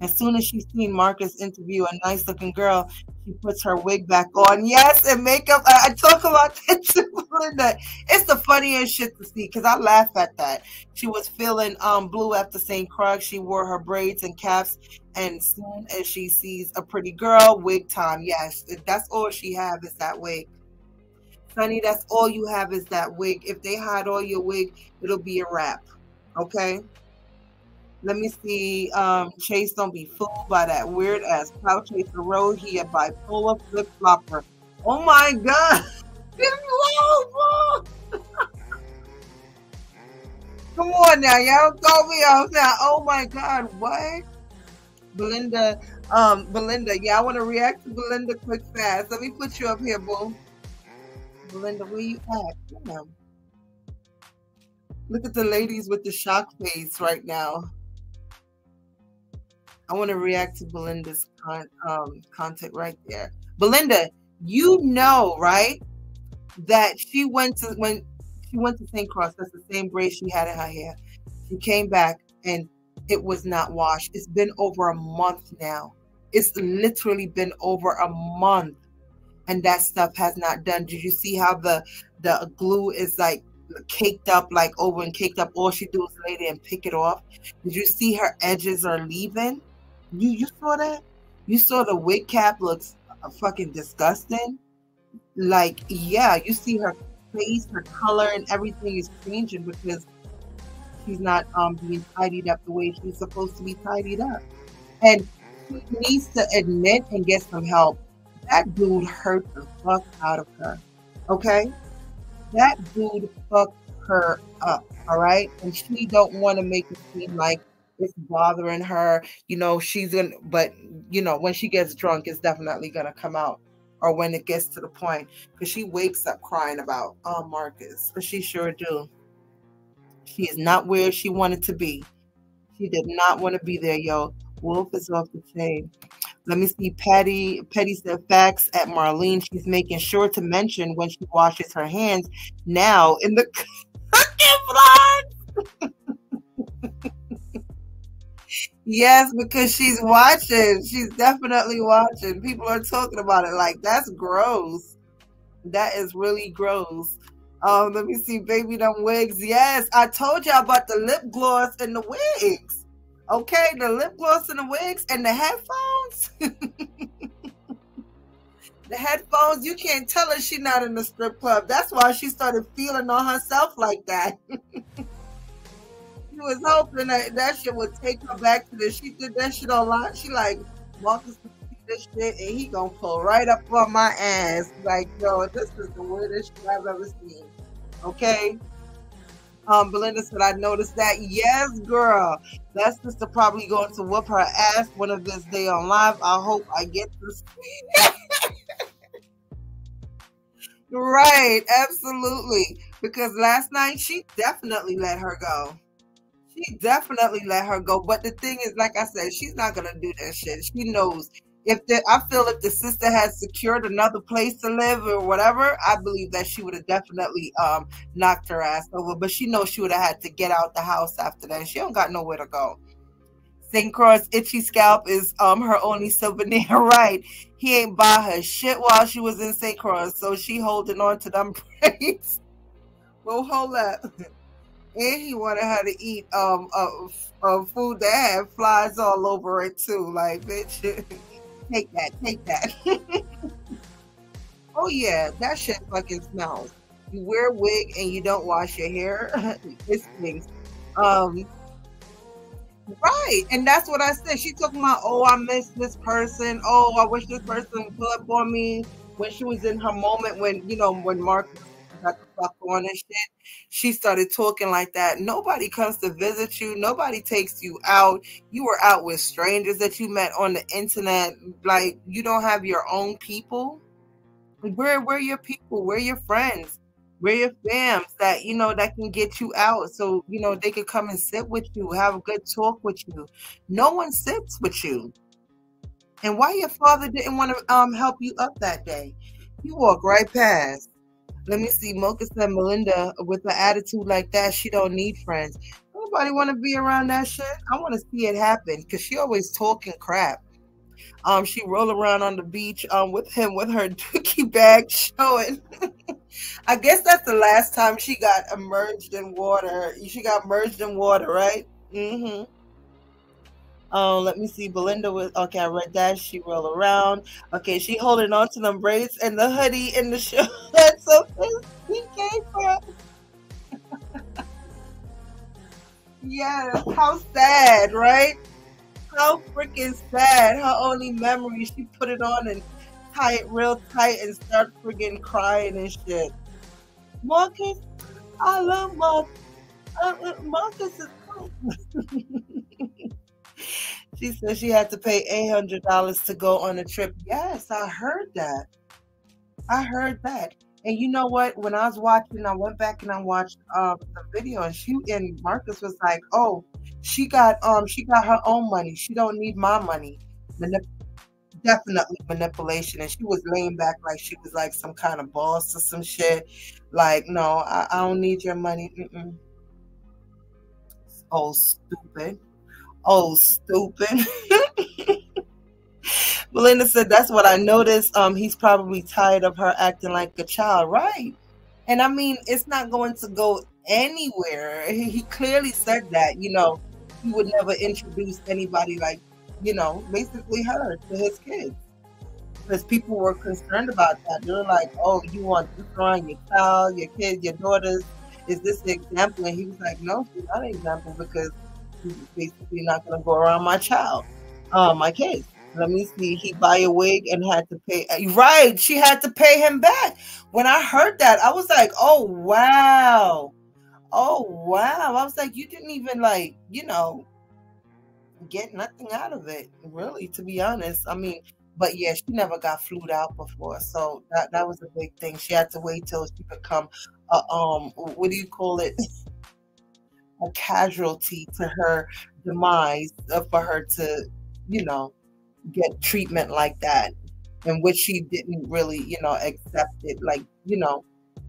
As soon as she's seen Marcus interview a nice looking girl, she puts her wig back on. Yes, and makeup. I, I talk about that too, Linda. It's the funniest shit to see because I laugh at that. She was feeling um blue after St. Croix. She wore her braids and caps, and soon as she sees a pretty girl, wig time. Yes, that's all she have is that wig. Sunny, that's all you have is that wig. If they hide all your wig, it'll be a wrap. Okay. Let me see. Um, Chase, don't be fooled by that weird ass clout chaser road. He a bipolar flip flopper. Oh my god. Come on now, y'all call me out now. Oh my god, what? Belinda, um, Belinda, yeah, I want to react to Belinda quick fast. Let me put you up here, boo. Belinda, where you at? Damn. Look at the ladies with the shock face right now. I want to react to Belinda's con- um, content right there. Belinda, you know, right, that she went to when she went to St. Cross. That's the same braid she had in her hair. She came back and it was not washed. It's been over a month now. It's literally been over a month, and that stuff has not done. Did you see how the the glue is like caked up, like over and caked up? All she do is lay there and pick it off. Did you see her edges are leaving? You you saw that? You saw the wig cap looks fucking disgusting. Like, yeah, you see her face, her color, and everything is changing because she's not um being tidied up the way she's supposed to be tidied up. And she needs to admit and get some help. That dude hurt the fuck out of her. Okay? That dude fucked her up. All right. And she don't want to make it seem like it's bothering her. You know, she's gonna, but you know, when she gets drunk, it's definitely gonna come out. Or when it gets to the point, because she wakes up crying about oh Marcus, but she sure do. She is not where she wanted to be. She did not want to be there, yo. Wolf is off the chain. Let me see. Patty. Patty said facts at Marlene. She's making sure to mention when she washes her hands now in the cooking vlog. Yes, because she's watching. She's definitely watching. People are talking about it like that's gross. That is really gross. Um, let me see, baby, them wigs. Yes, I told y'all about the lip gloss and the wigs. Okay, the lip gloss and the wigs and the headphones. the headphones, you can't tell her she's not in the strip club. That's why she started feeling on herself like that. she was hoping that that shit would take her back to this. She did that shit online. She like Marcus this shit and he gonna pull right up on my ass. Like, yo, this is the weirdest shit I've ever seen. Okay. Um, Belinda said, I noticed that. Yes, girl. That sister probably going to whoop her ass one of this day on live. I hope I get this. right, absolutely. Because last night she definitely let her go she definitely let her go. But the thing is, like I said, she's not gonna do that shit. She knows if the, I feel if the sister had secured another place to live or whatever, I believe that she would have definitely um knocked her ass over. But she knows she would have had to get out the house after that. She don't got nowhere to go. St. Croix itchy scalp is um her only souvenir, right? He ain't buy her shit while she was in St. Croix, so she holding on to them braids. well, hold up. And he wanted her to eat um a, a food that had flies all over it too. Like, bitch, take that, take that. oh yeah, that shit fucking smells. You wear a wig and you don't wash your hair, it stinks. Um, right, and that's what I said. She took my oh, I miss this person. Oh, I wish this person pull up on me when she was in her moment when you know when Mark got the fuck on and shit. She started talking like that. Nobody comes to visit you. Nobody takes you out. You were out with strangers that you met on the internet. Like you don't have your own people. Where where your people? Where your friends? Where your fams that you know that can get you out so you know they could come and sit with you, have a good talk with you. No one sits with you. And why your father didn't want to um help you up that day? You walk right past. Let me see. Mocha said Melinda with an attitude like that, she don't need friends. Nobody want to be around that shit. I want to see it happen because she always talking crap. Um, she roll around on the beach um with him with her dookie bag showing. I guess that's the last time she got immersed in water. She got merged in water, right? Mm-hmm. Um, let me see. Belinda was okay. I read that. She roll around. Okay, she holding on to them braids and the hoodie and the shirt. so he came from. yes, how sad, right? How freaking sad. Her only memory. She put it on and tie it real tight and start freaking crying and shit. Marcus, I love Marcus. Uh, uh Marcus is. she said she had to pay eight hundred dollars to go on a trip. Yes, I heard that. I heard that. And you know what? When I was watching, I went back and I watched uh, the video, and she and Marcus was like, "Oh, she got um, she got her own money. She don't need my money." Manip- definitely manipulation, and she was laying back like she was like some kind of boss or some shit. Like, no, I, I don't need your money. Mm-mm. Oh, stupid. Oh, stupid. Melinda said, That's what I noticed. Um, he's probably tired of her acting like a child. Right. And I mean, it's not going to go anywhere. He clearly said that, you know, he would never introduce anybody like, you know, basically her to his kids. Because people were concerned about that. They were like, oh, you want this on your child, your kids, your daughters. Is this the example? And he was like, no, she's not an example because basically not going to go around my child, uh, my kids. Let me see. He buy a wig and had to pay. Uh, right, she had to pay him back. When I heard that, I was like, "Oh wow, oh wow!" I was like, "You didn't even like, you know, get nothing out of it, really." To be honest, I mean, but yeah, she never got flued out before, so that that was a big thing. She had to wait till she become come. Uh, um, what do you call it? a casualty to her demise uh, for her to, you know, get treatment like that, in which she didn't really, you know, accept it. Like, you know,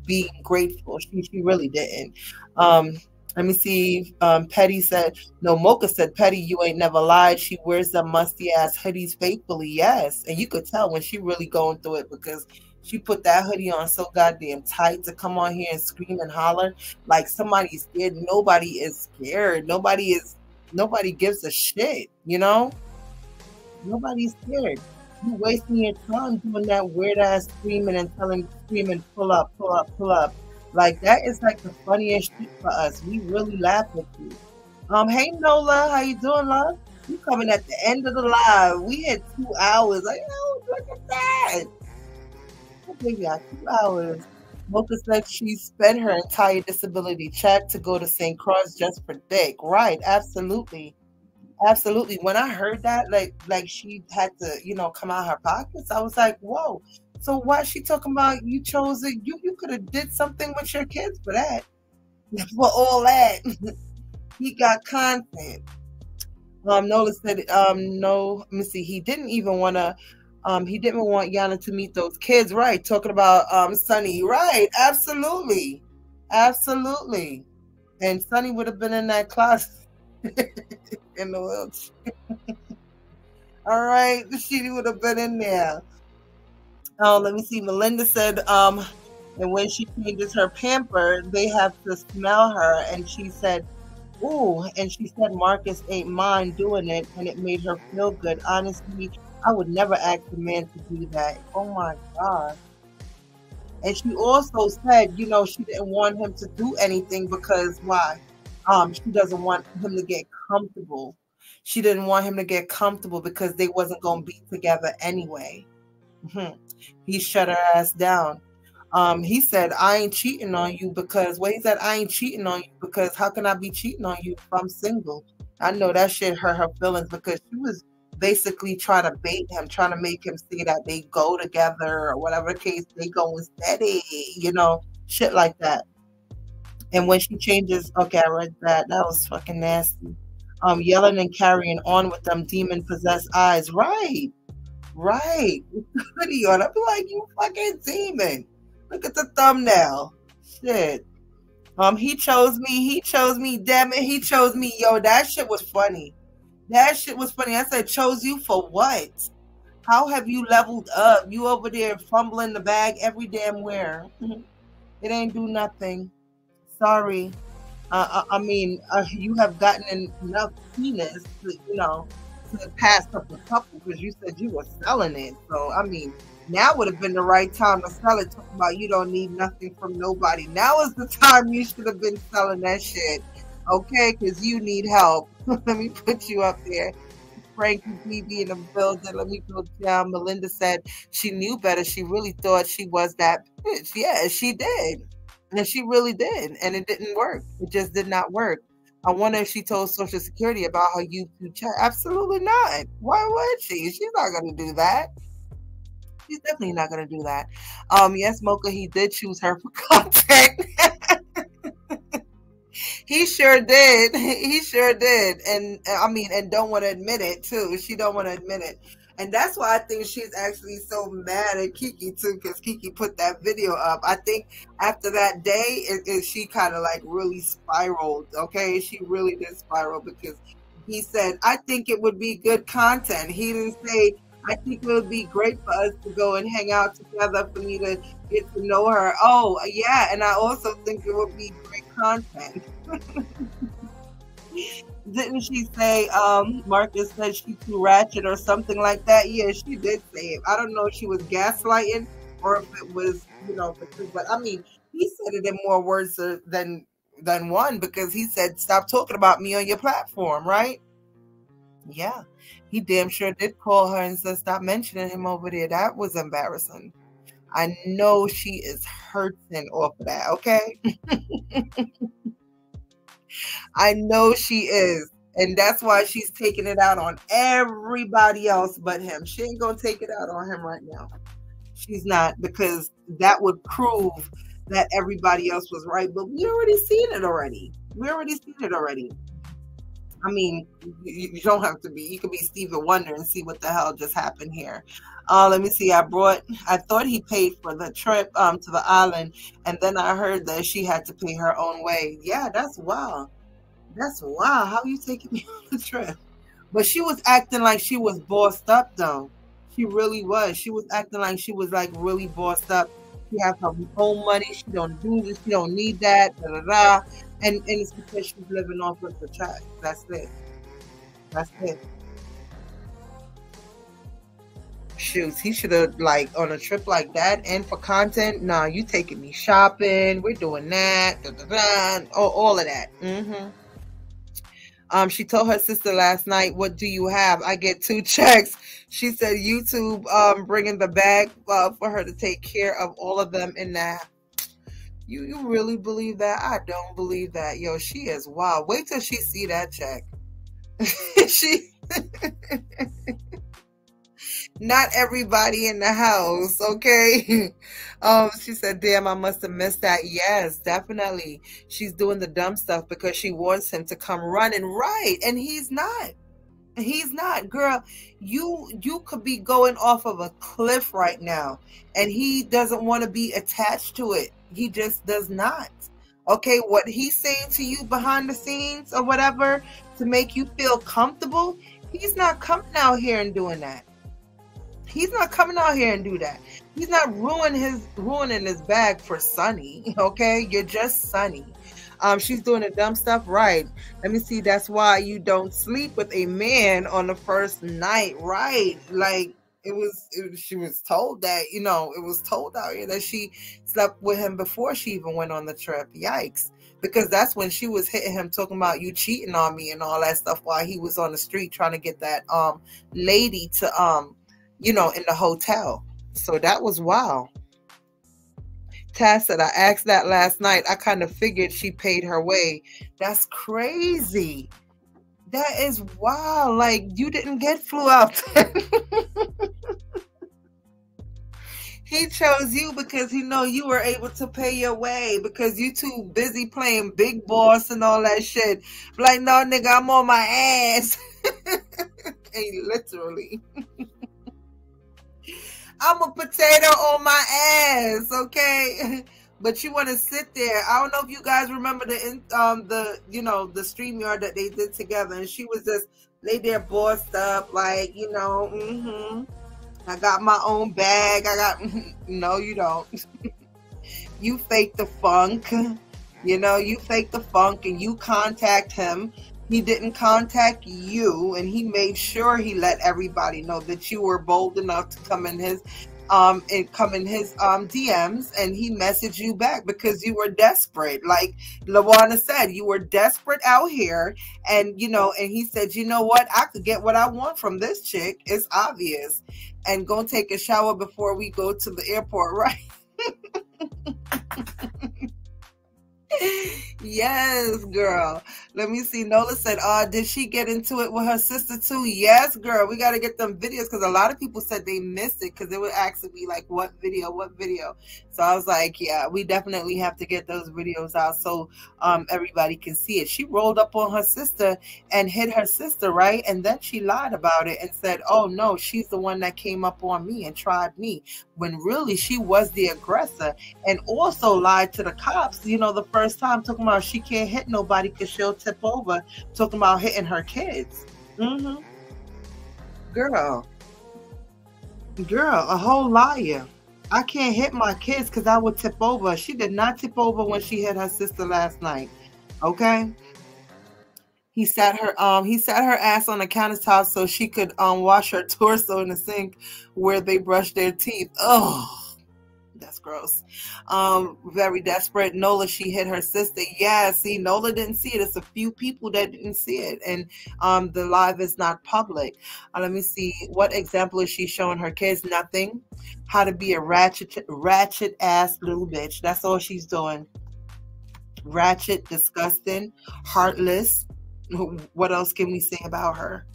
being grateful. She she really didn't. Um, let me see. Um, Petty said, no, Mocha said, Petty, you ain't never lied. She wears the musty ass hoodies faithfully. Yes. And you could tell when she really going through it because she put that hoodie on so goddamn tight to come on here and scream and holler like somebody's scared. Nobody is scared. Nobody is. Nobody gives a shit. You know. Nobody's scared. You wasting your time doing that weird ass screaming and telling screaming pull up, pull up, pull up. Like that is like the funniest shit for us. We really laugh at you. Um, hey Nola, how you doing, love? You coming at the end of the live. We had two hours. Like, oh, look at that. We got two hours. Mocha said she spent her entire disability check to go to St. Croix just for Dick. Right, absolutely. Absolutely. When I heard that, like like she had to, you know, come out of her pockets, I was like, whoa. So why she talking about you chose it? You you could have did something with your kids for that. for all that. he got content. Um, Nola said, um, no, let me see. He didn't even want to um, he didn't want Yana to meet those kids, right? Talking about um Sunny, right? Absolutely, absolutely. And Sunny would have been in that closet in the wheelchair. All right, she would have been in there. Oh, let me see. Melinda said, um, And when she changes her pamper, they have to smell her. And she said, Ooh, and she said Marcus ain't mind doing it, and it made her feel good. Honestly, I would never ask a man to do that. Oh my God. And she also said, you know, she didn't want him to do anything because why? Um, she doesn't want him to get comfortable. She didn't want him to get comfortable because they wasn't gonna be together anyway. Mm-hmm. He shut her ass down. Um, he said, I ain't cheating on you because well, he said, I ain't cheating on you because how can I be cheating on you if I'm single? I know that shit hurt her feelings because she was basically trying to bait him, trying to make him see that they go together or whatever case they go steady, you know, shit like that. And when she changes, okay, I read that. That was fucking nasty. Um, yelling and carrying on with them demon possessed eyes. Right. Right. Video. And I'd be like, you fucking demon. Look at the thumbnail. Shit. Um, he chose me. He chose me. Damn it. He chose me. Yo, that shit was funny. That shit was funny. I said, chose you for what? How have you leveled up? You over there fumbling the bag every damn where. it ain't do nothing. Sorry. Uh, I, I, mean, uh, you have gotten enough penis, to, you know, to pass up a couple because you said you were selling it. So, I mean, now would have been the right time to sell it. Talking about you don't need nothing from nobody. Now is the time you should have been selling that shit okay? Because you need help. Let me put you up there. Frankie BB in the building. Let me go down. Melinda said she knew better. She really thought she was that bitch. Yeah, she did. And she really did. And it didn't work. It just did not work. I wonder if she told Social Security about her YouTube chat. Absolutely not. Why would she? She's not going to do that. She's definitely not going to do that. Um, yes, Mocha, he did choose her for content. He sure did. He sure did. And uh, I mean, and don't want to admit it too. She don't want to admit it. And that's why I think she's actually so mad at Kiki too, because Kiki put that video up. I think after that day, it, it, she kind of like really spiraled. Okay, she really did spiral because he said, "I think it would be good content." He didn't say, "I think it would be great for us to go and hang out together for me to get to know her." Oh, yeah, and I also think it would be content. Didn't she say um, Marcus said she too ratchet or something like that? Yeah, she did say it. I don't know if she was gaslighting or if it was, you know, but I mean, he said it in more words than than one because he said, "Stop talking about me on your platform," right? Yeah, he damn sure did call her and said, "Stop mentioning him over there." That was embarrassing. I know she is hurting off of that. Okay. I know she is. And that's why she's taking it out on everybody else but him. She ain't gonna take it out on him right now. She's not because that would prove that everybody else was right. But we already seen it already. We already seen it already. I mean, you, you don't have to be. You could be Stephen Wonder and see what the hell just happened here. Uh, let me see. I brought. I thought he paid for the trip um, to the island, and then I heard that she had to pay her own way. Yeah, that's wild. That's wow. How you taking me on the trip? But she was acting like she was bossed up though. She really was. She was acting like she was like really bossed up. She has her own money. She don't do this. She don't need that. Da, da, da. And and it's because she's living off of the check. That's it. That's it. Shoes. he should have like on a trip like that and for content. Nah, you taking me shopping. We're doing that. Da, da, da, all, all of that. Mm-hmm. Um, she told her sister last night, "What do you have?" I get two checks. She said YouTube um bringing the bag uh, for her to take care of all of them in that. You you really believe that? I don't believe that. Yo, she is wild. Wait till she see that check. she not everybody in the house, okay? um, she said, Damn, I must have missed that. Yes, definitely. She's doing the dumb stuff because she wants him to come running right, and he's not. He's not, girl. You you could be going off of a cliff right now, and he doesn't want to be attached to it. He just does not. Okay, what he's saying to you behind the scenes or whatever to make you feel comfortable, he's not coming out here and doing that. He's not coming out here and do that. He's not ruining his ruining his bag for Sunny. Okay, you're just Sunny. Um, she's doing the dumb stuff right. Let me see. That's why you don't sleep with a man on the first night, right? Like it was, it, she was told that you know it was told out here that she slept with him before she even went on the trip. Yikes! Because that's when she was hitting him, talking about you cheating on me and all that stuff while he was on the street trying to get that um lady to um you know in the hotel. So that was wow. Taz said, I asked that last night. I kind of figured she paid her way. That's crazy. That is wild. Like you didn't get flew out. he chose you because he know you were able to pay your way because you too busy playing big boss and all that shit. Like, no nigga, I'm on my ass. and literally. I'm a potato on my ass, okay? But you want to sit there. I don't know if you guys remember the um the you know the StreamYard that they did together, and she was just lay there bossed up, like you know, mm-hmm. I got my own bag. I got no, you don't. you fake the funk. You know, you fake the funk and you contact him he didn't contact you and he made sure he let everybody know that you were bold enough to come in his um and come in his um DMs and he messaged you back because you were desperate. Like Lawana said, you were desperate out here and you know, and he said, you know what, I could get what I want from this chick. It's obvious. And go take a shower before we go to the airport, right? yes, girl. Let me see. Nola said, uh, did she get into it with her sister too? Yes, girl. We got to get them videos because a lot of people said they missed it because it would actually be like, what video, what video? So I was like, yeah, we definitely have to get those videos out so um, everybody can see it. She rolled up on her sister and hit her sister, right? And then she lied about it and said, oh, no, she's the one that came up on me and tried me when really she was the aggressor and also lied to the cops, you know, the first time talking about she can't hit nobody because she'll tip over talking about hitting her kids. Mm-hmm. Girl, girl, a whole liar. I can't hit my kids because I would tip over. She did not tip over when she hit her sister last night. Okay. He sat her um he sat her ass on the countertop so she could um wash her torso in the sink where they brush their teeth. Oh gross. Um, very desperate. Nola, she hit her sister. Yeah, see, Nola didn't see it. It's a few people that didn't see it, and um, the live is not public. Uh, let me see. What example is she showing her kids? Nothing. How to be a ratchet, ratchet ass little bitch. That's all she's doing. Ratchet, disgusting, heartless. What else can we say about her?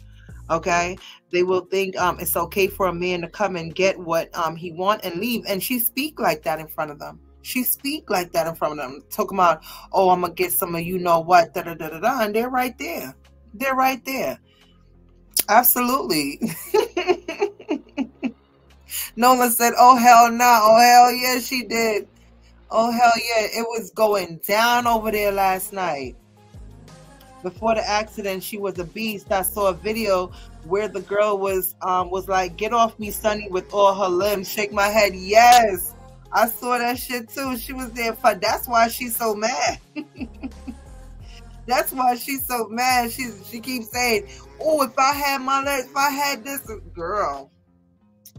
Okay? They will think um, it's okay for a man to come and get what um, he want and leave and she speak like that in front of them. She speak like that in front of them talking about oh i'm gonna get some of you know what da da da da da and they're right there. They're right there. Absolutely. Nola said oh hell no. Oh hell yeah she did. Oh hell yeah it was going down over there last night before the accident, she was a beast. I saw a video where the girl was um was like, "Get off me, Sunny," with all her limbs. Shake my head. Yes, I saw that shit too. She was there for. That's why she's so mad. that's why she's so mad. She's she keeps saying, "Oh, if I had my legs, if I had this girl."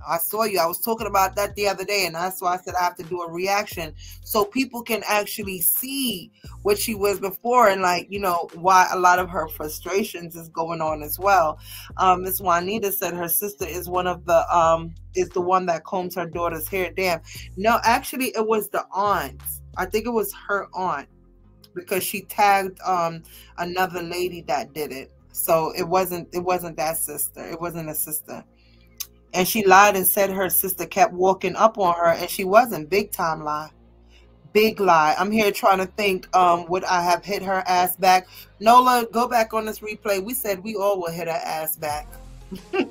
I saw you. I was talking about that the other day, and that's why I said I have to do a reaction so people can actually see what she was before and, like, you know, why a lot of her frustrations is going on as well. Um, Miss Juanita said her sister is one of the um is the one that combs her daughter's hair. Damn. No, actually, it was the aunt. I think it was her aunt because she tagged um another lady that did it. So it wasn't it wasn't that sister. It wasn't a sister and she lied and said her sister kept walking up on her and she wasn't. Big time lie. Big lie. I'm here trying to think um would i have hit her ass back? Nola go back on this replay. We said we all will hit her ass back.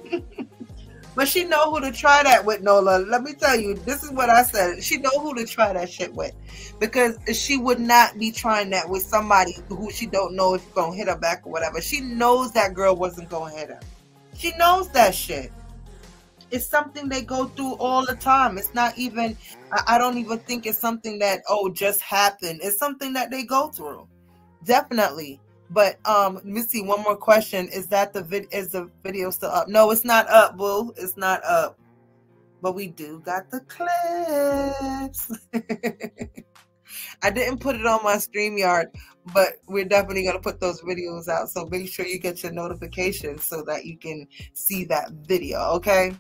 But she know who to try that with nola. Let me tell you this is what i said. She know who to try that shit with. Because she would not be trying that with somebody who she don't know if gonna hit her back or whatever. She knows that girl wasn't gonna hit her. She knows that shit it's something they go through all the time. It's not even, I, don't even think it's something that, oh, just happened. It's something that they go through. Definitely. But um, let me see one more question. Is that the vid is the video still up? No, it's not up, boo. It's not up. But we do got the clips. I didn't put it on my StreamYard, but we're definitely going to put those videos out. So make sure you get your notifications so that you can see that video, okay?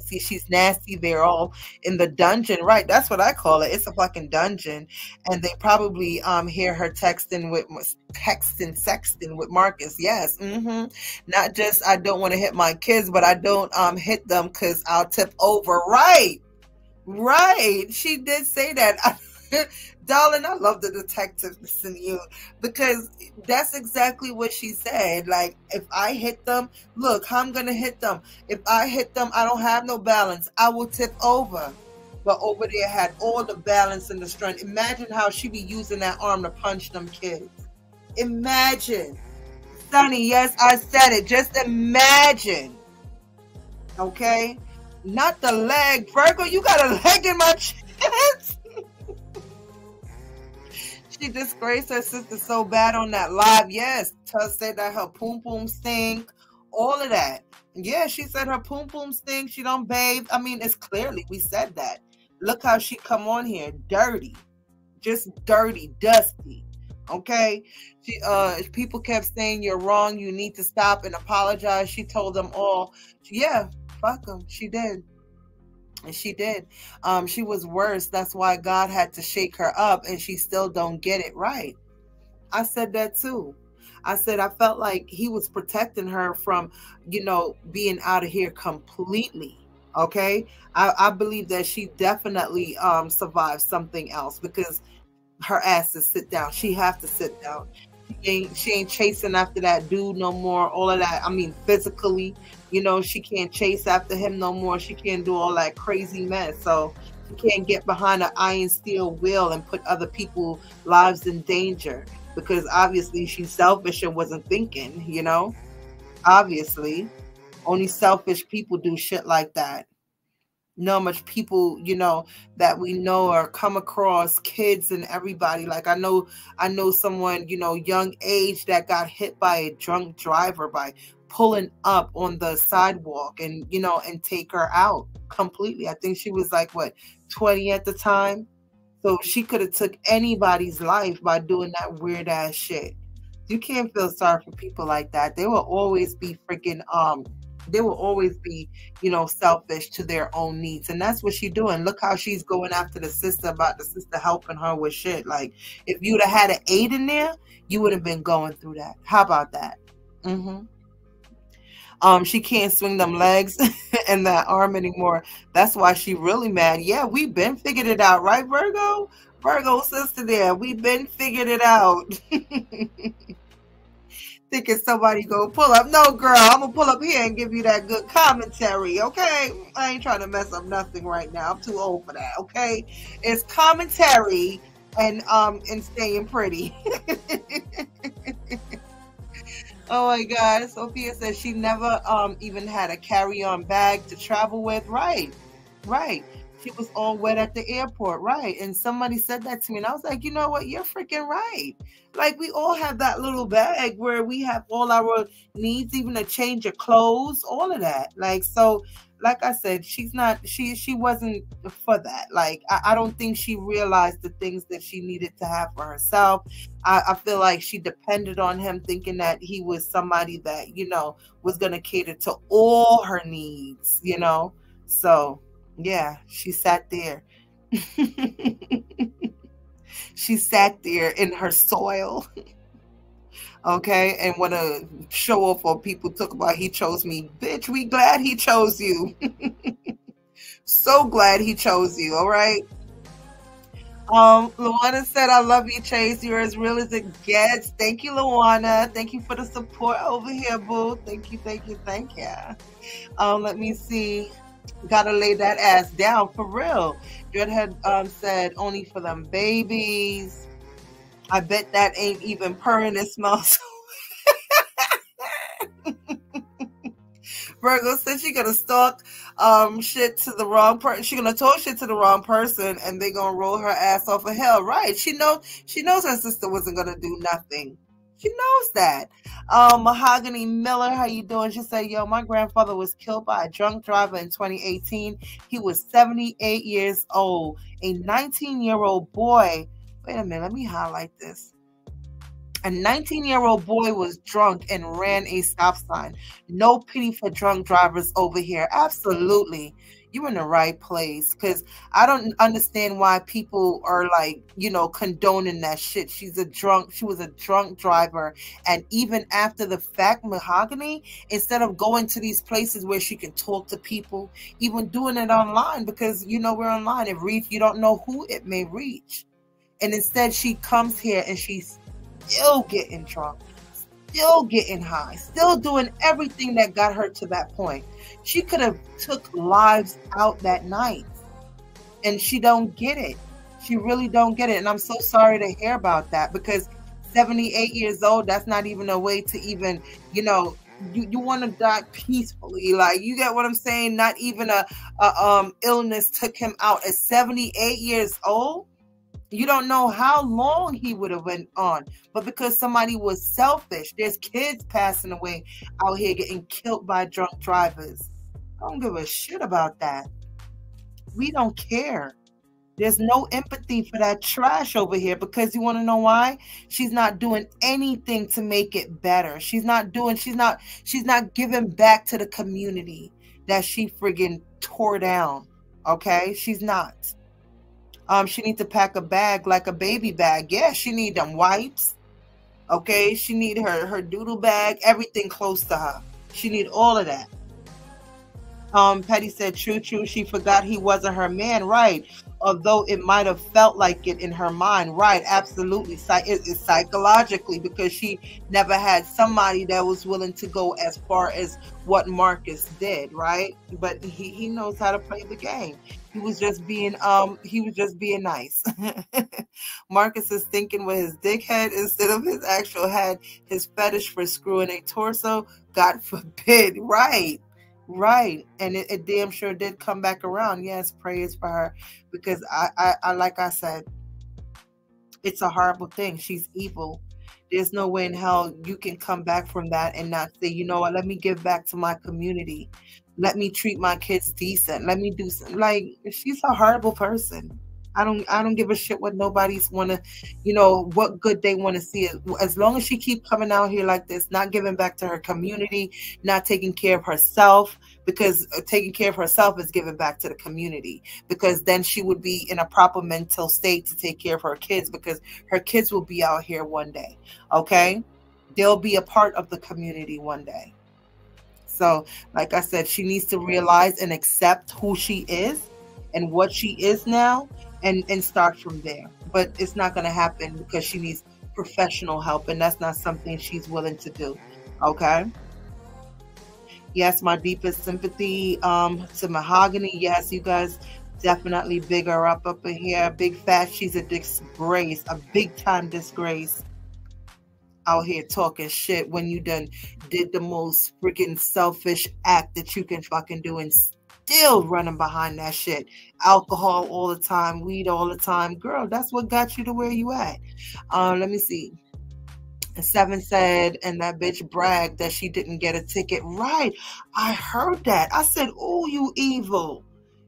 See, she's nasty. They're all in the dungeon, right? That's what I call it. It's a fucking dungeon, and they probably um hear her texting with texting, sexting with Marcus. Yes, mm-hmm. Not just I don't want to hit my kids, but I don't um hit them because I'll tip over. Right, right. She did say that. darling, I love the detectiveness in you because that's exactly what she said. Like, if I hit them, look, I'm gonna hit them. If I hit them, I don't have no balance. I will tip over. But over there had all the balance and the strength. Imagine how she be using that arm to punch them kids. Imagine. Sunny, yes, I said it. Just imagine. Okay? Not the leg. Virgo, you got a leg in my chest she disgraced her sister so bad on that live. Yes, Tuss said that her poom poom stink, all of that. Yeah, she said her poom poom stink. She don't bathe. I mean, it's clearly we said that. Look how she come on here, dirty, just dirty, dusty. Okay, she uh, people kept saying you're wrong. You need to stop and apologize. She told them all, yeah, fuck them. She did. And she did. Um, she was worse. That's why God had to shake her up, and she still don't get it right. I said that too. I said I felt like he was protecting her from, you know, being out of here completely. Okay, I, I believe that she definitely um survived something else because her ass to sit down. She have to sit down. She ain't she ain't chasing after that dude no more. All of that. I mean, physically, you know, she can't chase after him no more. She can't do all that crazy mess. So she can't get behind an iron steel wheel and put other people's lives in danger because obviously she's selfish and wasn't thinking, you know. Obviously, only selfish people do shit like that know much people you know that we know or come across kids and everybody. Like i know i know someone you know young age that got hit by a drunk driver by pulling up on the sidewalk and you know and take her out completely. I think she was like what 20 at the time? So she could have took anybody's life by doing that weird ass shit. You can't feel sorry for people like that. They will always be freaking um they will always be, you know, selfish to their own needs. And that's what she's doing. Look how she's going after the sister about the sister helping her with shit. Like, if you'd have had an aid in there, you would have been going through that. How about that? Mm-hmm. Um, she can't swing them legs and that arm anymore. That's why she really mad. Yeah, we've been figured it out, right, Virgo? Virgo sister there. We've been figured it out. thinking somebody go pull up. No, girl, I'm gonna pull up here and give you that good commentary. Okay, I ain't trying to mess up nothing right now. I'm too old for that. Okay, it's commentary and um and staying pretty. oh my God, Sophia says she never um even had a carry-on bag to travel with. Right, right she was all wet at the airport, right? And somebody said that to me, and I was like, you know what? You're freaking right. Like we all have that little bag where we have all our needs, even a change of clothes, all of that. Like so, like I said, she's not she she wasn't for that. Like I, I don't think she realized the things that she needed to have for herself. I, I feel like she depended on him thinking that he was somebody that, you know, was gonna cater to all her needs, you know. So yeah, she sat there. she sat there in her soil. okay, and want to show off what people talk about he chose me. Bitch, we glad he chose you. so glad he chose you, all right? Um, Luana said, I love you, Chase. You're as real as it gets. Thank you, Luana. Thank you for the support over here, boo. Thank you, thank you, thank you. Um, let me see. Gotta lay that ass down for real. Dreadhead um, said only for them babies. I bet that ain't even purring. It smells. Virgo said she gonna stalk um shit to the wrong person. She gonna talk shit to the wrong person, and they gonna roll her ass off of hell. Right? She knows. She knows her sister wasn't gonna do nothing. She knows that. Um, Mahogany Miller, how you doing? She said, "Yo, my grandfather was killed by a drunk driver in 2018. He was 78 years old. A 19 year old boy. Wait a minute. Let me highlight this." A 19 year old boy was drunk and ran a stop sign. No pity for drunk drivers over here. Absolutely. You're in the right place because I don't understand why people are like, you know, condoning that shit. She's a drunk, she was a drunk driver. And even after the fact, Mahogany, instead of going to these places where she can talk to people, even doing it online because, you know, we're online. It reach, you don't know who it may reach. And instead, she comes here and she's still getting drunk, still getting high, still doing everything that got her to that point. She could have took lives out that night, and she don't get it. She really don't get it, and I'm so sorry to hear about that because 78 years old, that's not even a way to even, you know, you, you want to die peacefully like you get what i'm saying not even a, a um illness took him out at 78 years old you don't know how long he would have went on, but because somebody was selfish, there's kids passing away out here getting killed by drunk drivers. I don't give a shit about that. We don't care. There's no empathy for that trash over here because you want to know why? She's not doing anything to make it better. She's not doing, she's not, she's not giving back to the community that she friggin' tore down. Okay? She's not. Um, she need to pack a bag like a baby bag. Yeah, she need them wipes. Okay, she need her her doodle bag, everything close to her. She need all of that. Um, Petty said, "True, true." She forgot he wasn't her man, right? Although it might have felt like it in her mind, right? Absolutely, it's psychologically because she never had somebody that was willing to go as far as what Marcus did, right? But he he knows how to play the game. He was just being um he was just being nice. Marcus is thinking with his dick head instead of his actual head, his fetish for screwing a torso. God forbid, right? Right. And it, it damn sure did come back around. Yes, praise for her. Because I, I, I like I said, it's a horrible thing. She's evil. There's no way in hell you can come back from that and not say, you know what, let me give back to my community let me treat my kids decent. Let me do some like she's a horrible person. I don't i don't give a shit what nobody's want to you know what good they want to see. As long as she keep coming out here like this not giving back to her community not taking care of herself because uh, taking care of herself is giving back to the community. Because then she would be in a proper mental state to take care of her kids because her kids will be out here one day okay? They'll be a part of the community one day so, like I said, she needs to realize and accept who she is and what she is now and, and start from there. But it's not going to happen because she needs professional help, and that's not something she's willing to do. Okay. Yes, my deepest sympathy um, to Mahogany. Yes, you guys definitely big her up up in here. Big fat. She's a disgrace, a big time disgrace out here talking shit when you done did the most freaking selfish act that you can fucking do and still running behind that shit. Alcohol all the time, weed all the time. Girl, that's what got you to where you at. Um, let me see. Seven said, and that bitch bragged that she didn't get a ticket. Right. I heard that. I said, Oh, you evil.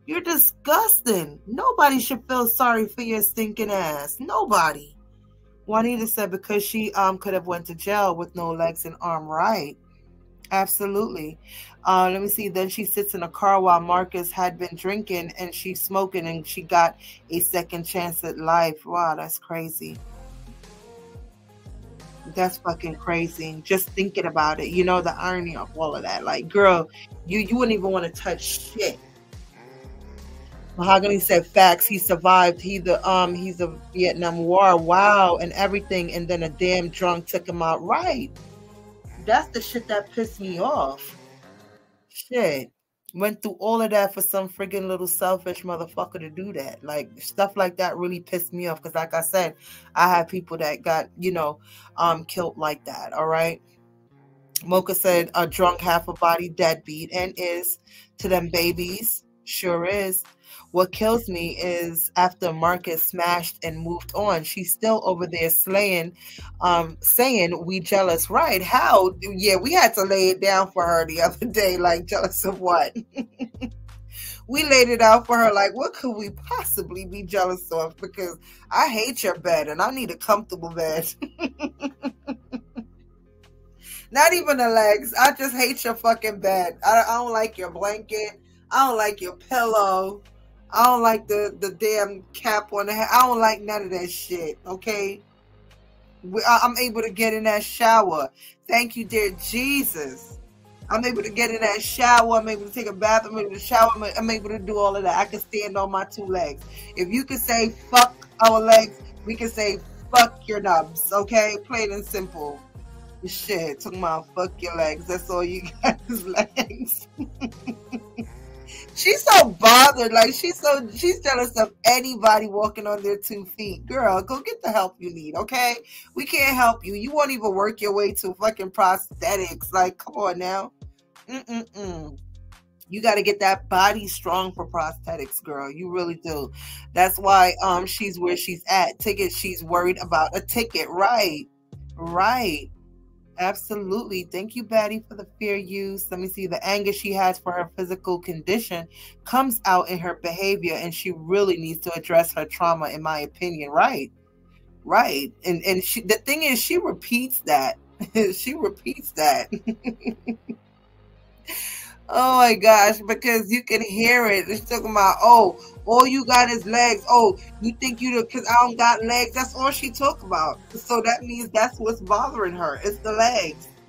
You're disgusting. Nobody should feel sorry for your stinking ass. Nobody. Juanita said because she um could have went to jail with no legs and arm. Right. Absolutely. Uh, let me see. Then she sits in a car while Marcus had been drinking and she's smoking and she got a second chance at life. Wow, that's crazy. That's fucking crazy. Just thinking about it, you know, the irony of all of that. Like, girl, you you wouldn't even want to touch shit Mahogany said facts. He survived. He the um he's a Vietnam War. Wow, and everything. And then a damn drunk took him out. Right. That's the shit that pissed me off. Shit. Went through all of that for some friggin' little selfish motherfucker to do that. Like stuff like that really pissed me off. Cause like I said, I had people that got, you know, um killed like that. All right. Mocha said a drunk half a body deadbeat and is to them babies. Sure is. What kills me is after Marcus smashed and moved on, she's still over there slaying, um, saying we jealous. Right? How? Yeah, we had to lay it down for her the other day. Like jealous of what? we laid it out for her. Like what could we possibly be jealous of? Because I hate your bed and I need a comfortable bed. Not even the legs. I just hate your fucking bed. I, I don't like your blanket. I don't like your pillow. I don't like the the damn cap on the head. I don't like none of that shit. Okay. I'm able to get in that shower. Thank you, dear Jesus. I'm able to get in that shower. I'm able to take a bath. I'm able to shower. I'm able to do all of that. I can stand on my two legs. If you can say fuck our legs, we can say fuck your nubs. Okay, plain and simple shit. Talking about fuck your legs. That's all you got is legs. she's so bothered. Like she's so she's jealous of anybody walking on their two feet. Girl, go get the help you need. Okay, we can't help you. You won't even work your way to fucking prosthetics. Like, come on now. Mm-mm-mm. You got to get that body strong for prosthetics, girl. You really do. That's why um she's where she's at. Ticket. She's worried about a ticket. Right. Right. Absolutely. Thank you, Betty, for the fair use. Let me see. The anger she has for her physical condition comes out in her behavior, and she really needs to address her trauma, in my opinion. Right. Right. And and she the thing is she repeats that. she repeats that. Oh my gosh, because you can hear it. It's talking about, oh, all you got is legs. Oh, you think you because I don't got legs. That's all she talk about. So that means that's what's bothering her. It's the legs.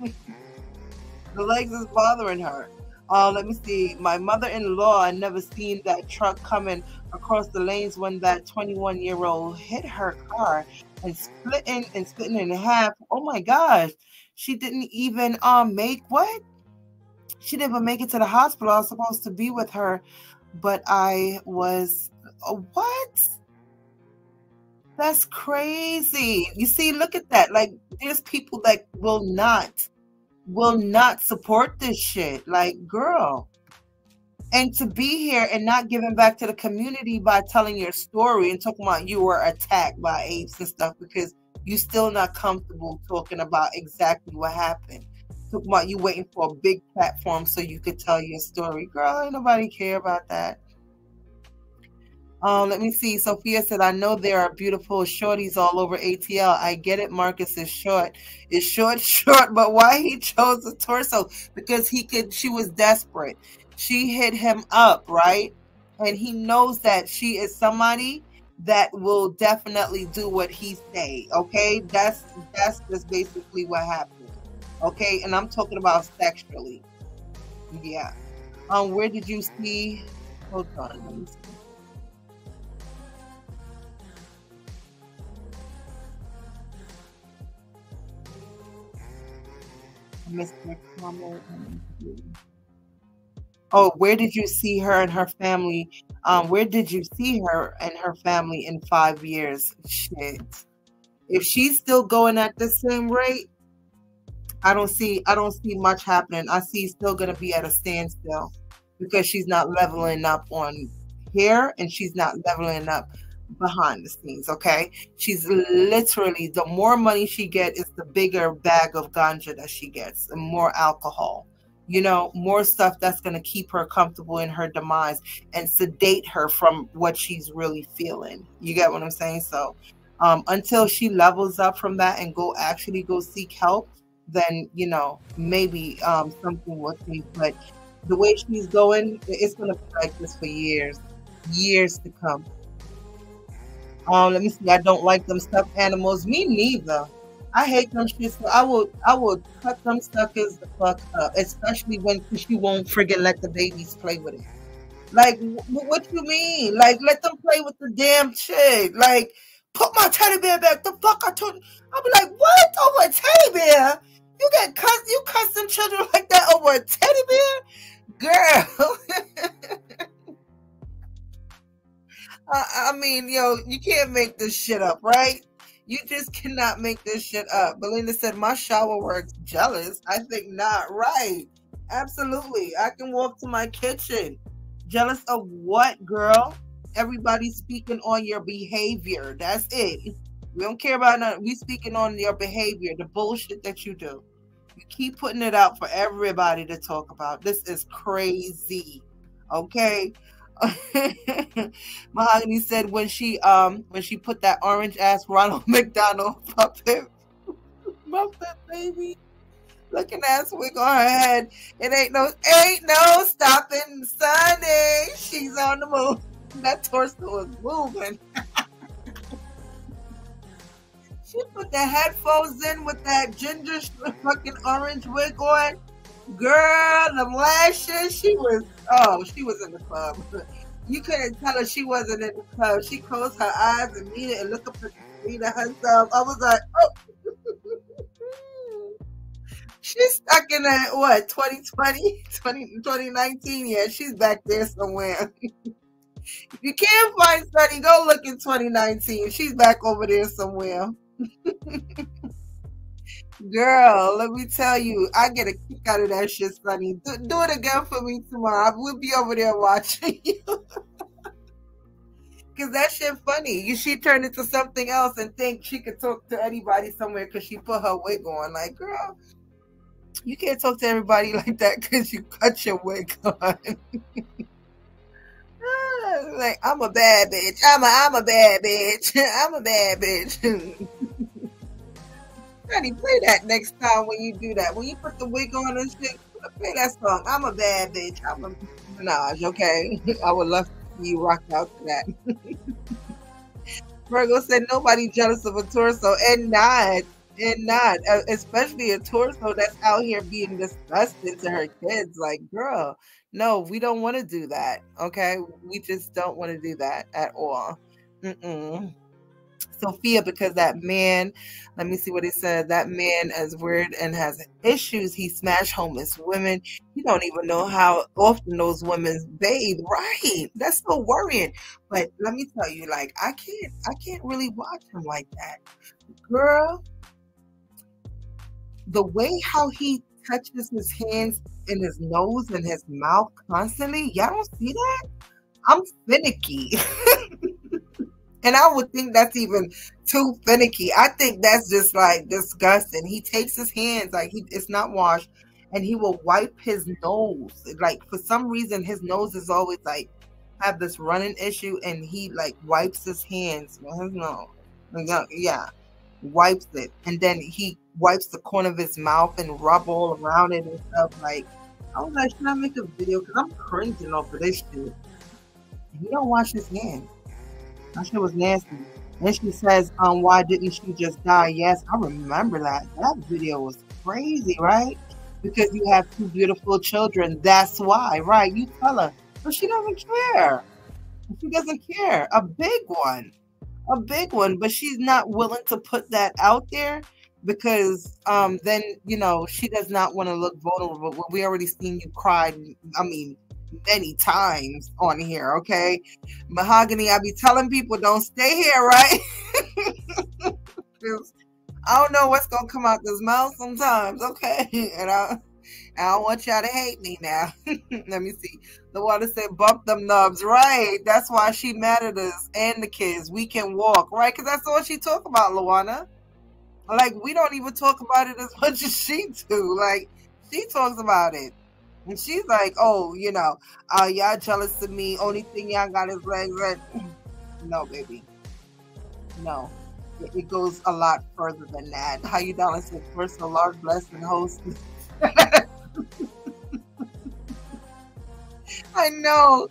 the legs is bothering her. Uh, let me see. My mother-in-law I never seen that truck coming across the lanes when that 21-year-old hit her car and splitting and splitting in half. Oh my gosh. She didn't even um make what? She didn't even make it to the hospital. I was supposed to be with her, but I was uh, what? That's crazy. You see, look at that. Like there's people that will not will not support this shit. Like, girl. And to be here and not giving back to the community by telling your story and talking about you were attacked by apes and stuff because you're still not comfortable talking about exactly what happened talking about you waiting for a big platform so you could tell your story. Girl, ain't nobody care about that. Um, let me see. Sophia said, I know there are beautiful shorties all over ATL. I get it. Marcus is short. Is short, short, but why he chose the torso? Because he could, she was desperate. She hit him up, right? And he knows that she is somebody that will definitely do what he say. Okay. That's that's just basically what happened. Okay, and I'm talking about sexually. Yeah. Um, where did you see? Hold on, see. Mr. Oh, where did you see her and her family? Um, where did you see her and her family in five years? Shit. If she's still going at the same rate, I don't see I don't see much happening. I see still gonna be at a standstill because she's not leveling up on here and she's not leveling up behind the scenes. Okay, she's literally the more money she gets, is the bigger bag of ganja that she gets, and more alcohol. You know, more stuff that's gonna keep her comfortable in her demise and sedate her from what she's really feeling. You get what I'm saying? So, um, until she levels up from that and go actually go seek help, then you know maybe um, something will change. But the way she's going, it's going to be like this for years, years to come. Um, let me see. I don't like them stuffed animals. Me neither. I hate them shits. So I will, I will cut them suckers the fuck up, especially when she won't friggin' let the babies play with it. Like, what you mean? Like, let them play with the damn shit. Like, put my teddy bear back. The fuck I told. I'll be like, what over a teddy bear? You get cuss you cuss them children like that over a teddy bear? Girl. I, I mean, yo, you can't make this shit up, right? You just cannot make this shit up. Belinda said, My shower works jealous. I think not right. Absolutely. I can walk to my kitchen. Jealous of what, girl? Everybody speaking on your behavior. That's it. We don't care about nothing. We speaking on your behavior, the bullshit that you do. You keep putting it out for everybody to talk about. This is crazy. Okay. Mahogany said when she um when she put that orange ass Ronald McDonald puppet puppet baby looking ass wig on her head. It ain't no ain't no stopping Sunday. She's on the move. That torso is moving. She put the headphones in with that ginger fucking orange wig on. Girl, the lashes, she was oh, she was in the club. You couldn't tell her she wasn't in the club. She closed her eyes and needed and looked up at herself. I was like, oh she's stuck in that what 2020 20, 2019 yeah she's back there somewhere if you can't find sunny go look in 2019 she's back over there somewhere Girl, let me tell you, I get a kick out of that shit, Sunny. Do, do it again for me tomorrow. We'll be over there watching you. Cause that shit funny. You she turned into something else and think she could talk to anybody somewhere because she put her wig on. Like, girl, you can't talk to everybody like that because you cut your wig on. like I'm a bad bitch. I'm a I'm a bad bitch. I'm a bad bitch. Honey, play that next time when you do that. When you put the wig on and shit, play that song. I'm a bad bitch. I'm a Minaj, okay? I would love to see you rock out to that. Virgo said nobody jealous of a torso and not and not uh, especially a torso that's out here being disgusting to her kids like girl no we don't want to do that okay we just don't want to do that at all Mm-mm. Sophia because that man, let me see what he said. That man is weird and has issues. He smashed homeless women. You don't even know how often those women bathe. Right. That's so worrying. But let me tell you, like, I can't I can't really watch him like that. Girl, the way how he touches his hands in his nose and his mouth constantly, y'all don't see that? I'm finicky. And I would think that's even too finicky. I think that's just like disgusting. He takes his hands like he it's not washed and he will wipe his nose. Like for some reason his nose is always like have this running issue and he like wipes his hands with his nose. Yeah. Wipes it. And then he wipes the corner of his mouth and rub all around it and stuff. Like I was like, should I make a video? Because I'm cringing over this shit. He don't wash his hands. That shit was nasty. Then she says, um, why didn't she just die? Yes, I remember that. That video was crazy, right? Because you have two beautiful children. That's why, right? You tell her. But she doesn't care. She doesn't care. A big one. A big one. But she's not willing to put that out there because um then you know she does not want to look vulnerable. We already seen you cry. I mean, many times on here, okay? Mahogany, I be telling people don't stay here, right? I don't know what's gonna come out this mouth sometimes, okay? And I I don't want y'all to hate me now. Let me see. The water said bump them nubs. Right. That's why she mad at us and the kids. We can walk, right? Because that's all she talk about, Luana. Like we don't even talk about it as much as she do. Like she talks about it. And she's like, oh, you know, uh, y'all jealous of me. Only thing y'all got is legs. Red. no, baby. No. It, it goes a lot further than that. How you doing? Said, first, a large blessing host. I know.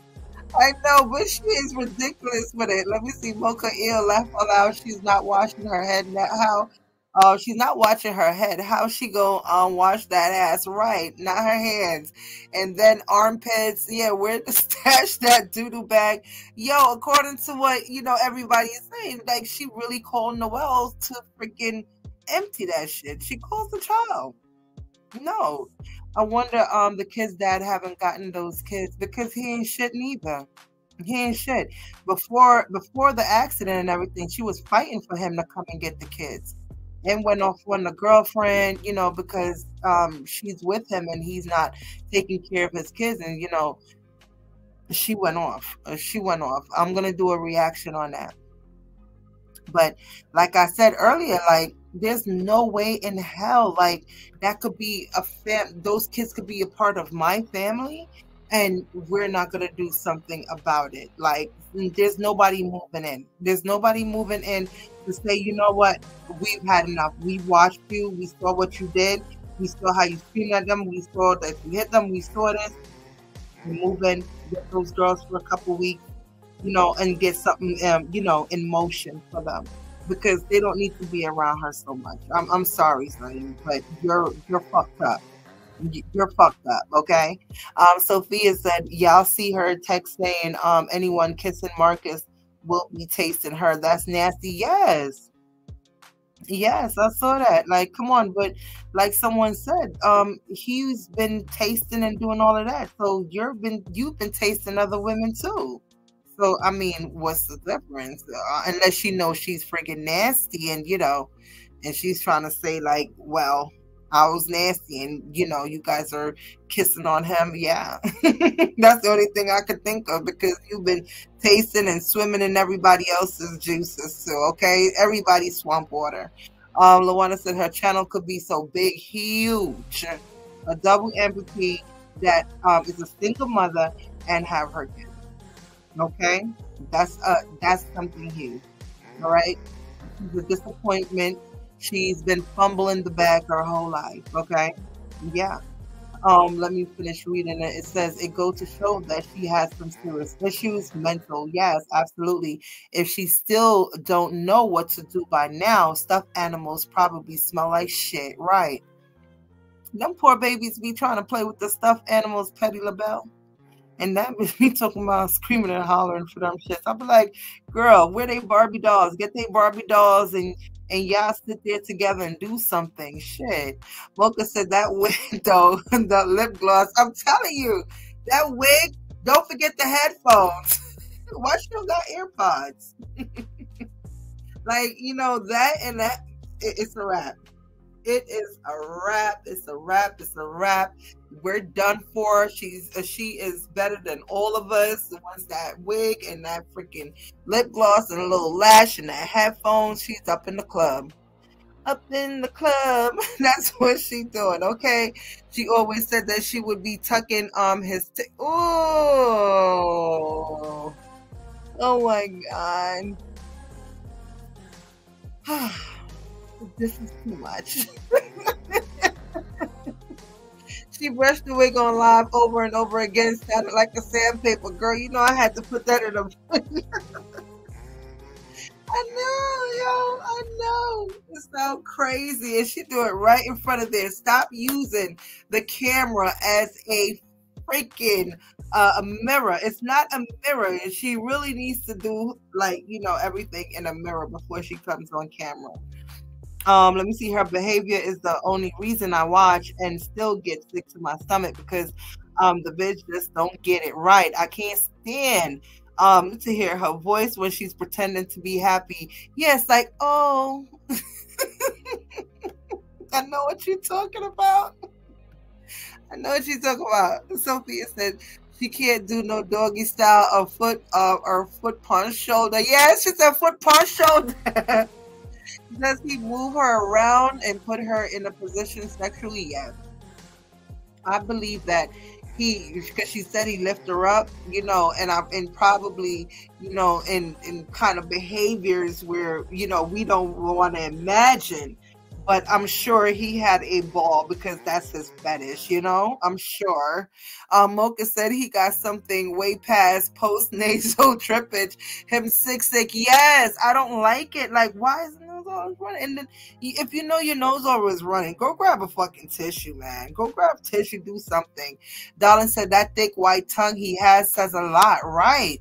I know, but she is ridiculous with it. Let me see. Mocha ill laugh aloud. She's not washing her head now. How Oh, she's not watching her head. How she go um wash that ass? Right, not her hands. And then armpits. Yeah, where to stash that doodle bag? Yo, according to what you know, everybody is saying, like she really called Noel to freaking empty that shit. She calls the child. No, I wonder um the kid's dad haven't gotten those kids because he ain't shit neither. He ain't shit. Before before the accident and everything, she was fighting for him to come and get the kids. And went off on the girlfriend, you know, because um, she's with him and he's not taking care of his kids. And you know, she went off. Uh, she went off. I'm gonna do a reaction on that. But like I said earlier, like there's no way in hell like that could be a fam. Those kids could be a part of my family and we're not going to do something about it. Like, there's nobody moving in. There's nobody moving in to say, you know what, we've had enough. We watched you. We saw what you did. We saw how you screamed at them. We saw that you hit them. We saw this. Move in, get those girls for a couple weeks, you know, and get something, um, you know, in motion for them because they don't need to be around her so much. I'm, I'm sorry, son, but you're you're fucked up you're fucked up, okay? Um, Sophia said, Y'all see her text saying, um, anyone kissing Marcus will be tasting her. That's nasty. Yes. Yes, I saw that. Like, come on, but like someone said, um, he's been tasting and doing all of that. So you've been you've been tasting other women too. So I mean, what's the difference? Uh, unless she knows she's freaking nasty and you know, and she's trying to say like, well, I was nasty and you know you guys are kissing on him. Yeah. That's the only thing i could think of because you've been tasting and swimming in everybody else's juices. So okay everybody's swamp water. Um Luana said her channel could be so big huge. A double amputee that um, is a single mother and have her kids. Okay? That's uh that's something huge. All right? The disappointment She's been fumbling the bag her whole life. Okay. Yeah. Um, let me finish reading it. It says it goes to show that she has some serious issues, mental. Yes, absolutely. If she still don't know what to do by now, stuffed animals probably smell like shit, right? Them poor babies be trying to play with the stuffed animals, Petty LaBelle. And that was me talking about screaming and hollering for them shits. I'll be like, girl, where they Barbie dolls? Get they Barbie dolls and and y'all sit there together and do something. Shit. Mocha said that wig though, the lip gloss. I'm telling you, that wig, don't forget the headphones. Why she don't got AirPods? like, you know, that and that it, it's a wrap. It is a wrap. It's a wrap. It's a wrap. We're done for. She's uh, she is better than all of us. Once that wig and that freaking lip gloss and a little lash and that headphones, she's up in the club. Up in the club. That's what she doing. Okay. She always said that she would be tucking um his. T- oh. Oh my god. this is too much. she brushed the wig on live over and over again, sounded like a sandpaper. Girl, you know I had to put that in a. I know, yo, I know. It's so crazy. And she do it right in front of there. Stop using the camera as a freaking uh, a mirror. It's not a mirror. And she really needs to do like, you know, everything in a mirror before she comes on camera. Um, let me see. Her behavior is the only reason I watch and still get sick to my stomach because um, the bitch just don't get it right. I can't stand um, to hear her voice when she's pretending to be happy. Yes, like oh, I know what you're talking about. I know what you're talking about. Sophia said she can't do no doggy style or foot uh, or foot punch shoulder. Yes, she said foot punch shoulder. Does he move her around and put her in a position sexually? Yes. I believe that he because she said he lifted her up, you know, and I and probably, you know, in in kind of behaviors where, you know, we don't want to imagine but I'm sure he had a ball because that's his fetish, you know. I'm sure. Um, Mocha said he got something way past post nasal trippage. Him sick, sick. Yes, I don't like it. Like, why is nose always running? And then, if you know your nose always running, go grab a fucking tissue, man. Go grab tissue, do something. Darling said that thick white tongue he has says a lot. Right,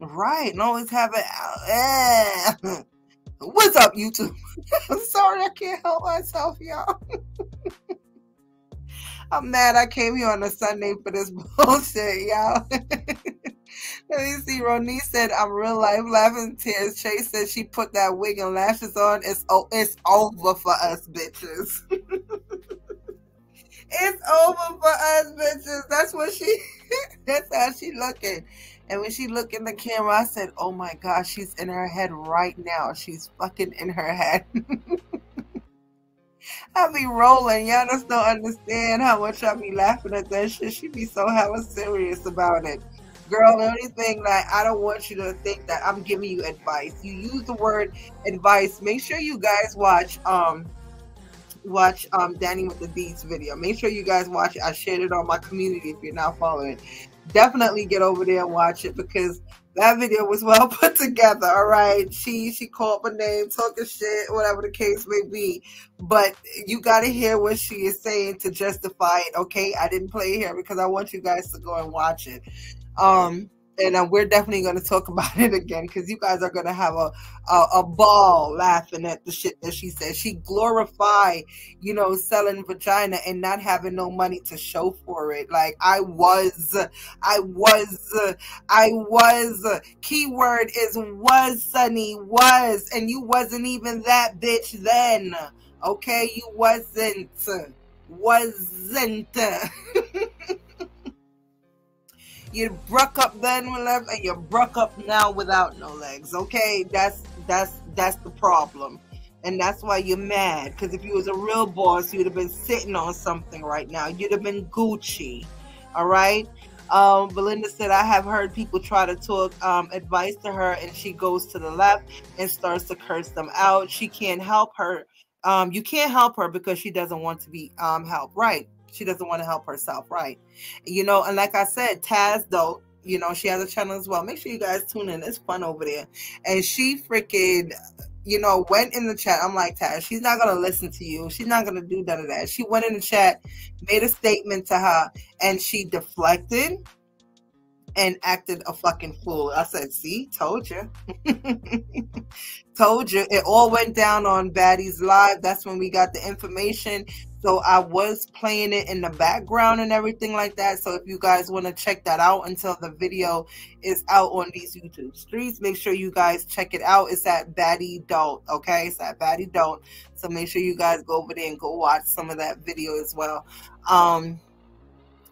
right. And always have it. Eh. What's up, YouTube? I'm sorry, I can't help myself, y'all. I'm mad I came here on a Sunday for this bullshit, y'all. Let see. Ronnie said, "I'm real life laughing tears." Chase said she put that wig and lashes on. It's oh, it's over for us bitches. it's over for us bitches. That's what she. that's how she looking. And when she looked in the camera, I said, "Oh my gosh, she's in her head right now. She's fucking in her head." I be rolling. Y'all just don't understand how much I be laughing at that shit. She be so hella serious about it. Girl, the only thing that I don't want you to think that I'm giving you advice. You use the word advice. Make sure you guys watch um watch um Danny with the Beats video. Make sure you guys watch it. I shared it on my community if you're not following. Definitely get over there and watch it because that video was well put together. All right, she she called my name, talking shit, whatever the case may be. But you got to hear what she is saying to justify it. Okay, I didn't play here because I want you guys to go and watch it. Um, and uh, we're definitely going to talk about it again because you guys are going to have a, a, a ball laughing at the shit that she said. She glorified, you know, selling vagina and not having no money to show for it. Like I was, I was, I was. Keyword is was, Sunny was, and you wasn't even that bitch then. Okay, you wasn't, wasn't. You broke up then with legs, and you broke up now without no legs. Okay, that's that's that's the problem, and that's why you're mad. Because if you was a real boss, you'd have been sitting on something right now. You'd have been Gucci. All right. Um, Belinda said, I have heard people try to talk um, advice to her, and she goes to the left and starts to curse them out. She can't help her. Um, you can't help her because she doesn't want to be um, helped. Right she doesn't want to help herself, right? You know, and like I said, Taz though, you know, she has a channel as well. Make sure you guys tune in. It's fun over there. And she freaking, you know, went in the chat. I'm like, Taz, she's not gonna listen to you. She's not gonna do none of that. She went in the chat, made a statement to her, and she deflected and acted a fucking fool. I said, see, told you. told you. It all went down on Baddie's live. That's when we got the information. So I was playing it in the background and everything like that. So if you guys want to check that out until the video is out on these YouTube streets, make sure you guys check it out. It's at Baddie Don't. Okay, it's at Baddie Don't. So make sure you guys go over there and go watch some of that video as well. Um,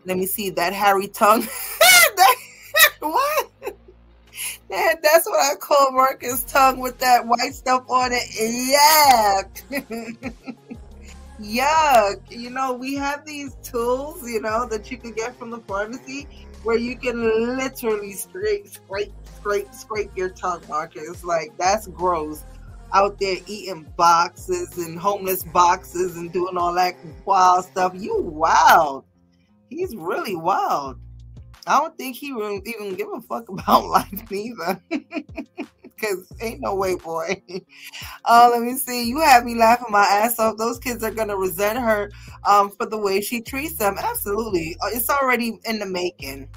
let me see that Harry tongue. that, what? That's what I call Marcus tongue with that white stuff on it. Yeah. yuck you know we have these tools you know that you can get from the pharmacy where you can literally scrape scrape scrape scrape your tongue marcus. Like that's gross. Out there eating boxes and homeless boxes and doing all that wild stuff. You wild. He's really wild. I don't think he would even give a fuck about life neither because ain't no way, boy. Uh, let me see. You have me laughing my ass off. Those kids are gonna resent her um, for the way she treats them. Absolutely, uh, it's already in the making.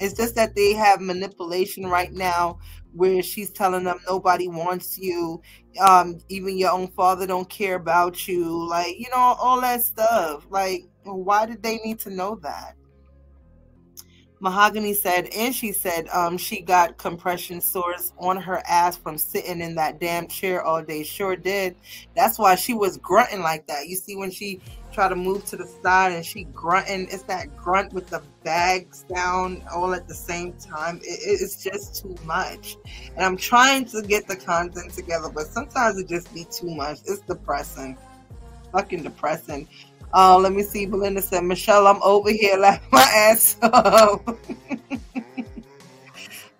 It's just that they have manipulation right now, where she's telling them nobody wants you, um, even your own father don't care about you, like you know all that stuff. Like, why did they need to know that? Mahogany said, and she said um, she got compression sores on her ass from sitting in that damn chair all day. Sure did. That's why she was grunting like that. You see, when she tried to move to the side and she grunting, it's that grunt with the bags down all at the same time. It, it's just too much. And I'm trying to get the content together, but sometimes it just be too much. It's depressing. Fucking depressing. Uh, let me see. Belinda said, Michelle, I'm over here laughing my ass off.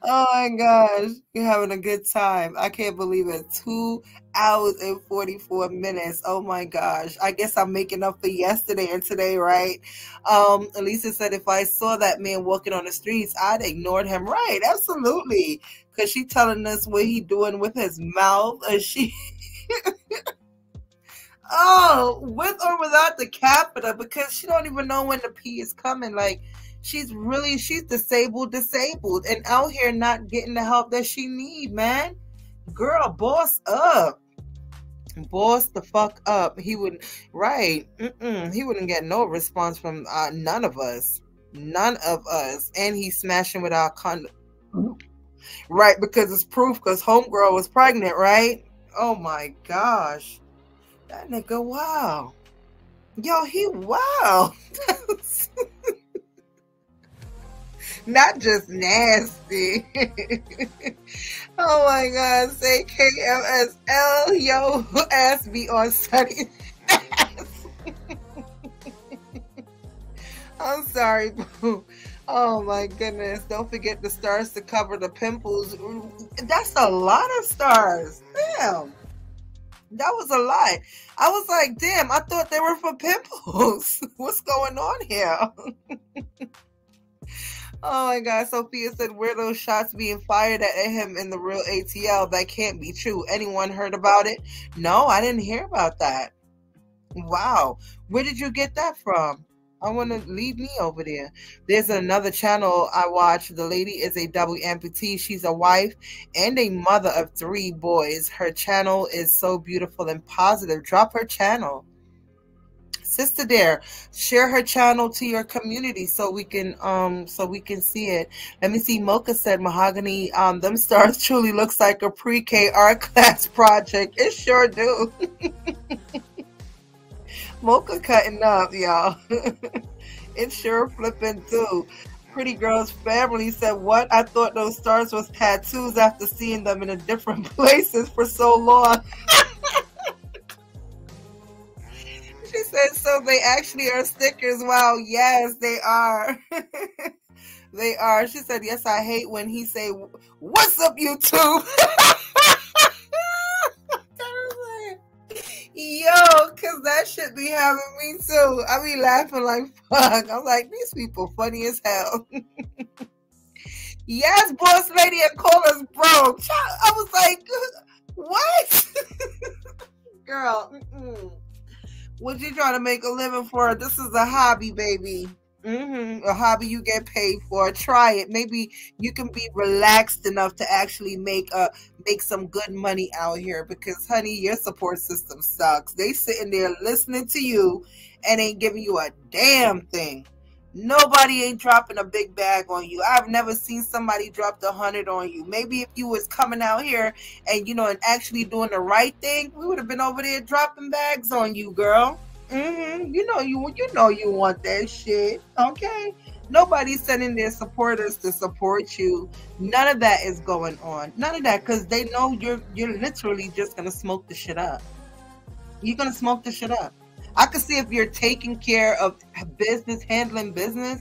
oh my gosh. You're having a good time. I can't believe it. Two hours and 44 minutes. Oh my gosh. I guess I'm making up for yesterday and today, right? Um, Elisa said, if I saw that man walking on the streets, I'd ignored him. Right. Absolutely. Because she telling us what he doing with his mouth. And she... Oh, with or without the capita, because she don't even know when the P is coming. Like she's really she's disabled, disabled, and out here not getting the help that she need, man. Girl, boss up. Boss the fuck up. He would right. Mm-mm, he wouldn't get no response from uh, none of us. None of us. And he's smashing with our con right, because it's proof because homegirl was pregnant, right? Oh my gosh. That nigga, wow. Yo, he wow. Not just nasty. oh my god, say KMSL, yo, ass be on study. I'm sorry, boo. Oh my goodness. Don't forget the stars to cover the pimples. That's a lot of stars. Damn. That was a lot. I was like, damn, I thought they were for pimples. What's going on here? oh my god. Sophia said, Where those shots being fired at him in the real ATL? That can't be true. Anyone heard about it? No, I didn't hear about that. Wow. Where did you get that from? I want to leave me over there. There's another channel I watch. The lady is a double amputee. She's a wife and a mother of three boys. Her channel is so beautiful and positive. Drop her channel. Sister Dare, share her channel to your community so we can um so we can see it. Let me see. Mocha said mahogany. Um, them stars truly looks like a pre-K art class project. It sure do. Mocha cutting up, y'all. it's sure flipping too. Pretty Girl's family said, What? I thought those stars was tattoos after seeing them in a different places for so long. she said, So they actually are stickers. Wow, yes, they are. they are. She said, Yes, I hate when he say, What's up, YouTube? Yo, cause that shit be having me too. I be laughing like fuck. I'm like, these people funny as hell. yes, boss lady, and call us bro. I was like, what? Girl, mm-mm. what you trying to make a living for? This is a hobby, baby. Mm-hmm. A hobby you get paid for. Try it. Maybe you can be relaxed enough to actually make a make some good money out here. Because, honey, your support system sucks. They sitting there listening to you and ain't giving you a damn thing. Nobody ain't dropping a big bag on you. I've never seen somebody drop the hundred on you. Maybe if you was coming out here and you know and actually doing the right thing, we would have been over there dropping bags on you, girl. Mm-hmm. You know you you know you want that shit. Okay. Nobody's sending their supporters to support you. None of that is going on. None of that because they know you're you're literally just gonna smoke the shit up. You're gonna smoke the shit up. I can see if you're taking care of business, handling business,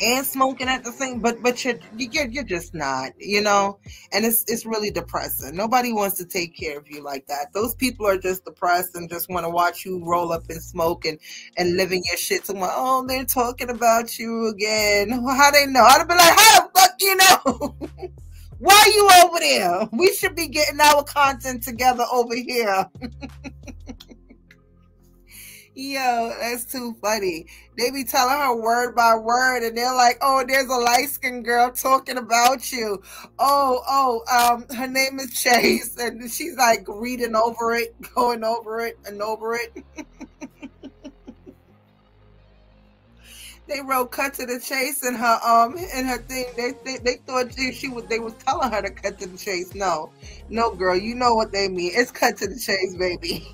and smoking at the same but but you're you're, you're just not you know? And it's it's really depressing. Nobody wants to take care of you like that. Those people are just depressed and just want to watch you roll up and smoke and and living your shit to oh they're talking about you again. How they know? I'd be like how the fuck you know? Why you over there? We should be getting our content together over here Yo, that's too funny. They be telling her word by word, and they're like, "Oh, there's a light skinned girl talking about you." Oh, oh, um, her name is Chase, and she's like reading over it, going over it, and over it. they wrote "cut to the chase" in her um in her thing. They they, they thought she, she was they was telling her to cut to the chase. No, no, girl, you know what they mean. It's cut to the chase, baby.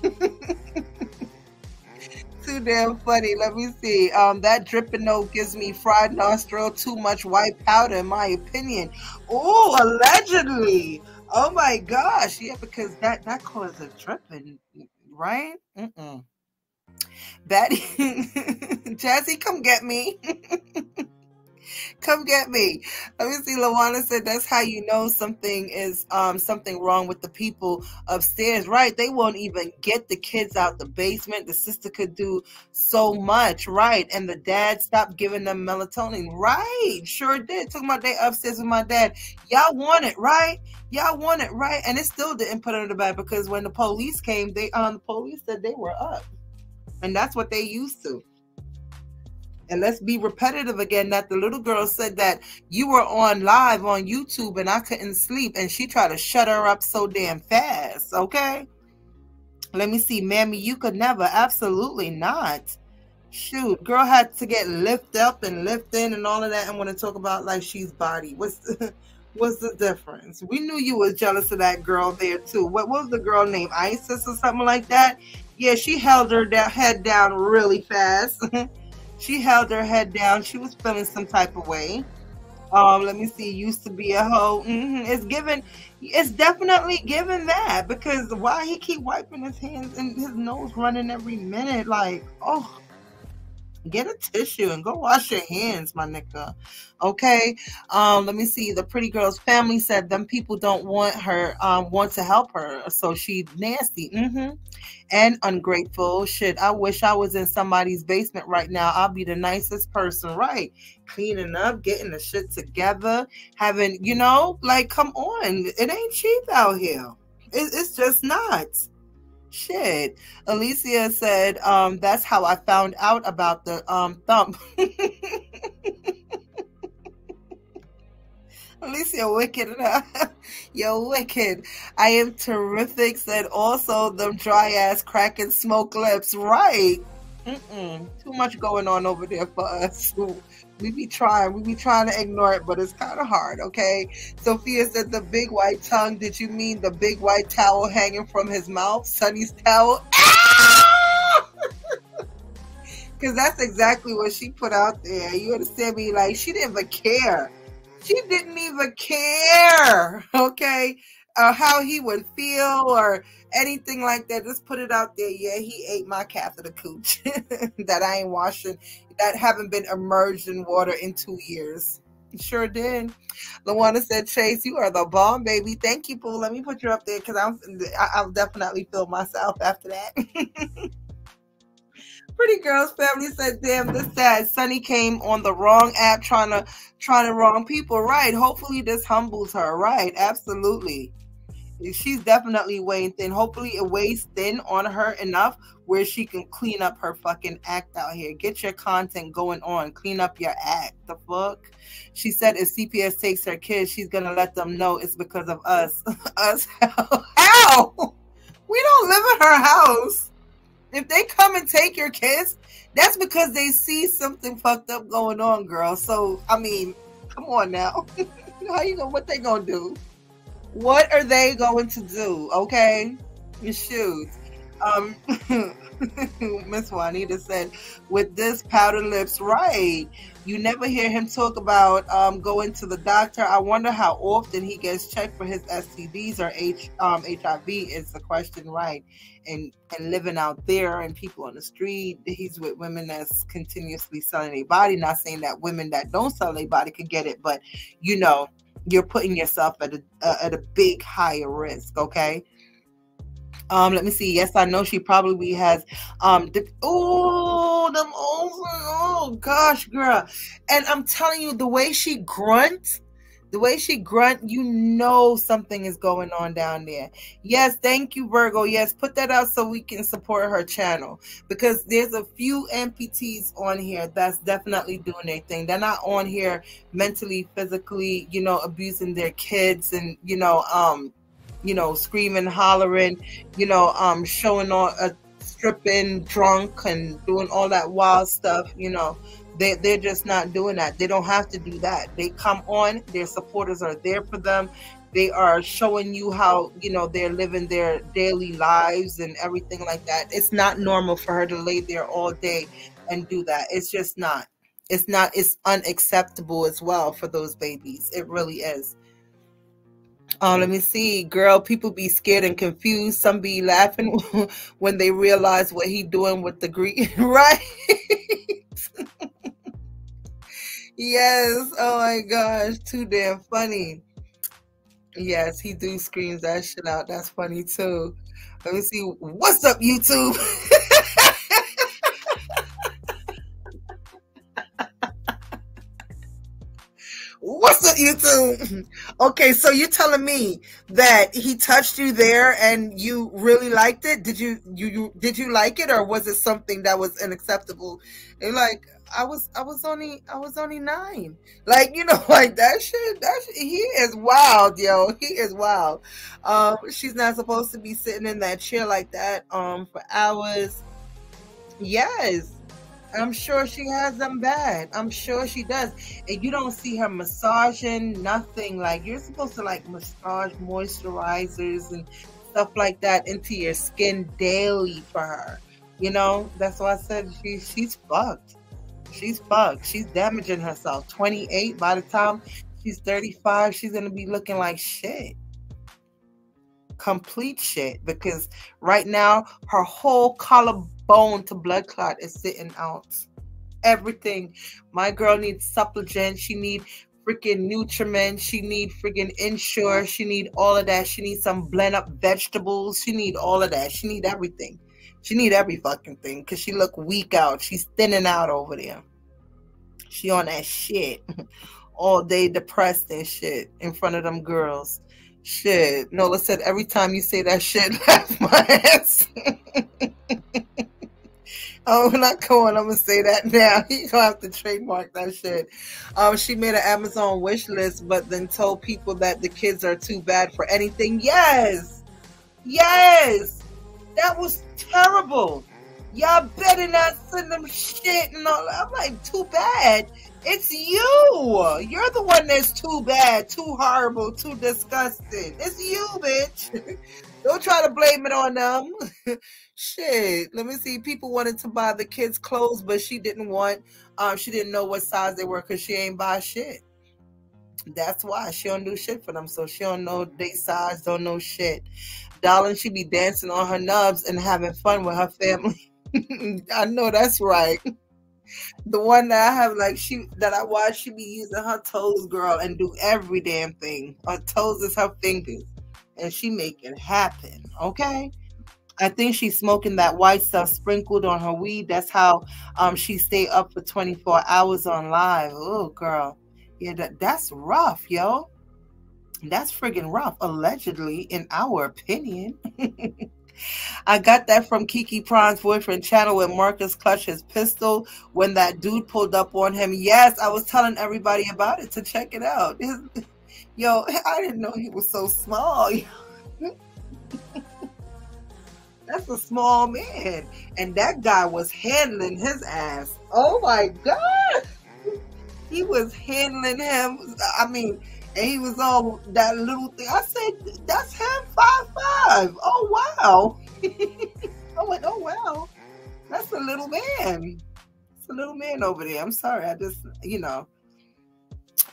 too damn funny. Let me see. Um, that dripping note gives me fried nostril. Too much white powder, in my opinion. Oh, allegedly. Oh my gosh. Yeah, because that that causes dripping, right? Mm-mm. Betty, Jazzy, come get me. Come get me. Let me see. Lawana said that's how you know something is um something wrong with the people upstairs. Right. They won't even get the kids out the basement. The sister could do so much, right? And the dad stopped giving them melatonin. Right. Sure did. Took my day upstairs with my dad. Y'all want it, right? Y'all want it, right? And it still didn't put under the bed because when the police came, they um the police said they were up. And that's what they used to. And let's be repetitive again that the little girl said that you were on live on YouTube and I couldn't sleep. And she tried to shut her up so damn fast. Okay. Let me see. Mammy, you could never. Absolutely not. Shoot. Girl had to get lift up and lift in and all of that. And want to talk about like she's body. What's What's the difference? We knew you was jealous of that girl there too. What was the girl named Isis or something like that? Yeah, she held her da- head down really fast. she held her head down. She was feeling some type of way. Um, let me see. Used to be a hoe. Mm-hmm. It's given. It's definitely given that because why he keep wiping his hands and his nose running every minute? Like, oh, get a tissue and go wash your hands, my nigga. Okay. Um, let me see. The pretty girl's family said them people don't want her, um, want to help her. So she nasty. Mm-hmm. And ungrateful. Shit. I wish I was in somebody's basement right now. I'll be the nicest person, right? Cleaning up, getting the shit together, having, you know, like, come on. It ain't cheap out here. It, it's just not. Shit. Alicia said, um, that's how I found out about the um thump. Alicia wicked You're wicked. I am terrific, said also them dry ass cracking smoke lips. Right. Mm-mm. Too much going on over there for us we be trying, we be trying to ignore it, but it's kind of hard, okay? Sophia said the big white tongue. Did you mean the big white towel hanging from his mouth? Sunny's towel? Because that's exactly what she put out there. You understand me? Like, she didn't even care. She didn't even care, okay? Uh, how he would feel or anything like that. Just put it out there. Yeah, he ate my catheter cooch that I ain't washing that haven't been immersed in water in two years. Sure did. Luana said, Chase, you are the bomb, baby. Thank you, Pooh. Let me put you up there because I'm I'll definitely feel myself after that. Pretty girls family said, damn, this sad. Sunny came on the wrong app trying to trying to wrong people. Right. Hopefully this humbles her. Right. Absolutely she's definitely weighing thin. Hopefully, it weighs thin on her enough where she can clean up her fucking act out here. Get your content going on. Clean up your act. The fuck? She said if CPS takes her kids, she's gonna let them know it's because of us. us? How? We don't live in her house. If they come and take your kids, that's because they see something fucked up going on, girl. So I mean, come on now. How you gonna? What they gonna do? What are they going to do? Okay, shoot. Um, Miss Juanita said, with this powder lips, right? You never hear him talk about um, going to the doctor. I wonder how often he gets checked for his STDs or H, um, HIV is the question, right? And and living out there and people on the street, he's with women that's continuously selling their body. Not saying that women that don't sell their body could get it, but you know, you're putting yourself at a at a big higher risk. Okay. Um, let me see. Yes, I know she probably has. Um, oh, them over. Oh gosh, girl. And I'm telling you, the way she grunts the way she grunt, you know something is going on down there. Yes, thank you, Virgo. Yes, put that out so we can support her channel because there's a few amputees on here that's definitely doing their thing. They're not on here mentally, physically, you know, abusing their kids and you know, um, you know, screaming, hollering, you know, um, showing all, uh, stripping, drunk, and doing all that wild stuff, you know they, they're just not doing that. They don't have to do that. They come on, their supporters are there for them. They are showing you how, you know, they're living their daily lives and everything like that. It's not normal for her to lay there all day and do that. It's just not. It's not, it's unacceptable as well for those babies. It really is. Oh, let me see, girl. People be scared and confused. Some be laughing when they realize what he doing with the green, right? Yes. Oh my gosh. Too damn funny. Yes, he do screams that shit out. That's funny too. Let me see. What's up, YouTube? What's up, YouTube? Okay, so you're telling me that he touched you there and you really liked it? Did you you, you did you like it or was it something that was unacceptable? And like I was I was only I was only nine. Like, you know, like that shit, that shit, he is wild, yo. He is wild. Um, she's not supposed to be sitting in that chair like that um for hours. Yes. I'm sure she has them bad. I'm sure she does. And you don't see her massaging nothing. Like you're supposed to like massage moisturizers and stuff like that into your skin daily for her. You know, that's why I said she she's fucked. She's fucked. She's damaging herself. 28 by the time she's 35, she's gonna be looking like shit. Complete shit. Because right now her whole collarbone to blood clot is sitting out. Everything. My girl needs supplement. She need freaking Nutrament. She need freaking Ensure. She need all of that. She needs some blend up vegetables. She need all of that. She need everything. She need every fucking thing because she look weak out. She's thinning out over there. She on that shit all day, depressed and shit in front of them girls. Shit. Nola said every time you say that shit, laugh my ass. Oh, not going. I'm gonna say that now. You gonna have to trademark that shit. Um, she made an Amazon wish list, but then told people that the kids are too bad for anything. Yes, yes, that was terrible. Y'all better not send them shit and all. I'm like, too bad. It's you. You're the one that's too bad, too horrible, too disgusting. It's you, bitch. Don't try to blame it on them. Shit. Let me see. People wanted to buy the kids clothes, but she didn't want. Um, she didn't know what size they were because she ain't buy shit. That's why she don't do shit for them. So she don't know they size, don't know shit. Darling, she be dancing on her nubs and having fun with her family. I know that's right. The one that I have, like she that I watch, she be using her toes, girl, and do every damn thing. Her toes is her fingers and she make it happen. Okay. I think she's smoking that white stuff sprinkled on her weed. That's how um she stay up for 24 hours on live. Oh girl. Yeah, that, that's rough, yo. That's friggin' rough, allegedly, in our opinion. I got that from Kiki Prawn's boyfriend channel when Marcus clutched his pistol when that dude pulled up on him. Yes, I was telling everybody about it to check it out. Yo, I didn't know he was so small. That's a small man. And that guy was handling his ass. Oh my God. He was handling him. I mean, and he was on that little thing. I said, that's him, five five. Oh wow. I went, oh wow. That's a little man. It's a little man over there. I'm sorry. I just, you know.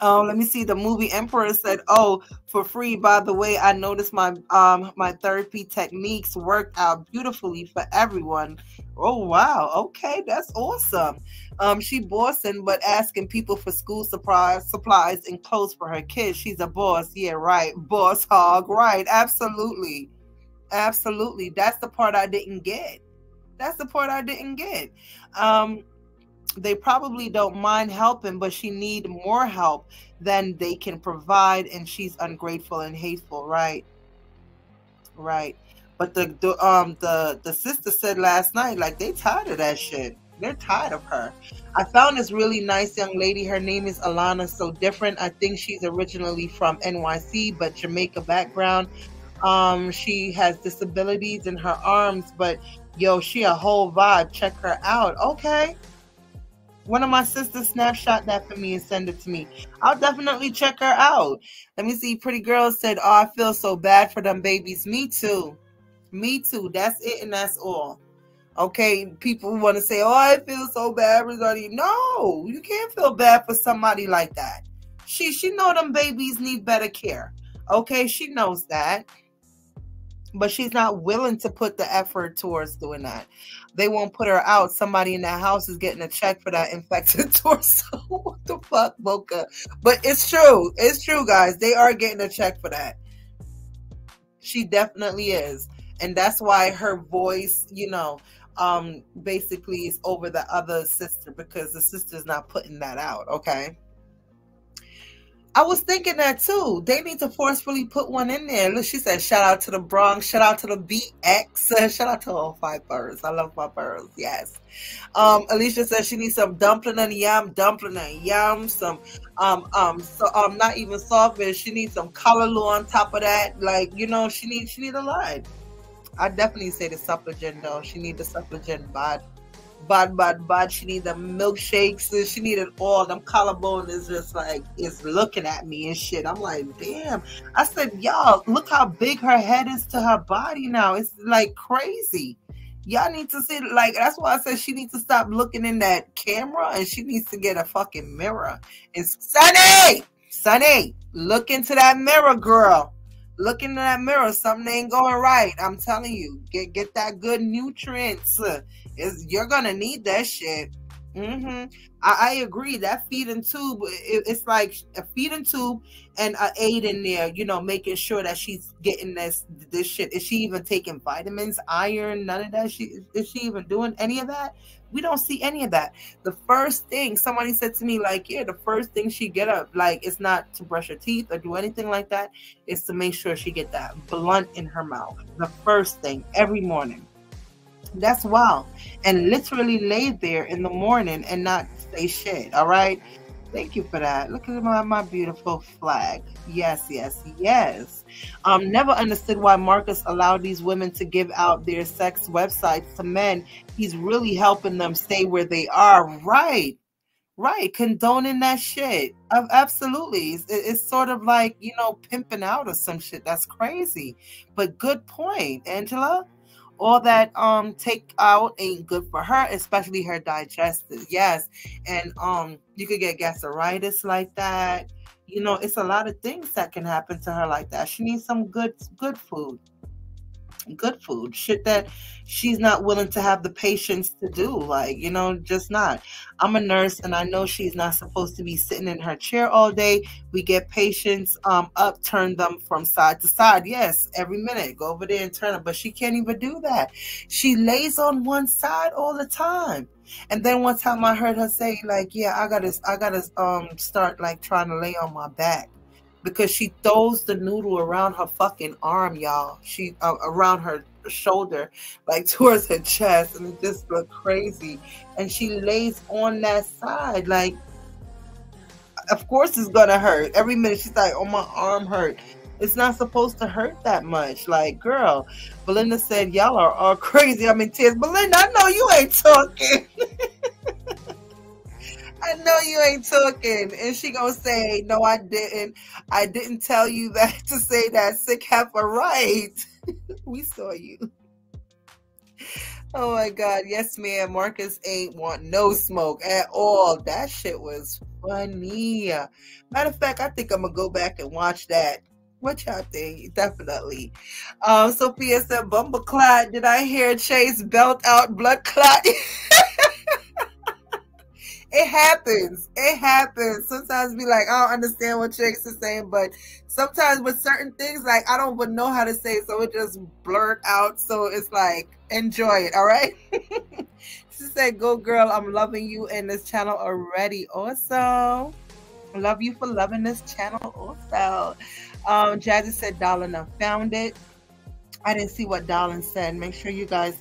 Um, let me see. The movie Emperor said, "Oh, for free." By the way, I noticed my um my therapy techniques worked out beautifully for everyone. Oh wow, okay, that's awesome. Um, she bossing, but asking people for school supplies, supplies and clothes for her kids. She's a boss. Yeah, right. Boss hog. Right. Absolutely, absolutely. That's the part I didn't get. That's the part I didn't get. Um, they probably don't mind helping, but she need more help than they can provide, and she's ungrateful and hateful, right? Right. But the, the um the the sister said last night, like they tired of that shit. They're tired of her. I found this really nice young lady. Her name is Alana So Different. I think she's originally from NYC, but Jamaica background. Um, she has disabilities in her arms, but yo, she a whole vibe. Check her out. Okay. One of my sisters snapshot that for me and send it to me. I'll definitely check her out. Let me see. Pretty girl said, Oh, I feel so bad for them babies. Me too. Me too. That's it and that's all. Okay, people want to say, "Oh, I feel so bad regarding." No, you can't feel bad for somebody like that. She she know them babies need better care. Okay, she knows that but she's not willing to put the effort towards doing that. They won't put her out. Somebody in that house is getting a check for that infected torso. what the fuck, Boca? But it's true. It's true, guys. They are getting a check for that. She definitely is. And that's why her voice, you know, um, basically is over the other sister because the sister's not putting that out. Okay. I was thinking that too. They need to forcefully put one in there. Look, she said, shout out to the Bronx, shout out to the BX, shout out to all five birds. I love my birds, yes. Um, Alicia says she needs some dumpling and yam, dumpling and yam, some um um so um not even saltfish. She needs some callaloo on top of that. Like, you know, she needs she need a lot. I definitely say the supplement though. She need the supplement bad. Bad, bad, bad. She need the milkshakes. She needed all them collarbone is just like is looking at me and shit. I'm like, damn. I said, y'all, look how big her head is to her body now. It's like crazy. Y'all need to see like that's why I said she needs to stop looking in that camera and she needs to get a fucking mirror. It's Sunny, Sunny, look into that mirror, girl. Look into that mirror. Something ain't going right. I'm telling you, get get that good nutrients is you're gonna need that shit. Mm-hmm. I, I, agree. That feeding tube, it, it's like a feeding tube and a aid in there. You know, making sure that she's getting this this shit. Is she even taking vitamins, iron, none of that? She is she even doing any of that? We don't see any of that. The first thing somebody said to me, like, yeah, the first thing she get up, like, it's not to brush her teeth or do anything like that. It's to make sure she get that blunt in her mouth. The first thing every morning. That's wild. And literally lay there in the morning and not say shit. All right. Thank you for that. Look at my, my beautiful flag. Yes, yes, yes. Um, never understood why Marcus allowed these women to give out their sex websites to men. He's really helping them stay where they are. Right. Right. Condoning that shit. Absolutely. It's, it's sort of like, you know, pimping out or some shit. That's crazy. But good point, Angela all that um take out ain't good for her, especially her digestive. Yes. And um you could get gastritis like that. You know, it's a lot of things that can happen to her like that. She needs some good good food good food, shit that she's not willing to have the patience to do. Like, you know, just not. I'm a nurse and I know she's not supposed to be sitting in her chair all day. We get patients um up, turn them from side to side. Yes, every minute. Go over there and turn them. But she can't even do that. She lays on one side all the time. And then one time I heard her say, like, yeah, I gotta I gotta um start like trying to lay on my back because she throws the noodle around her fucking arm, y'all. She uh, around her shoulder, like towards her chest, and it just look crazy. And she lays on that side, like, of course it's gonna hurt. Every minute she's like, "Oh, my arm hurt." It's not supposed to hurt that much. Like, girl, Belinda said, "Y'all are all crazy." I'm in tears. Belinda, I know you ain't talking. I know you ain't talking. And she gonna say, No, I didn't. I didn't tell you that to say that sick heifer right. we saw you. Oh my god, yes, man. Marcus ain't want no smoke at all. That shit was funny. Matter of fact, I think I'm gonna go back and watch that. What y'all think? Definitely. Um, Sophia said, Bumble clot. Did I hear Chase belt out blood clot? it happens. It happens. Sometimes be like, I don't understand what Chase is saying, but sometimes with certain things, like I don't know how to say, so it just blurt out. So it's like, enjoy it. All right. she said, "Go girl, I'm loving you in this channel already." Also, love you for loving this channel. Also, um, Jazzy said, "Darling, I found it." I didn't see what Darling said. Make sure you guys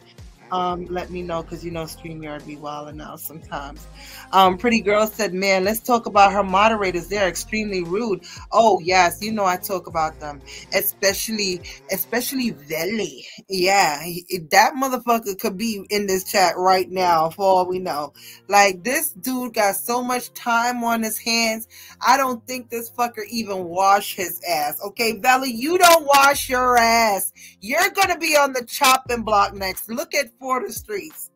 um, let me know because you know StreamYard be wilding out sometimes. Um, Pretty Girl said, Man, let's talk about her moderators. They're extremely rude. Oh, yes, you know I talk about them. Especially, especially Veli. Yeah, that motherfucker could be in this chat right now for all we know. Like this dude got so much time on his hands. I don't think this fucker even wash his ass. Okay, Valley, you don't wash your ass. You're gonna be on the chopping block next. Look at for the streets.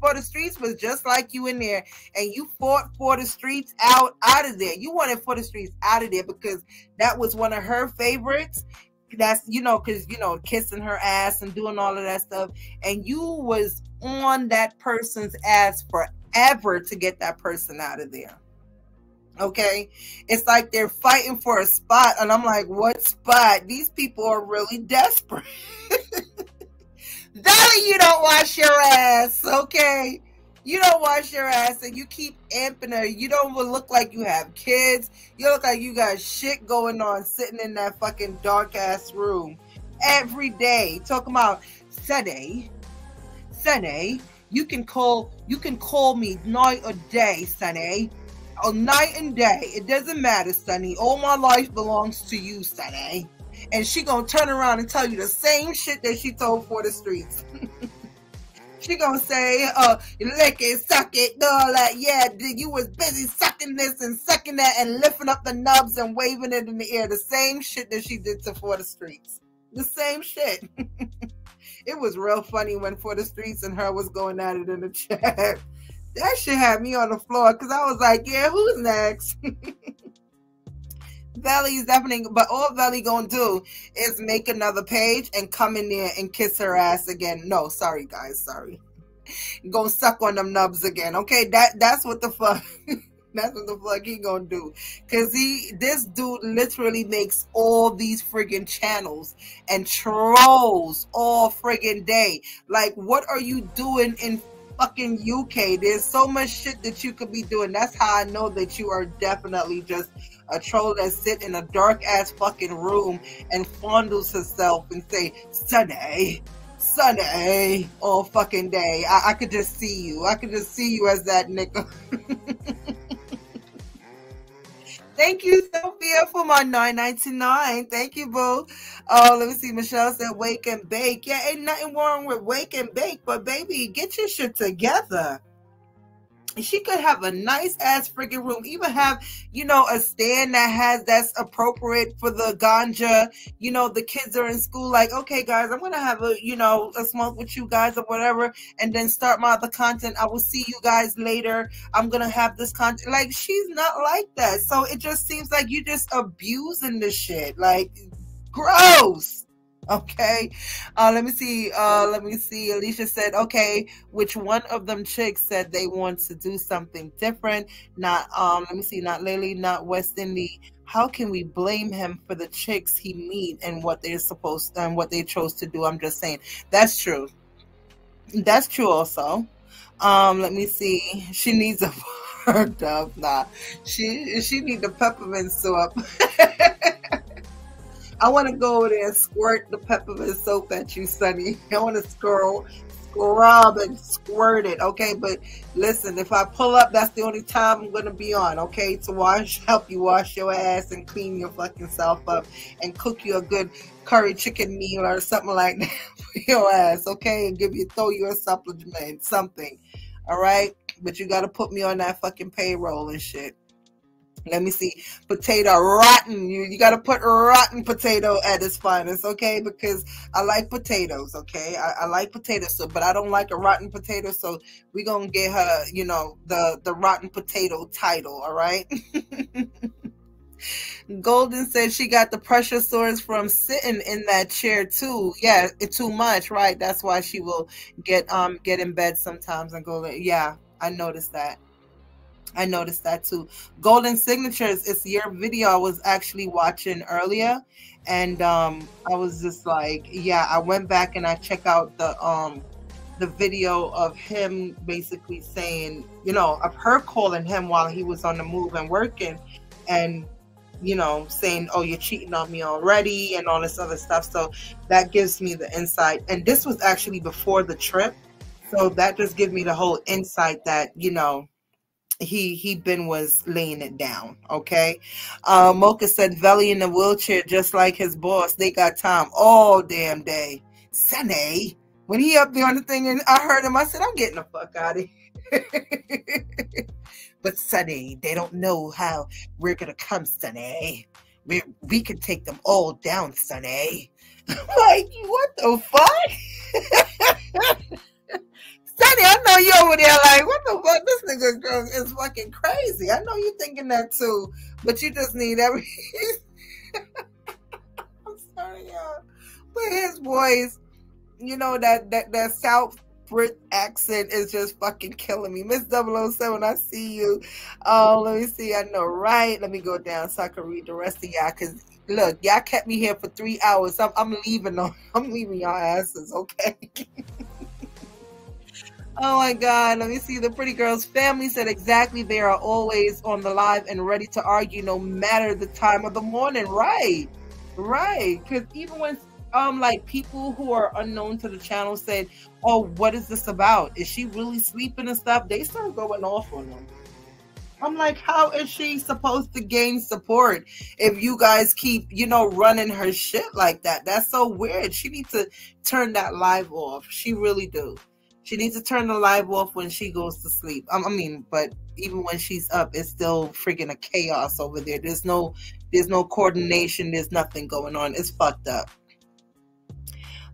For the streets was just like you in there, and you fought for the streets out out of there. You wanted for the streets out of there because that was one of her favorites. That's you know, because you know, kissing her ass and doing all of that stuff, and you was on that person's ass forever to get that person out of there. Okay. It's like they're fighting for a spot. And I'm like, what spot? These people are really desperate. Dolly, you don't wash your ass, okay? You don't wash your ass and you keep amping her. You don't look like you have kids. You look like you got shit going on sitting in that fucking dark ass room every day. Talking about Sunday, Sunday. You can call you can call me night or day, Sunny. Oh, night and day. It doesn't matter, Sunny. All my life belongs to you, Sunny and she gonna turn around and tell you the same shit that she told for the streets. She gonna say, "Uh, lick it, suck it, all that." Yeah, you was busy sucking this and sucking that and lifting up the nubs and waving it in the air. The same shit that she did to For the Streets. The same shit. it was real funny when For the Streets and her was going at it in the chat. That shit had me on the floor because I was like, "Yeah, who's next?" Valley's definitely, but all Valley gonna do is make another page and come in there and kiss her ass again. No, sorry guys, sorry. Gonna suck on them nubs again. Okay, that that's what the fuck. that's what the fuck he gonna do. Cause he, this dude, literally makes all these friggin' channels and trolls all friggin' day. Like, what are you doing in fucking UK? There's so much shit that you could be doing. That's how I know that you are definitely just a troll that sit in a dark ass fucking room and fondles herself and say, Sunday, Sunday, all fucking day. I, I could just see you. I could just see you as that nigga. Thank you, Sophia, for my 9.99. Thank you, boo. Oh, let me see. Michelle said, "Wake and bake." Yeah, ain't nothing wrong with wake and bake, but baby, get your shit together she could have a nice ass freaking room even have you know a stand that has that's appropriate for the ganja you know the kids are in school like okay guys i'm gonna have a you know a smoke with you guys or whatever and then start my other content. I will see you guys later. I'm gonna have this content. Like she's not like that. So it just seems like you're just abusing the shit. Like gross Okay. Uh, let me see. Uh, let me see. Alicia said, okay, which one of them chicks said they want to do something different? Not, um, let me see, not Lily, not West Indy. How can we blame him for the chicks he meet and what they're supposed and what they chose to do? I'm just saying that's true. That's true also. Um, let me see. She needs a worked up. Nah, she she need the peppermint syrup. I want to go over there and squirt the peppermint soap at you, Sunny. I want to scroll, scrub and squirt it. Okay, but listen, if I pull up, that's the only time I'm gonna be on. Okay, to wash, help you wash your ass and clean your fucking self up and cook you a good curry chicken meal or something like that for your ass. Okay, and give you throw you a supplement, something. All right, but you got to put me on that fucking payroll and shit. Let me see. Potato rotten. You you gotta put rotten potato at its finest, okay? Because I like potatoes, okay? I, I like potatoes, so but I don't like a rotten potato, so we gonna get her, you know, the the rotten potato title, all right? Golden said she got the pressure sores from sitting in that chair too. Yeah, too much, right? That's why she will get um get in bed sometimes and go. Yeah, I noticed that. I noticed that too. Golden Signatures is your video I was actually watching earlier. And um, I was just like, yeah, I went back and I checked out the um the video of him basically saying, you know, of her calling him while he was on the move and working and you know, saying, Oh, you're cheating on me already and all this other stuff. So that gives me the insight. And this was actually before the trip. So that just gives me the whole insight that, you know, he he been was laying it down okay? Uh mocha said Veli in the wheelchair just like his boss. They got time all damn day. Sunny when he up there on the thing and i heard him i said i'm getting the fuck out of here. But sunny they don't know how we're gonna come sunny we, we can take them all down sunny like what the fuck Sunny, I know you over there like, what the fuck? This nigga girl is fucking crazy. I know you're thinking that too, but you just need every. I'm sorry, y'all. But his voice, you know that that that South Brit accent is just fucking killing me. Miss 007, I see you. Oh, let me see. I know, right? Let me go down so I can read the rest of y'all. Cause look, y'all kept me here for three hours. I'm, I'm leaving. I'm leaving y'all asses. Okay. Oh my God. Let me see. The pretty girl's family said exactly they are always on the live and ready to argue no matter the time of the morning. Right. Right. Because even when um like people who are unknown to the channel said, Oh, what is this about? Is she really sleeping and stuff? They start going off on them. I'm like, how is she supposed to gain support if you guys keep, you know, running her shit like that? That's so weird. She needs to turn that live off. She really do She needs to turn the live off when she goes to sleep. Um, I mean, but even when she's up, it's still freaking a chaos over there. There's no, there's no coordination. There's nothing going on. It's fucked up.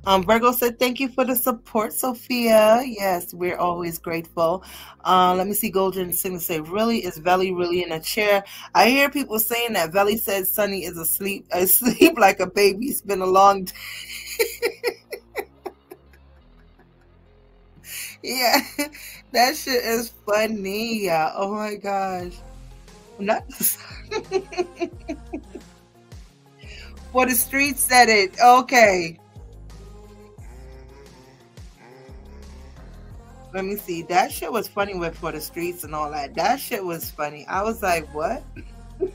Um, Virgo said, Thank you for the support, Sophia. Yes, we're always grateful. Uh, let me see. Golden Singer say, Really? Is Veli really in a chair? I hear people saying that Veli said Sunny is asleep, asleep like a baby. It's been a long day. Yeah, that shit is funny. Oh my gosh. Not for the street said it. Okay. Let me see. That shit was funny with for the streets and all that. That shit was funny. I was like, what?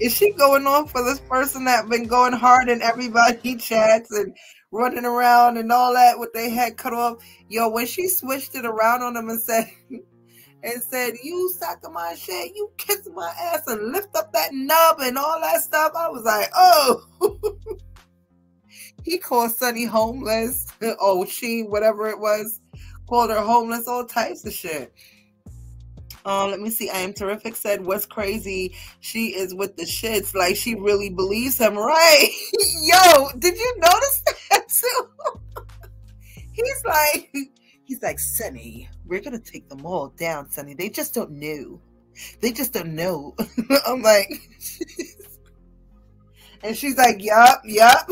Is she going on for this person that been going hard in everybody chats and running around and all that with their head cut off? Yo, when she switched it around on them and said and said, You suck my shit, you kiss my ass and lift up that nub and all that stuff, I was like, Oh he called Sunny homeless. oh, she, whatever it was called her homeless, all types of shit. Um, let me see. I am terrific. Said what's crazy. She is with the shits. Like she really believes him, right? Yo, did you notice that he's like, he's like, Sunny, we're gonna take them all down, Sunny. They just don't know. They just don't know. I'm like, and she's like, yup, yup.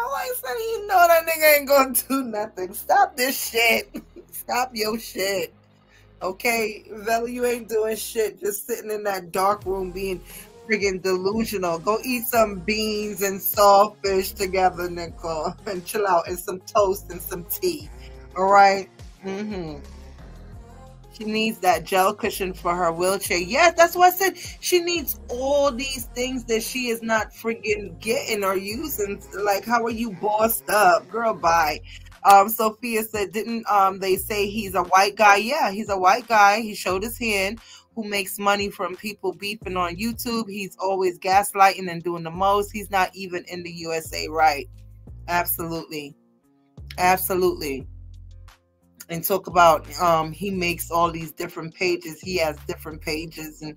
I'm like, Sunny, you know that nigga ain't gonna do nothing. Stop this shit. Stop your shit. Okay, Vela, you ain't doing shit. Just sitting in that dark room being friggin' delusional. Go eat some beans and saltfish together, Nicole, and chill out, and some toast and some tea. All right? Mm-hmm. She needs that gel cushion for her wheelchair. Yes, that's what I said. She needs all these things that she is not friggin' getting or using. Like, how are you bossed up? Girl, bye. Um, Sophia said, didn't um they say he's a white guy? Yeah, he's a white guy. He showed his hand who makes money from people beefing on YouTube. He's always gaslighting and doing the most. He's not even in the USA, right? Absolutely. Absolutely and talk about um he makes all these different pages he has different pages and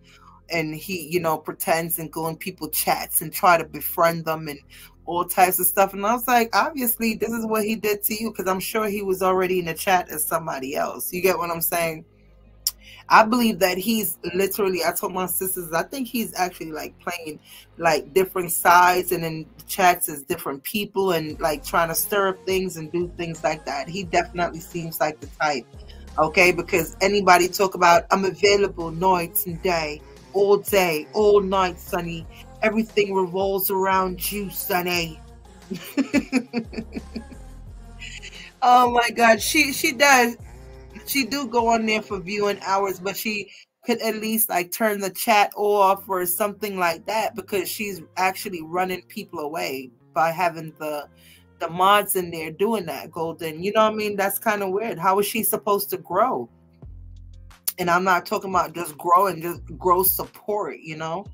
and he you know pretends and go in people chats and try to befriend them and all types of stuff and i was like obviously this is what he did to you because i'm sure he was already in the chat as somebody else you get what i'm saying I believe that he's literally. I told my sisters. I think he's actually like playing like different sides, and in chats as different people, and like trying to stir up things and do things like that. He definitely seems like the type. Okay, because anybody talk about I'm available night and day, all day, all night, Sunny. Everything revolves around you, Sunny. oh my God, she she does she do go on there for viewing hours, but she could at least like turn the chat off or something like that because she's actually running people away by having the the mods in there doing that golden. You know what i mean? That's kind of weird. How is she supposed to grow? And i'm not talking about just grow and just grow support you know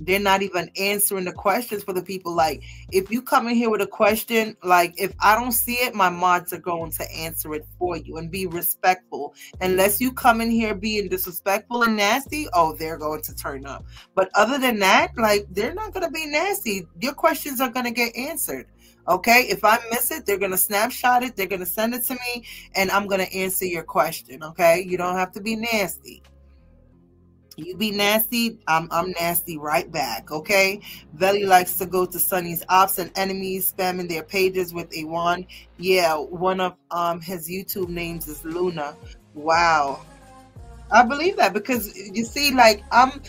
they're not even answering the questions for the people. Like, if you come in here with a question, like if I don't see it, my mods are going to answer it for you and be respectful. Unless you come in here being disrespectful and nasty, oh, they're going to turn up. But other than that, like they're not going to be nasty. Your questions are going to get answered. Okay, if I miss it, they're gonna snapshot it, they're gonna send it to me, and I'm gonna answer your question. Okay, you don't have to be nasty. You be nasty, I'm I'm nasty right back. Okay. Veli likes to go to Sunny's ops and enemies, spamming their pages with a one. Yeah, one of um his YouTube names is Luna. Wow. I believe that because you see, like I'm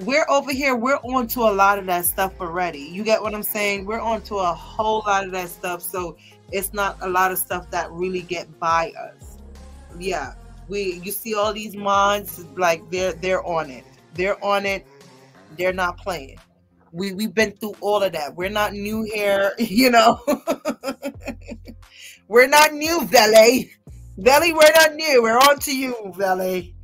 we're over here, we're on to a lot of that stuff already. You get what I'm saying? We're on to a whole lot of that stuff. So it's not a lot of stuff that really get by us. Yeah we you see all these mods like they're they're on it. They're on it. They're not playing. We we've been through all of that. We're not new here you know? We're not new Veli Veli we're not new. We're on to you Veli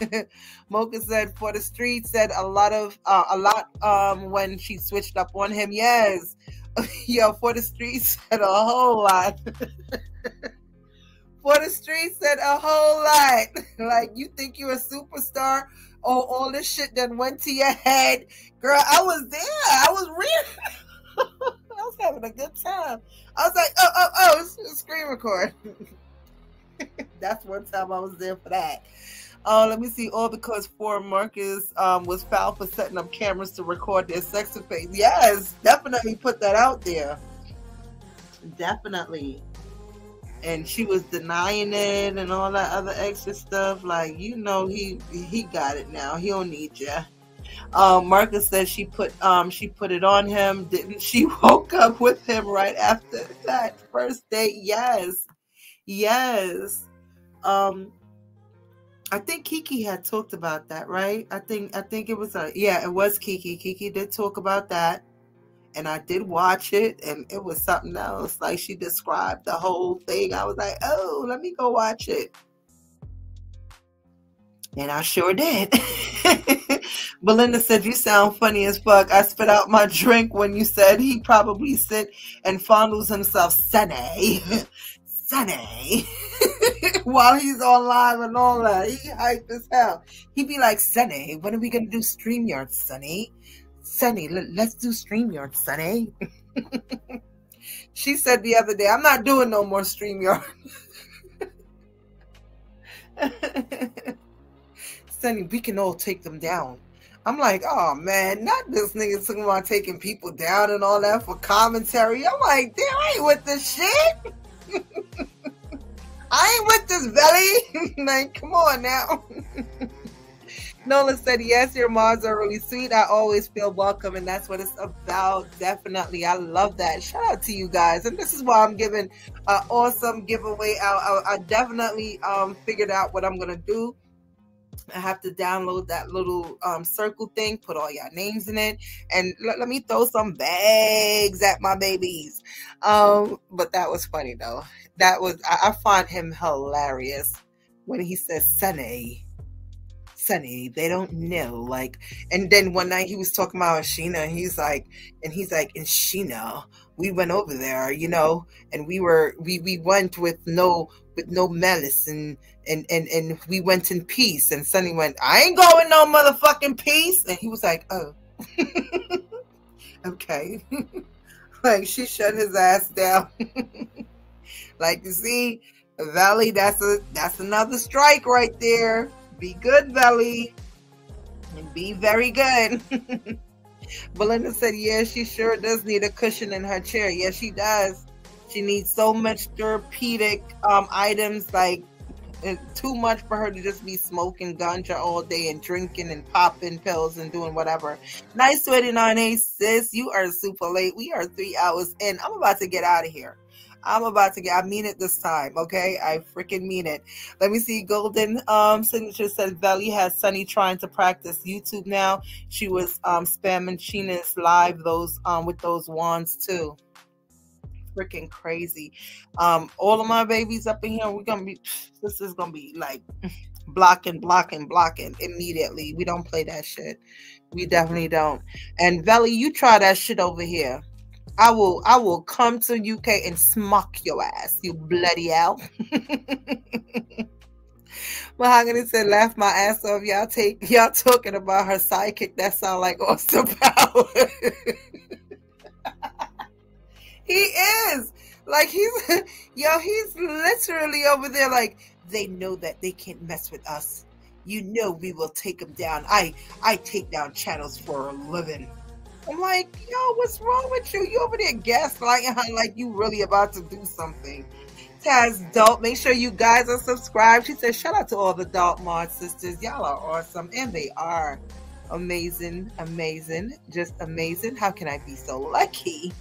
Mocha said for the street said a lot of uh, a lot um when she switched up on him. Yes. Yo, for the streets said a whole lot. For the streets said a whole lot. like you think you're a superstar? Oh, all this shit that went to your head, girl. I was there. I was real. I was having a good time. I was like, oh, oh, oh, it's a screen record. That's one time I was there for that. Uh, let me see. All because poor Marcus um, was fouled for setting up cameras to record their sex affairs. Yes, definitely put that out there. Definitely. And she was denying it and all that other extra stuff. Like you know, he he got it now. He don't need you. Um, Marcus said she put um she put it on him. Didn't she woke up with him right after that first date? Yes, yes. Um, I think Kiki had talked about that, right? I think I think it was a yeah, it was Kiki. Kiki did talk about that. And I did watch it and it was something else. Like she described the whole thing. I was like, oh, let me go watch it. And I sure did. Belinda said, You sound funny as fuck. I spit out my drink when you said he probably sit and fondles himself, Sunny. Sunny. while he's on live and all that. He hyped as hell. He'd be like, Sunny, when are we gonna do StreamYard, Sunny? Sunny, let's do StreamYard, Sunny. she said the other day, I'm not doing no more StreamYard. Sunny, we can all take them down. I'm like, oh man, not this nigga talking about taking people down and all that for commentary. I'm like, damn, I ain't with this shit. I ain't with this belly. like, come on now. Nola said, Yes, your mods are really sweet. I always feel welcome, and that's what it's about. Definitely. I love that. Shout out to you guys. And this is why I'm giving an awesome giveaway out. I, I definitely um, figured out what I'm going to do. I have to download that little um, circle thing, put all your names in it, and let, let me throw some bags at my babies. Um, but that was funny though that was I, I find him hilarious when he says Sunny. Sunny, they don't know. Like, and then one night he was talking about Sheena, and he's like, and he's like, in Sheena, we went over there, you know, and we were we we went with no with no malice and and and and we went in peace. And Sunny went, I ain't going no motherfucking peace. And he was like, oh, okay. like she shut his ass down. Like you see, Valley, that's a that's another strike right there. Be good. And be very good. Belinda said, Yeah, she sure does need a cushion in her chair. Yes, she does. She needs so much therapeutic um, items, like too much for her to just be smoking ganja all day and drinking and popping pills and doing whatever. Nice 29 A sis, you are super late. We are three hours in. I'm about to get out of here. I'm about to get, I mean it this time, okay? I freaking mean it. Let me see. Golden um, Signature says Valley has Sunny trying to practice YouTube now. She was um, spamming Sheena's live those um, with those wands too. Freaking crazy. Um, all of my babies up in here, we're gonna be, this is gonna be like blocking, blocking, blocking immediately. We don't play that shit. We definitely don't. And Valley, you try that shit over here. I will I will come to UK and smock your ass, you bloody hell. Mahogany said, laugh my ass off. Y'all take y'all talking about her sidekick. That sound like Austin Power. he is. Like he's yo, he's literally over there like they know that they can't mess with us. You know we will take them down. I I take down channels for a living. I'm like, yo, what's wrong with you? You over there gaslighting her like you really about to do something. Taz Dope, make sure you guys are subscribed. She says, shout out to all the Dope Mod sisters. Y'all are awesome. And they are amazing, amazing, just amazing. How can I be so lucky?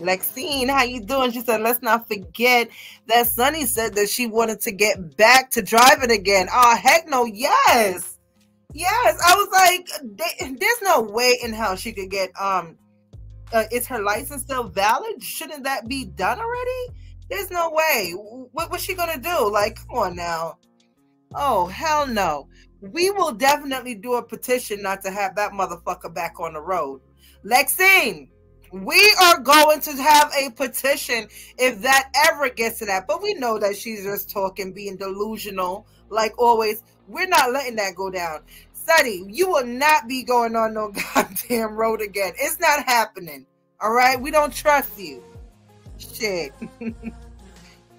Lexine, how you doing? She said, let's not forget that Sunny said that she wanted to get back to driving again. Oh, heck no, yes. Yes, I was like, there's no way in hell she could get um. Uh, is her license still valid? Shouldn't that be done already? There's no way. What was she gonna do? Like, come on now. Oh hell no. We will definitely do a petition not to have that motherfucker back on the road. Lexine, We are going to have a petition if that ever gets to that. But we know that she's just talking, being delusional, like always. We're not letting that go down. Sunny, you will not be going on no goddamn road again. It's not happening. All right? We don't trust you. Shit.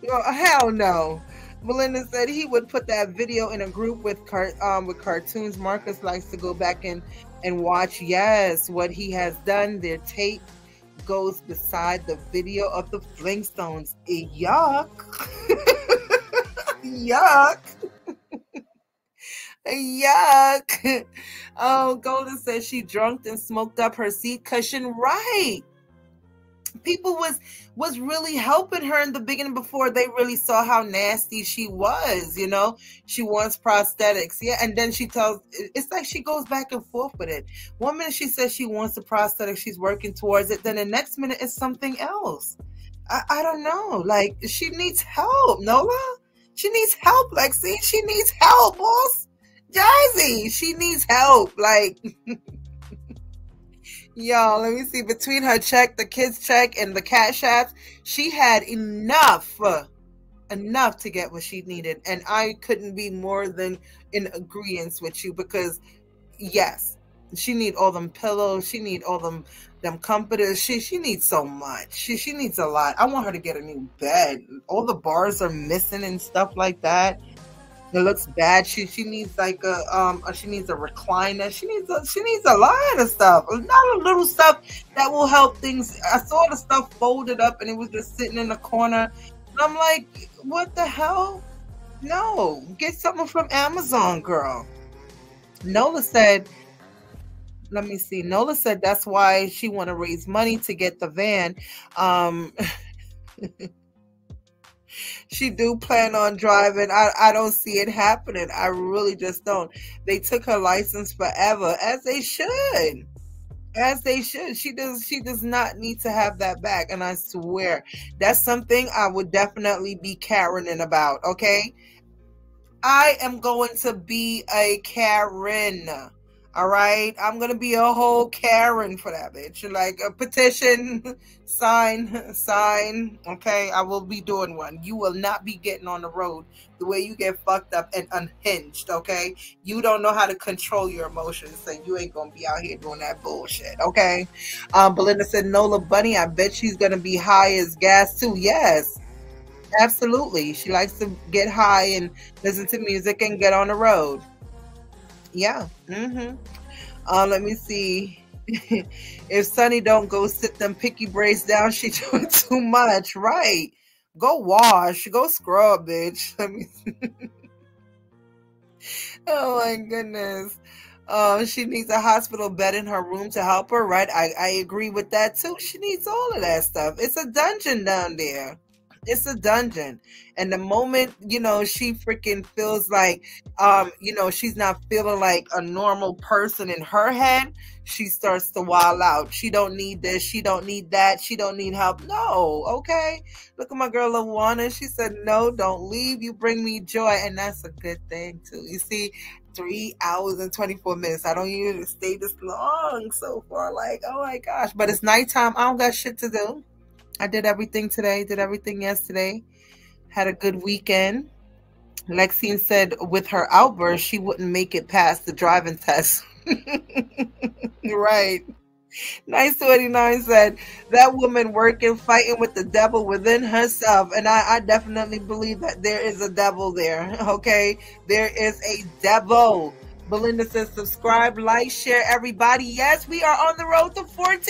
hell no. Melinda said he would put that video in a group with car- um, with cartoons. Marcus likes to go back and and watch. Yes, what he has done. Their tape goes beside the video of the Flintstones. Yuck! Yuck! Yuck! Oh, Golden says she drunk and smoked up her seat cushion. Right. People was was really helping her in the beginning before they really saw how nasty she was you know? She wants prosthetics. Yeah and then she tells it's like she goes back and forth with it. One minute she says she wants the prosthetic she's working towards it then the next minute it's something else. I, I don't know like she needs help nola. She needs help lexi she needs help boss jazzy she needs help like Y'all, let me see. Between her check, the kids' check, and the cash apps, she had enough, enough to get what she needed. And I couldn't be more than in agreement with you because, yes, she need all them pillows. She need all them them comforters. She she needs so much. She she needs a lot. I want her to get a new bed. All the bars are missing and stuff like that. It looks bad. She she needs like a um she needs a recliner. She needs a she needs a lot of stuff. Not a little stuff that will help things. I saw the stuff folded up and it was just sitting in the corner. And I'm like, what the hell? No, get something from Amazon, girl. Nola said, let me see. Nola said that's why she want to raise money to get the van. Um she do plan on driving. I, I don't see it happening. I really just don't. They took her license forever, as they should. As they should. She does she does not need to have that back. And I swear that's something I would definitely be Karening about. Okay. I am going to be a Karen. All right. I'm to be a whole Karen for that bitch. Like a petition, sign, sign. Okay. I will be doing one. You will not be getting on the road the way you get fucked up and unhinged. Okay. You don't know how to control your emotions. So you ain't to be out here doing that bullshit. Okay. Um, Belinda said, Nola Bunny, I bet she's to be high as gas too. Yes. Absolutely. She likes to get high and listen to music and get on the road. Yeah. Mm-hmm. Uh, let me see. if Sunny don't go sit them picky braids down, she doing too much. Right. Go wash. Go scrub, bitch. Let me oh my goodness. Um, she needs a hospital bed in her room to help her, right? I, I agree with that too. She needs all of that stuff. It's a dungeon down there it's a dungeon. And the moment you know she freaking feels like um you know she's not feeling like a normal person in her head she starts to wild out. She don't need this she don't need that she don't need help. No okay? Look at my girl Lawana. She said no don't leave. You bring me joy. And that's a good thing too. You see three hours and 24 minutes. I don't usually stay this long so far. Like oh my gosh. But it's nighttime. I don't got shit to do I did everything today, did everything yesterday. Had a good weekend. Lexine said with her outburst, she wouldn't make it past the driving test. right. Nice 29 said that woman working, fighting with the devil within herself. And I, I definitely believe that there is a devil there. Okay. There is a devil. Belinda says, subscribe, like, share, everybody. Yes, we are on the road to 14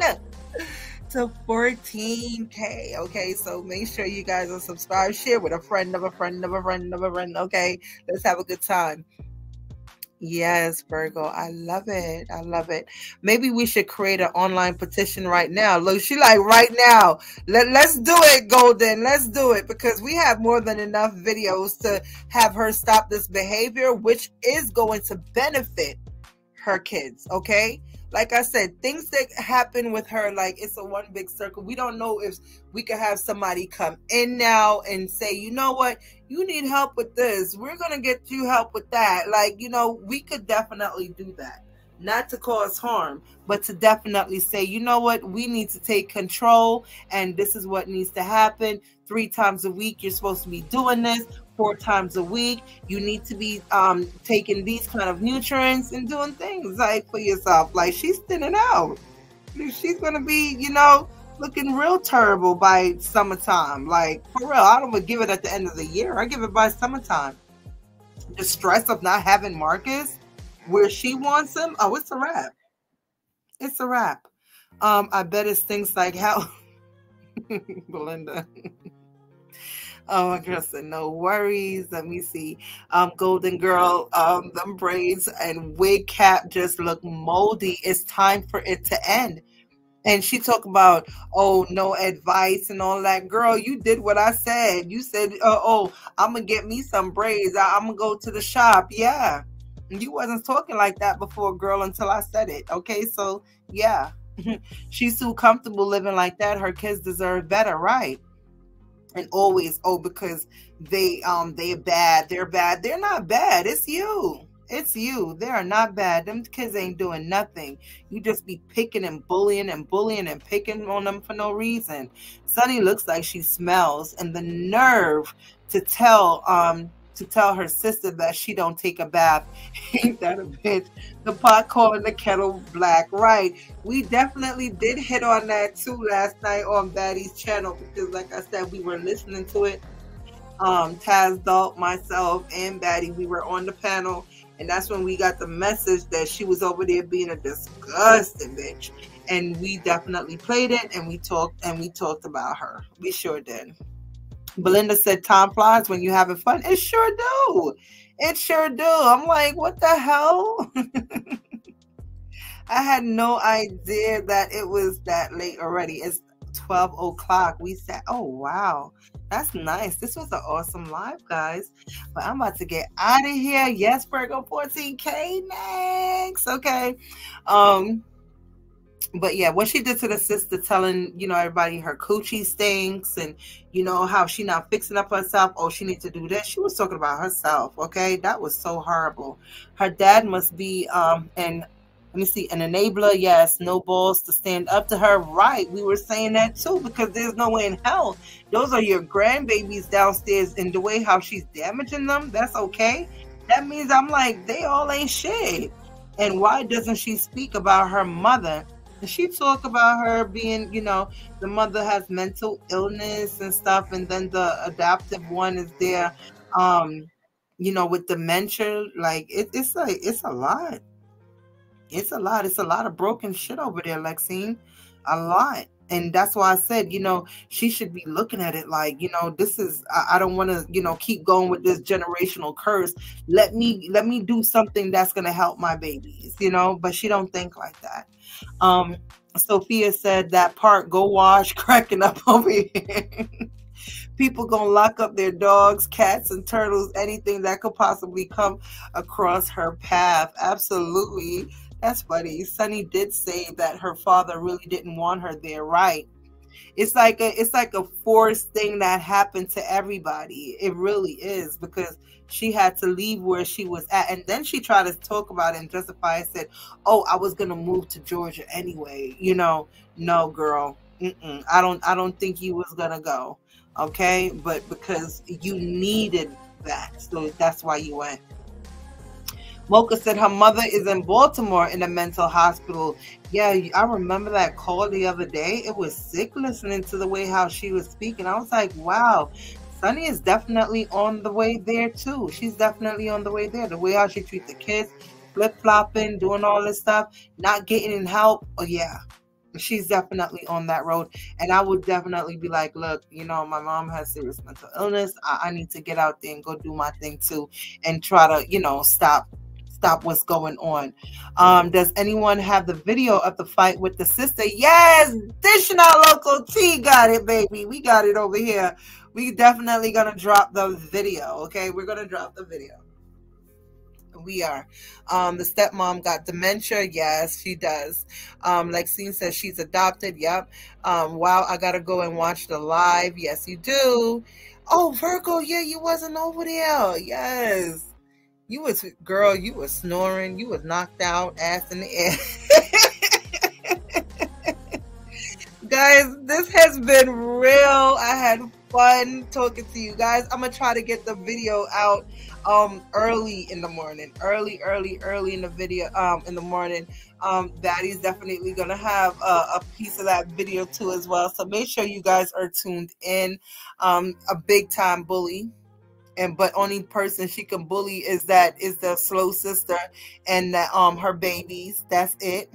to 14k okay so make sure you guys are subscribed share with a friend of a friend of a friend of a friend okay let's have a good time Yes, Virgo. I love it. I love it. Maybe we should create an online petition right now. Look, she like right now. Let, let's do it, Golden. Let's do it because we have more than enough videos to have her stop this behavior, which is going to benefit her kids. Okay like I said, things that happen with her, like it's a one big circle. We don't know if we could have somebody come in now and say, you know what, you need help with this. We're gonna get you help with that. Like, you know, we could definitely do that. not to cause harm, but to definitely say, you know what, we need to take control, and this is what needs to happen. Three times a week, you're supposed to be doing this. Four times a week, you need to be um, taking these kind of nutrients and doing things like for yourself. Like she's thinning out. She's gonna be, you know, looking real terrible by summertime. Like for real, I don't give it at the end of the year. I give it by summertime. The stress of not having Marcus where she wants him. Oh, it's a wrap. It's a wrap. Um, I bet it's things like how Belinda. Oh my said no worries. Let me see. Um, Golden Girl, um, them braids and wig cap just look moldy. It's time for it to end. And she talk about oh no advice and all that. Girl you did what i said. You said uh, oh i'm gonna get me some braids. I- i'm gonna go to the shop. Yeah. You wasn't talking like that before girl until i said it. Okay? So yeah. She's too comfortable living like that. Her kids deserve better right and always oh because they um they're bad they're bad they're not bad it's you it's you. They are not bad. Them kids ain't doing nothing. You just be picking and bullying and bullying and picking on them for no reason. Sunny looks like she smells, and the nerve to tell um to tell her sister that she don't take a bath. Ain't that a bitch? The pot calling the kettle black. Right. We definitely did hit on that too last night on Baddie's channel because like I said, we were listening to it. Um, Taz Dalt, myself, and Baddie, we were on the panel and that's when we got the message that she was over there being a disgusting bitch. And we definitely played it and we talked and we talked about her. We sure did. Belinda said time flies when you're having fun. It sure do. It sure do. I'm like, what the hell? I had no idea that it was that late already. It's 12 o'clock. We said, oh wow. That's nice. This was an awesome live, guys. But I'm about to get out of here. Yes, Virgo 14K next. Okay. Um, but yeah, what she did to the sister, telling you know everybody her coochie stinks, and you know how she not fixing up herself. Oh, she needs to do this. She was talking about herself. Okay, that was so horrible. Her dad must be um, and let me see, an enabler, yes, no balls to stand up to her. Right. We were saying that too, because there's no way in hell. Those are your grandbabies downstairs and the way how she's damaging them, that's okay. That means I'm like, they all ain't shit. And why doesn't she speak about her mother? She talk about her being, you know, the mother has mental illness and stuff, and then the adoptive one is there, um, you know, with dementia. Like it, it's like it's a lot. It's a lot. It's a lot of broken shit over there, Lexine. A lot. And that's why I said, you know, she should be looking at it like, you know, this is I, I don't want to, you know, keep going with this generational curse. Let me let me do something that's gonna help my babies, you know, but she don't think like that. Um Sophia said that part go wash cracking up over here. people gonna lock up their dogs, cats, and turtles, anything that could possibly come across her path. Absolutely. That's funny. Sunny did say that her father really didn't want her there, right? It's like a it's like a forced thing that happened to everybody. It really is because she had to leave where she was at, and then she tried to talk about it and justify it. Said, "Oh, I was gonna move to Georgia anyway." You know, no, girl. Mm-mm. I don't. I don't think you was gonna go. Okay, but because you needed that, so that's why you went. Mocha said her mother is in Baltimore in a mental hospital. Yeah, I remember that call the other day. It was sick listening to the way how she was speaking. I was like, wow, Sunny is definitely on the way there too. She's definitely on the way there. The way how she treats the kids, flip flopping, doing all this stuff, not getting help. Oh yeah, she's definitely on that road. And I would definitely be like, look, you know, my mom has serious mental illness. I, I need to get out there and go do my thing too, and try to, you know, stop stop what's going on. Um, does anyone have the video of the fight with the sister? Yes, dishing our local T got it, baby. We got it over here. We definitely gonna drop the video. Okay, we're gonna drop the video. We are. Um, the stepmom got dementia. Yes, she does. Um, Lexine says she's adopted. Yep. Um, wow, I gotta go and watch the live. Yes, you do. Oh, Virgo, yeah, you wasn't over there. Yes. You was girl, you was snoring, you was knocked out, ass in the air. guys, this has been real. I had fun talking to you guys. I'm gonna try to get the video out um early in the morning, early, early, early in the video um in the morning. Um, Daddy's definitely gonna have a, a piece of that video too as well. So make sure you guys are tuned in. Um, a big time bully and but only person she can bully is that is the slow sister and that um her babies. That's it.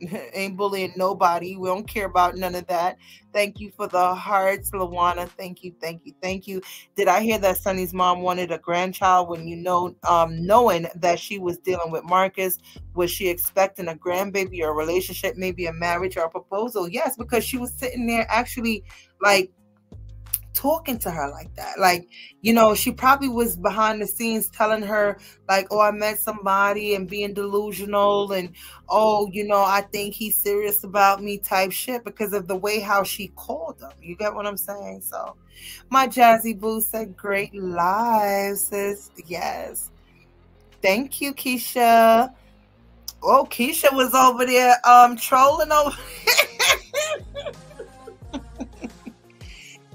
Ain't bullying nobody. We don't care about none of that. Thank you for the hearts lawana. Thank you thank you thank you. Did i hear that sunny's mom wanted a grandchild when you know um knowing that she was dealing with marcus? Was she expecting a grandbaby or a relationship maybe a marriage or a proposal? Yes because she was sitting there actually like talking to her like that. Like, you know, she probably was behind the scenes telling her, like, oh, I met somebody and being delusional and, oh, you know, I think he's serious about me type shit because of the way how she called him. You get what I'm saying? So, my Jazzy Boo said, great live, sis. Yes. Thank you, Keisha. Oh, Keisha was over there um trolling over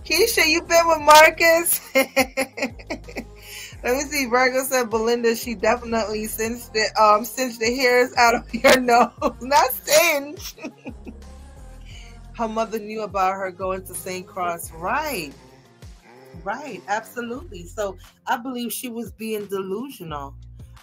Keisha, you been with Marcus? Let me see. Virgo said Belinda, she definitely cinched it, um, cinched the hairs out of your nose. Not cinch. her mother knew about her going to St. Cross. Right. Right. Absolutely. So I believe she was being delusional.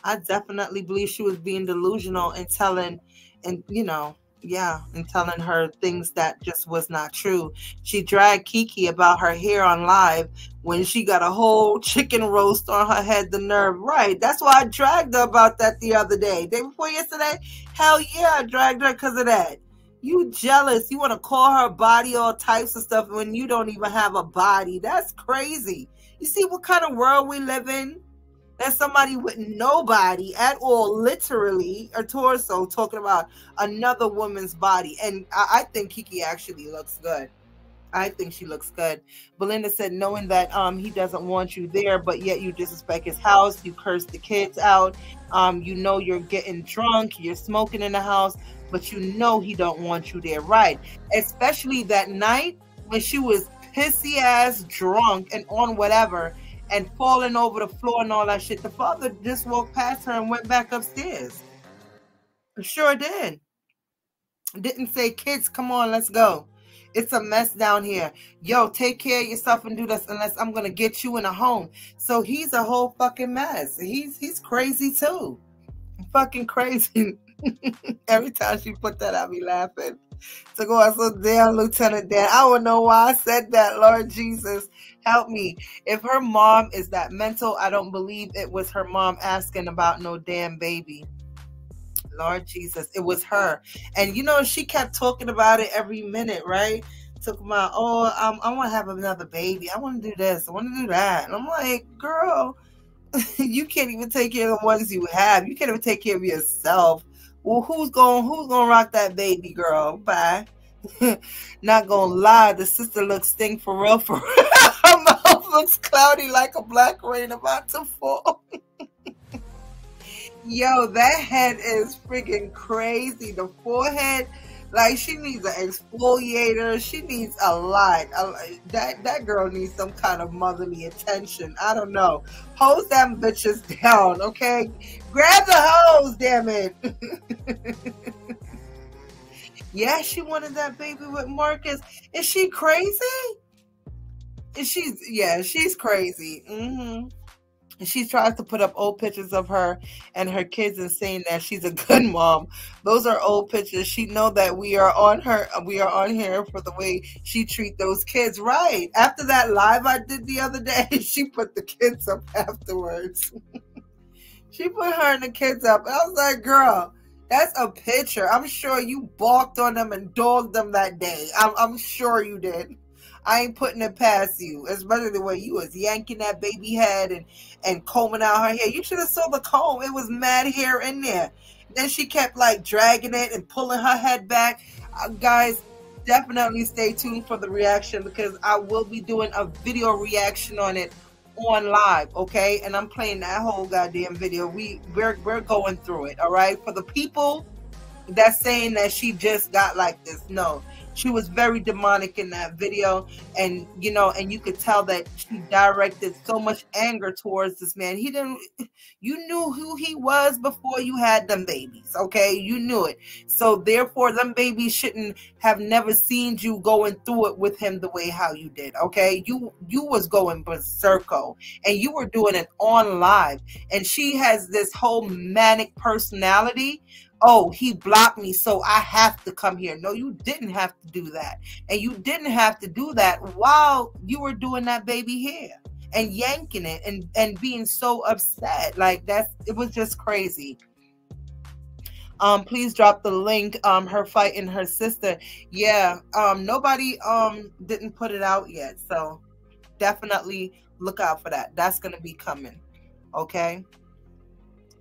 I definitely believe she was being delusional and telling, and you know, yeah, and telling her things that just was not true. She dragged Kiki about her hair on live when she got a whole chicken roast on her head. The nerve, right? That's why I dragged her about that the other day, day before yesterday. Hell yeah, I dragged her because of that. You jealous? You want to call her body all types of stuff when you don't even have a body? That's crazy. You see what kind of world we live in? That's somebody with nobody at all, literally, a torso, talking about another woman's body. And I, I think Kiki actually looks good. I think she looks good. Belinda said, knowing that um he doesn't want you there, but yet you disrespect his house, you curse the kids out, um, you know you're getting drunk, you're smoking in the house, but you know he don't want you there, right? Especially that night when she was pissy ass drunk and on whatever and falling over the floor and all that shit. The father just walked past her and went back upstairs. Sure did. Didn't say, kids, come on, let's go. It's a mess down here. Yo, take care of yourself and do this unless I'm gonna get you in a home. So he's a whole fucking mess. He's he's crazy too. Fucking crazy. Every time she put that, I be laughing. To go out so damn Lieutenant Dan. I don't know why I said that, Lord Jesus help me. If her mom is that mental, I don't believe it was her mom asking about no damn baby. Lord Jesus, it was her. And you know, she kept talking about it every minute, right? Took my, oh, um, I want to have another baby. I want to do this. I want to do that. And I'm like, girl, you can't even take care of the ones you have. You can't even take care of yourself. Well, who's going who's gonna rock that baby girl? Bye. Not gonna lie, the sister looks stink for real, for real. Her mouth looks cloudy like a black rain about to fall. Yo, that head is freaking crazy. The forehead, like she needs an exfoliator. She needs a lot. that that girl needs some kind of motherly attention. I don't know. Hose them bitches down, okay? Grab the hose, damn it. Yeah, she wanted that baby with Marcus. Is she crazy? Is she? Yeah, she's crazy. Mm-hmm. She tries to put up old pictures of her and her kids and saying that she's a good mom. Those are old pictures. She know that we are on her. We are on here for the way she treat those kids. Right after that live I did the other day, she put the kids up afterwards. she put her and the kids up. I was like, girl, that's a picture. I'm sure you balked on them and dogged them that day. I'm, I'm sure you did. I ain't putting it past you, especially the way you was yanking that baby head and and combing out her hair. You should have saw the comb; it was mad hair in there. Then she kept like dragging it and pulling her head back. Uh, guys, definitely stay tuned for the reaction because I will be doing a video reaction on it on live, okay? And I'm playing that whole goddamn video. We we're we're going through it, all right? For the people that's saying that she just got like this, no she was very demonic in that video. And you know and you could tell that she directed so much anger towards this man. He didn't you knew who he was before you had them babies okay? You knew it. So therefore them babies shouldn't have never seen you going through it with him the way how you did okay? You you was going berserko and you were doing it on live. And she has this whole manic personality oh, he blocked me, so I have to come here. No, you didn't have to do that. And you didn't have to do that while you were doing that baby hair and yanking it and, and being so upset. Like that's it was just crazy. Um, please drop the link. Um, her fighting her sister. Yeah, um, nobody um didn't put it out yet. So definitely look out for that. That's gonna be coming. Okay.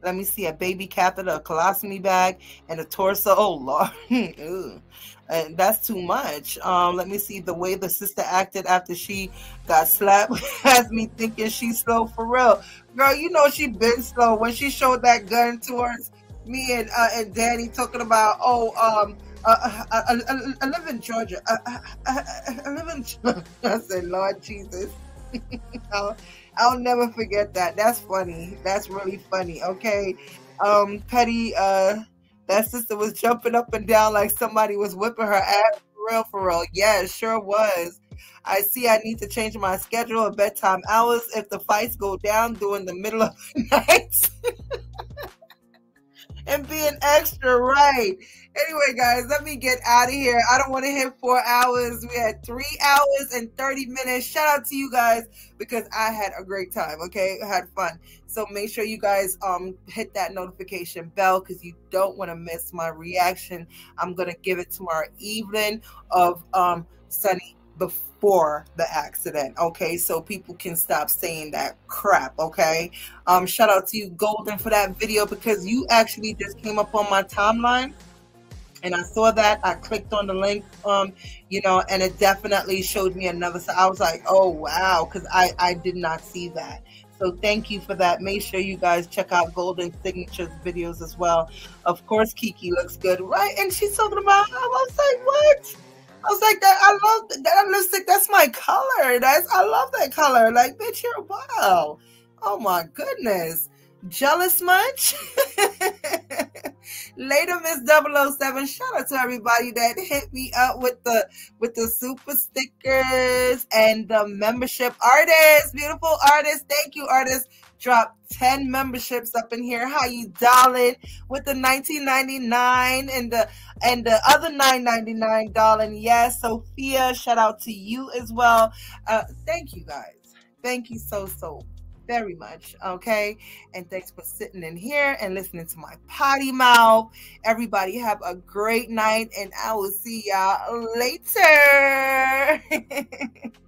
Let me see a baby catheter, a colostomy bag, and a torso. Oh Lord, and that's too much. Um, let me see the way the sister acted after she got slapped has me thinking she's slow for real. Girl, you know she been slow when she showed that gun towards me and uh, and Danny talking about oh um I, live in Georgia. I, I, live in. I said, Lord Jesus. I'll never forget that. That's funny. That's really funny. Okay. Um, Petty, uh, that sister was jumping up and down like somebody was whipping her ass for real, for real. Yeah, it sure was. I see I need to change my schedule of bedtime hours if the fights go down during the middle of the night. and being extra right. Anyway, guys, let me get out of here. I don't want to hit four hours. We had three hours and 30 minutes. Shout out to you guys because I had a great time. Okay. I had fun. So make sure you guys um hit that notification bell because you don't want to miss my reaction. I'm gonna give it tomorrow evening of um Sunny before the accident. Okay, so people can stop saying that crap. Okay, um, shout out to you, Golden, for that video because you actually just came up on my timeline and I saw that. I clicked on the link, um, you know, and it definitely showed me another. So I was like, oh wow, because I I did not see that. So thank you for that. Make sure you guys check out Golden Signatures videos as well. Of course, Kiki looks good, right? And she's talking about. I was like, what? I was like, that. I love that lipstick. That's my color. That's I love that color. Like, bitch, you're wow. Oh my goodness. Jealous much? Later, Miss 007. Shout out to everybody that hit me up with the with the super stickers and the membership artists. Beautiful artists. Thank you, artists. Drop 10 memberships up in here. How you darling with the 19.99 and the and the other 9.99 darling. Yes, Sophia, shout out to you as well. Uh thank you guys. Thank you so so very much. Okay. And thanks for sitting in here and listening to my potty mouth. Everybody have a great night and I will see y'all later.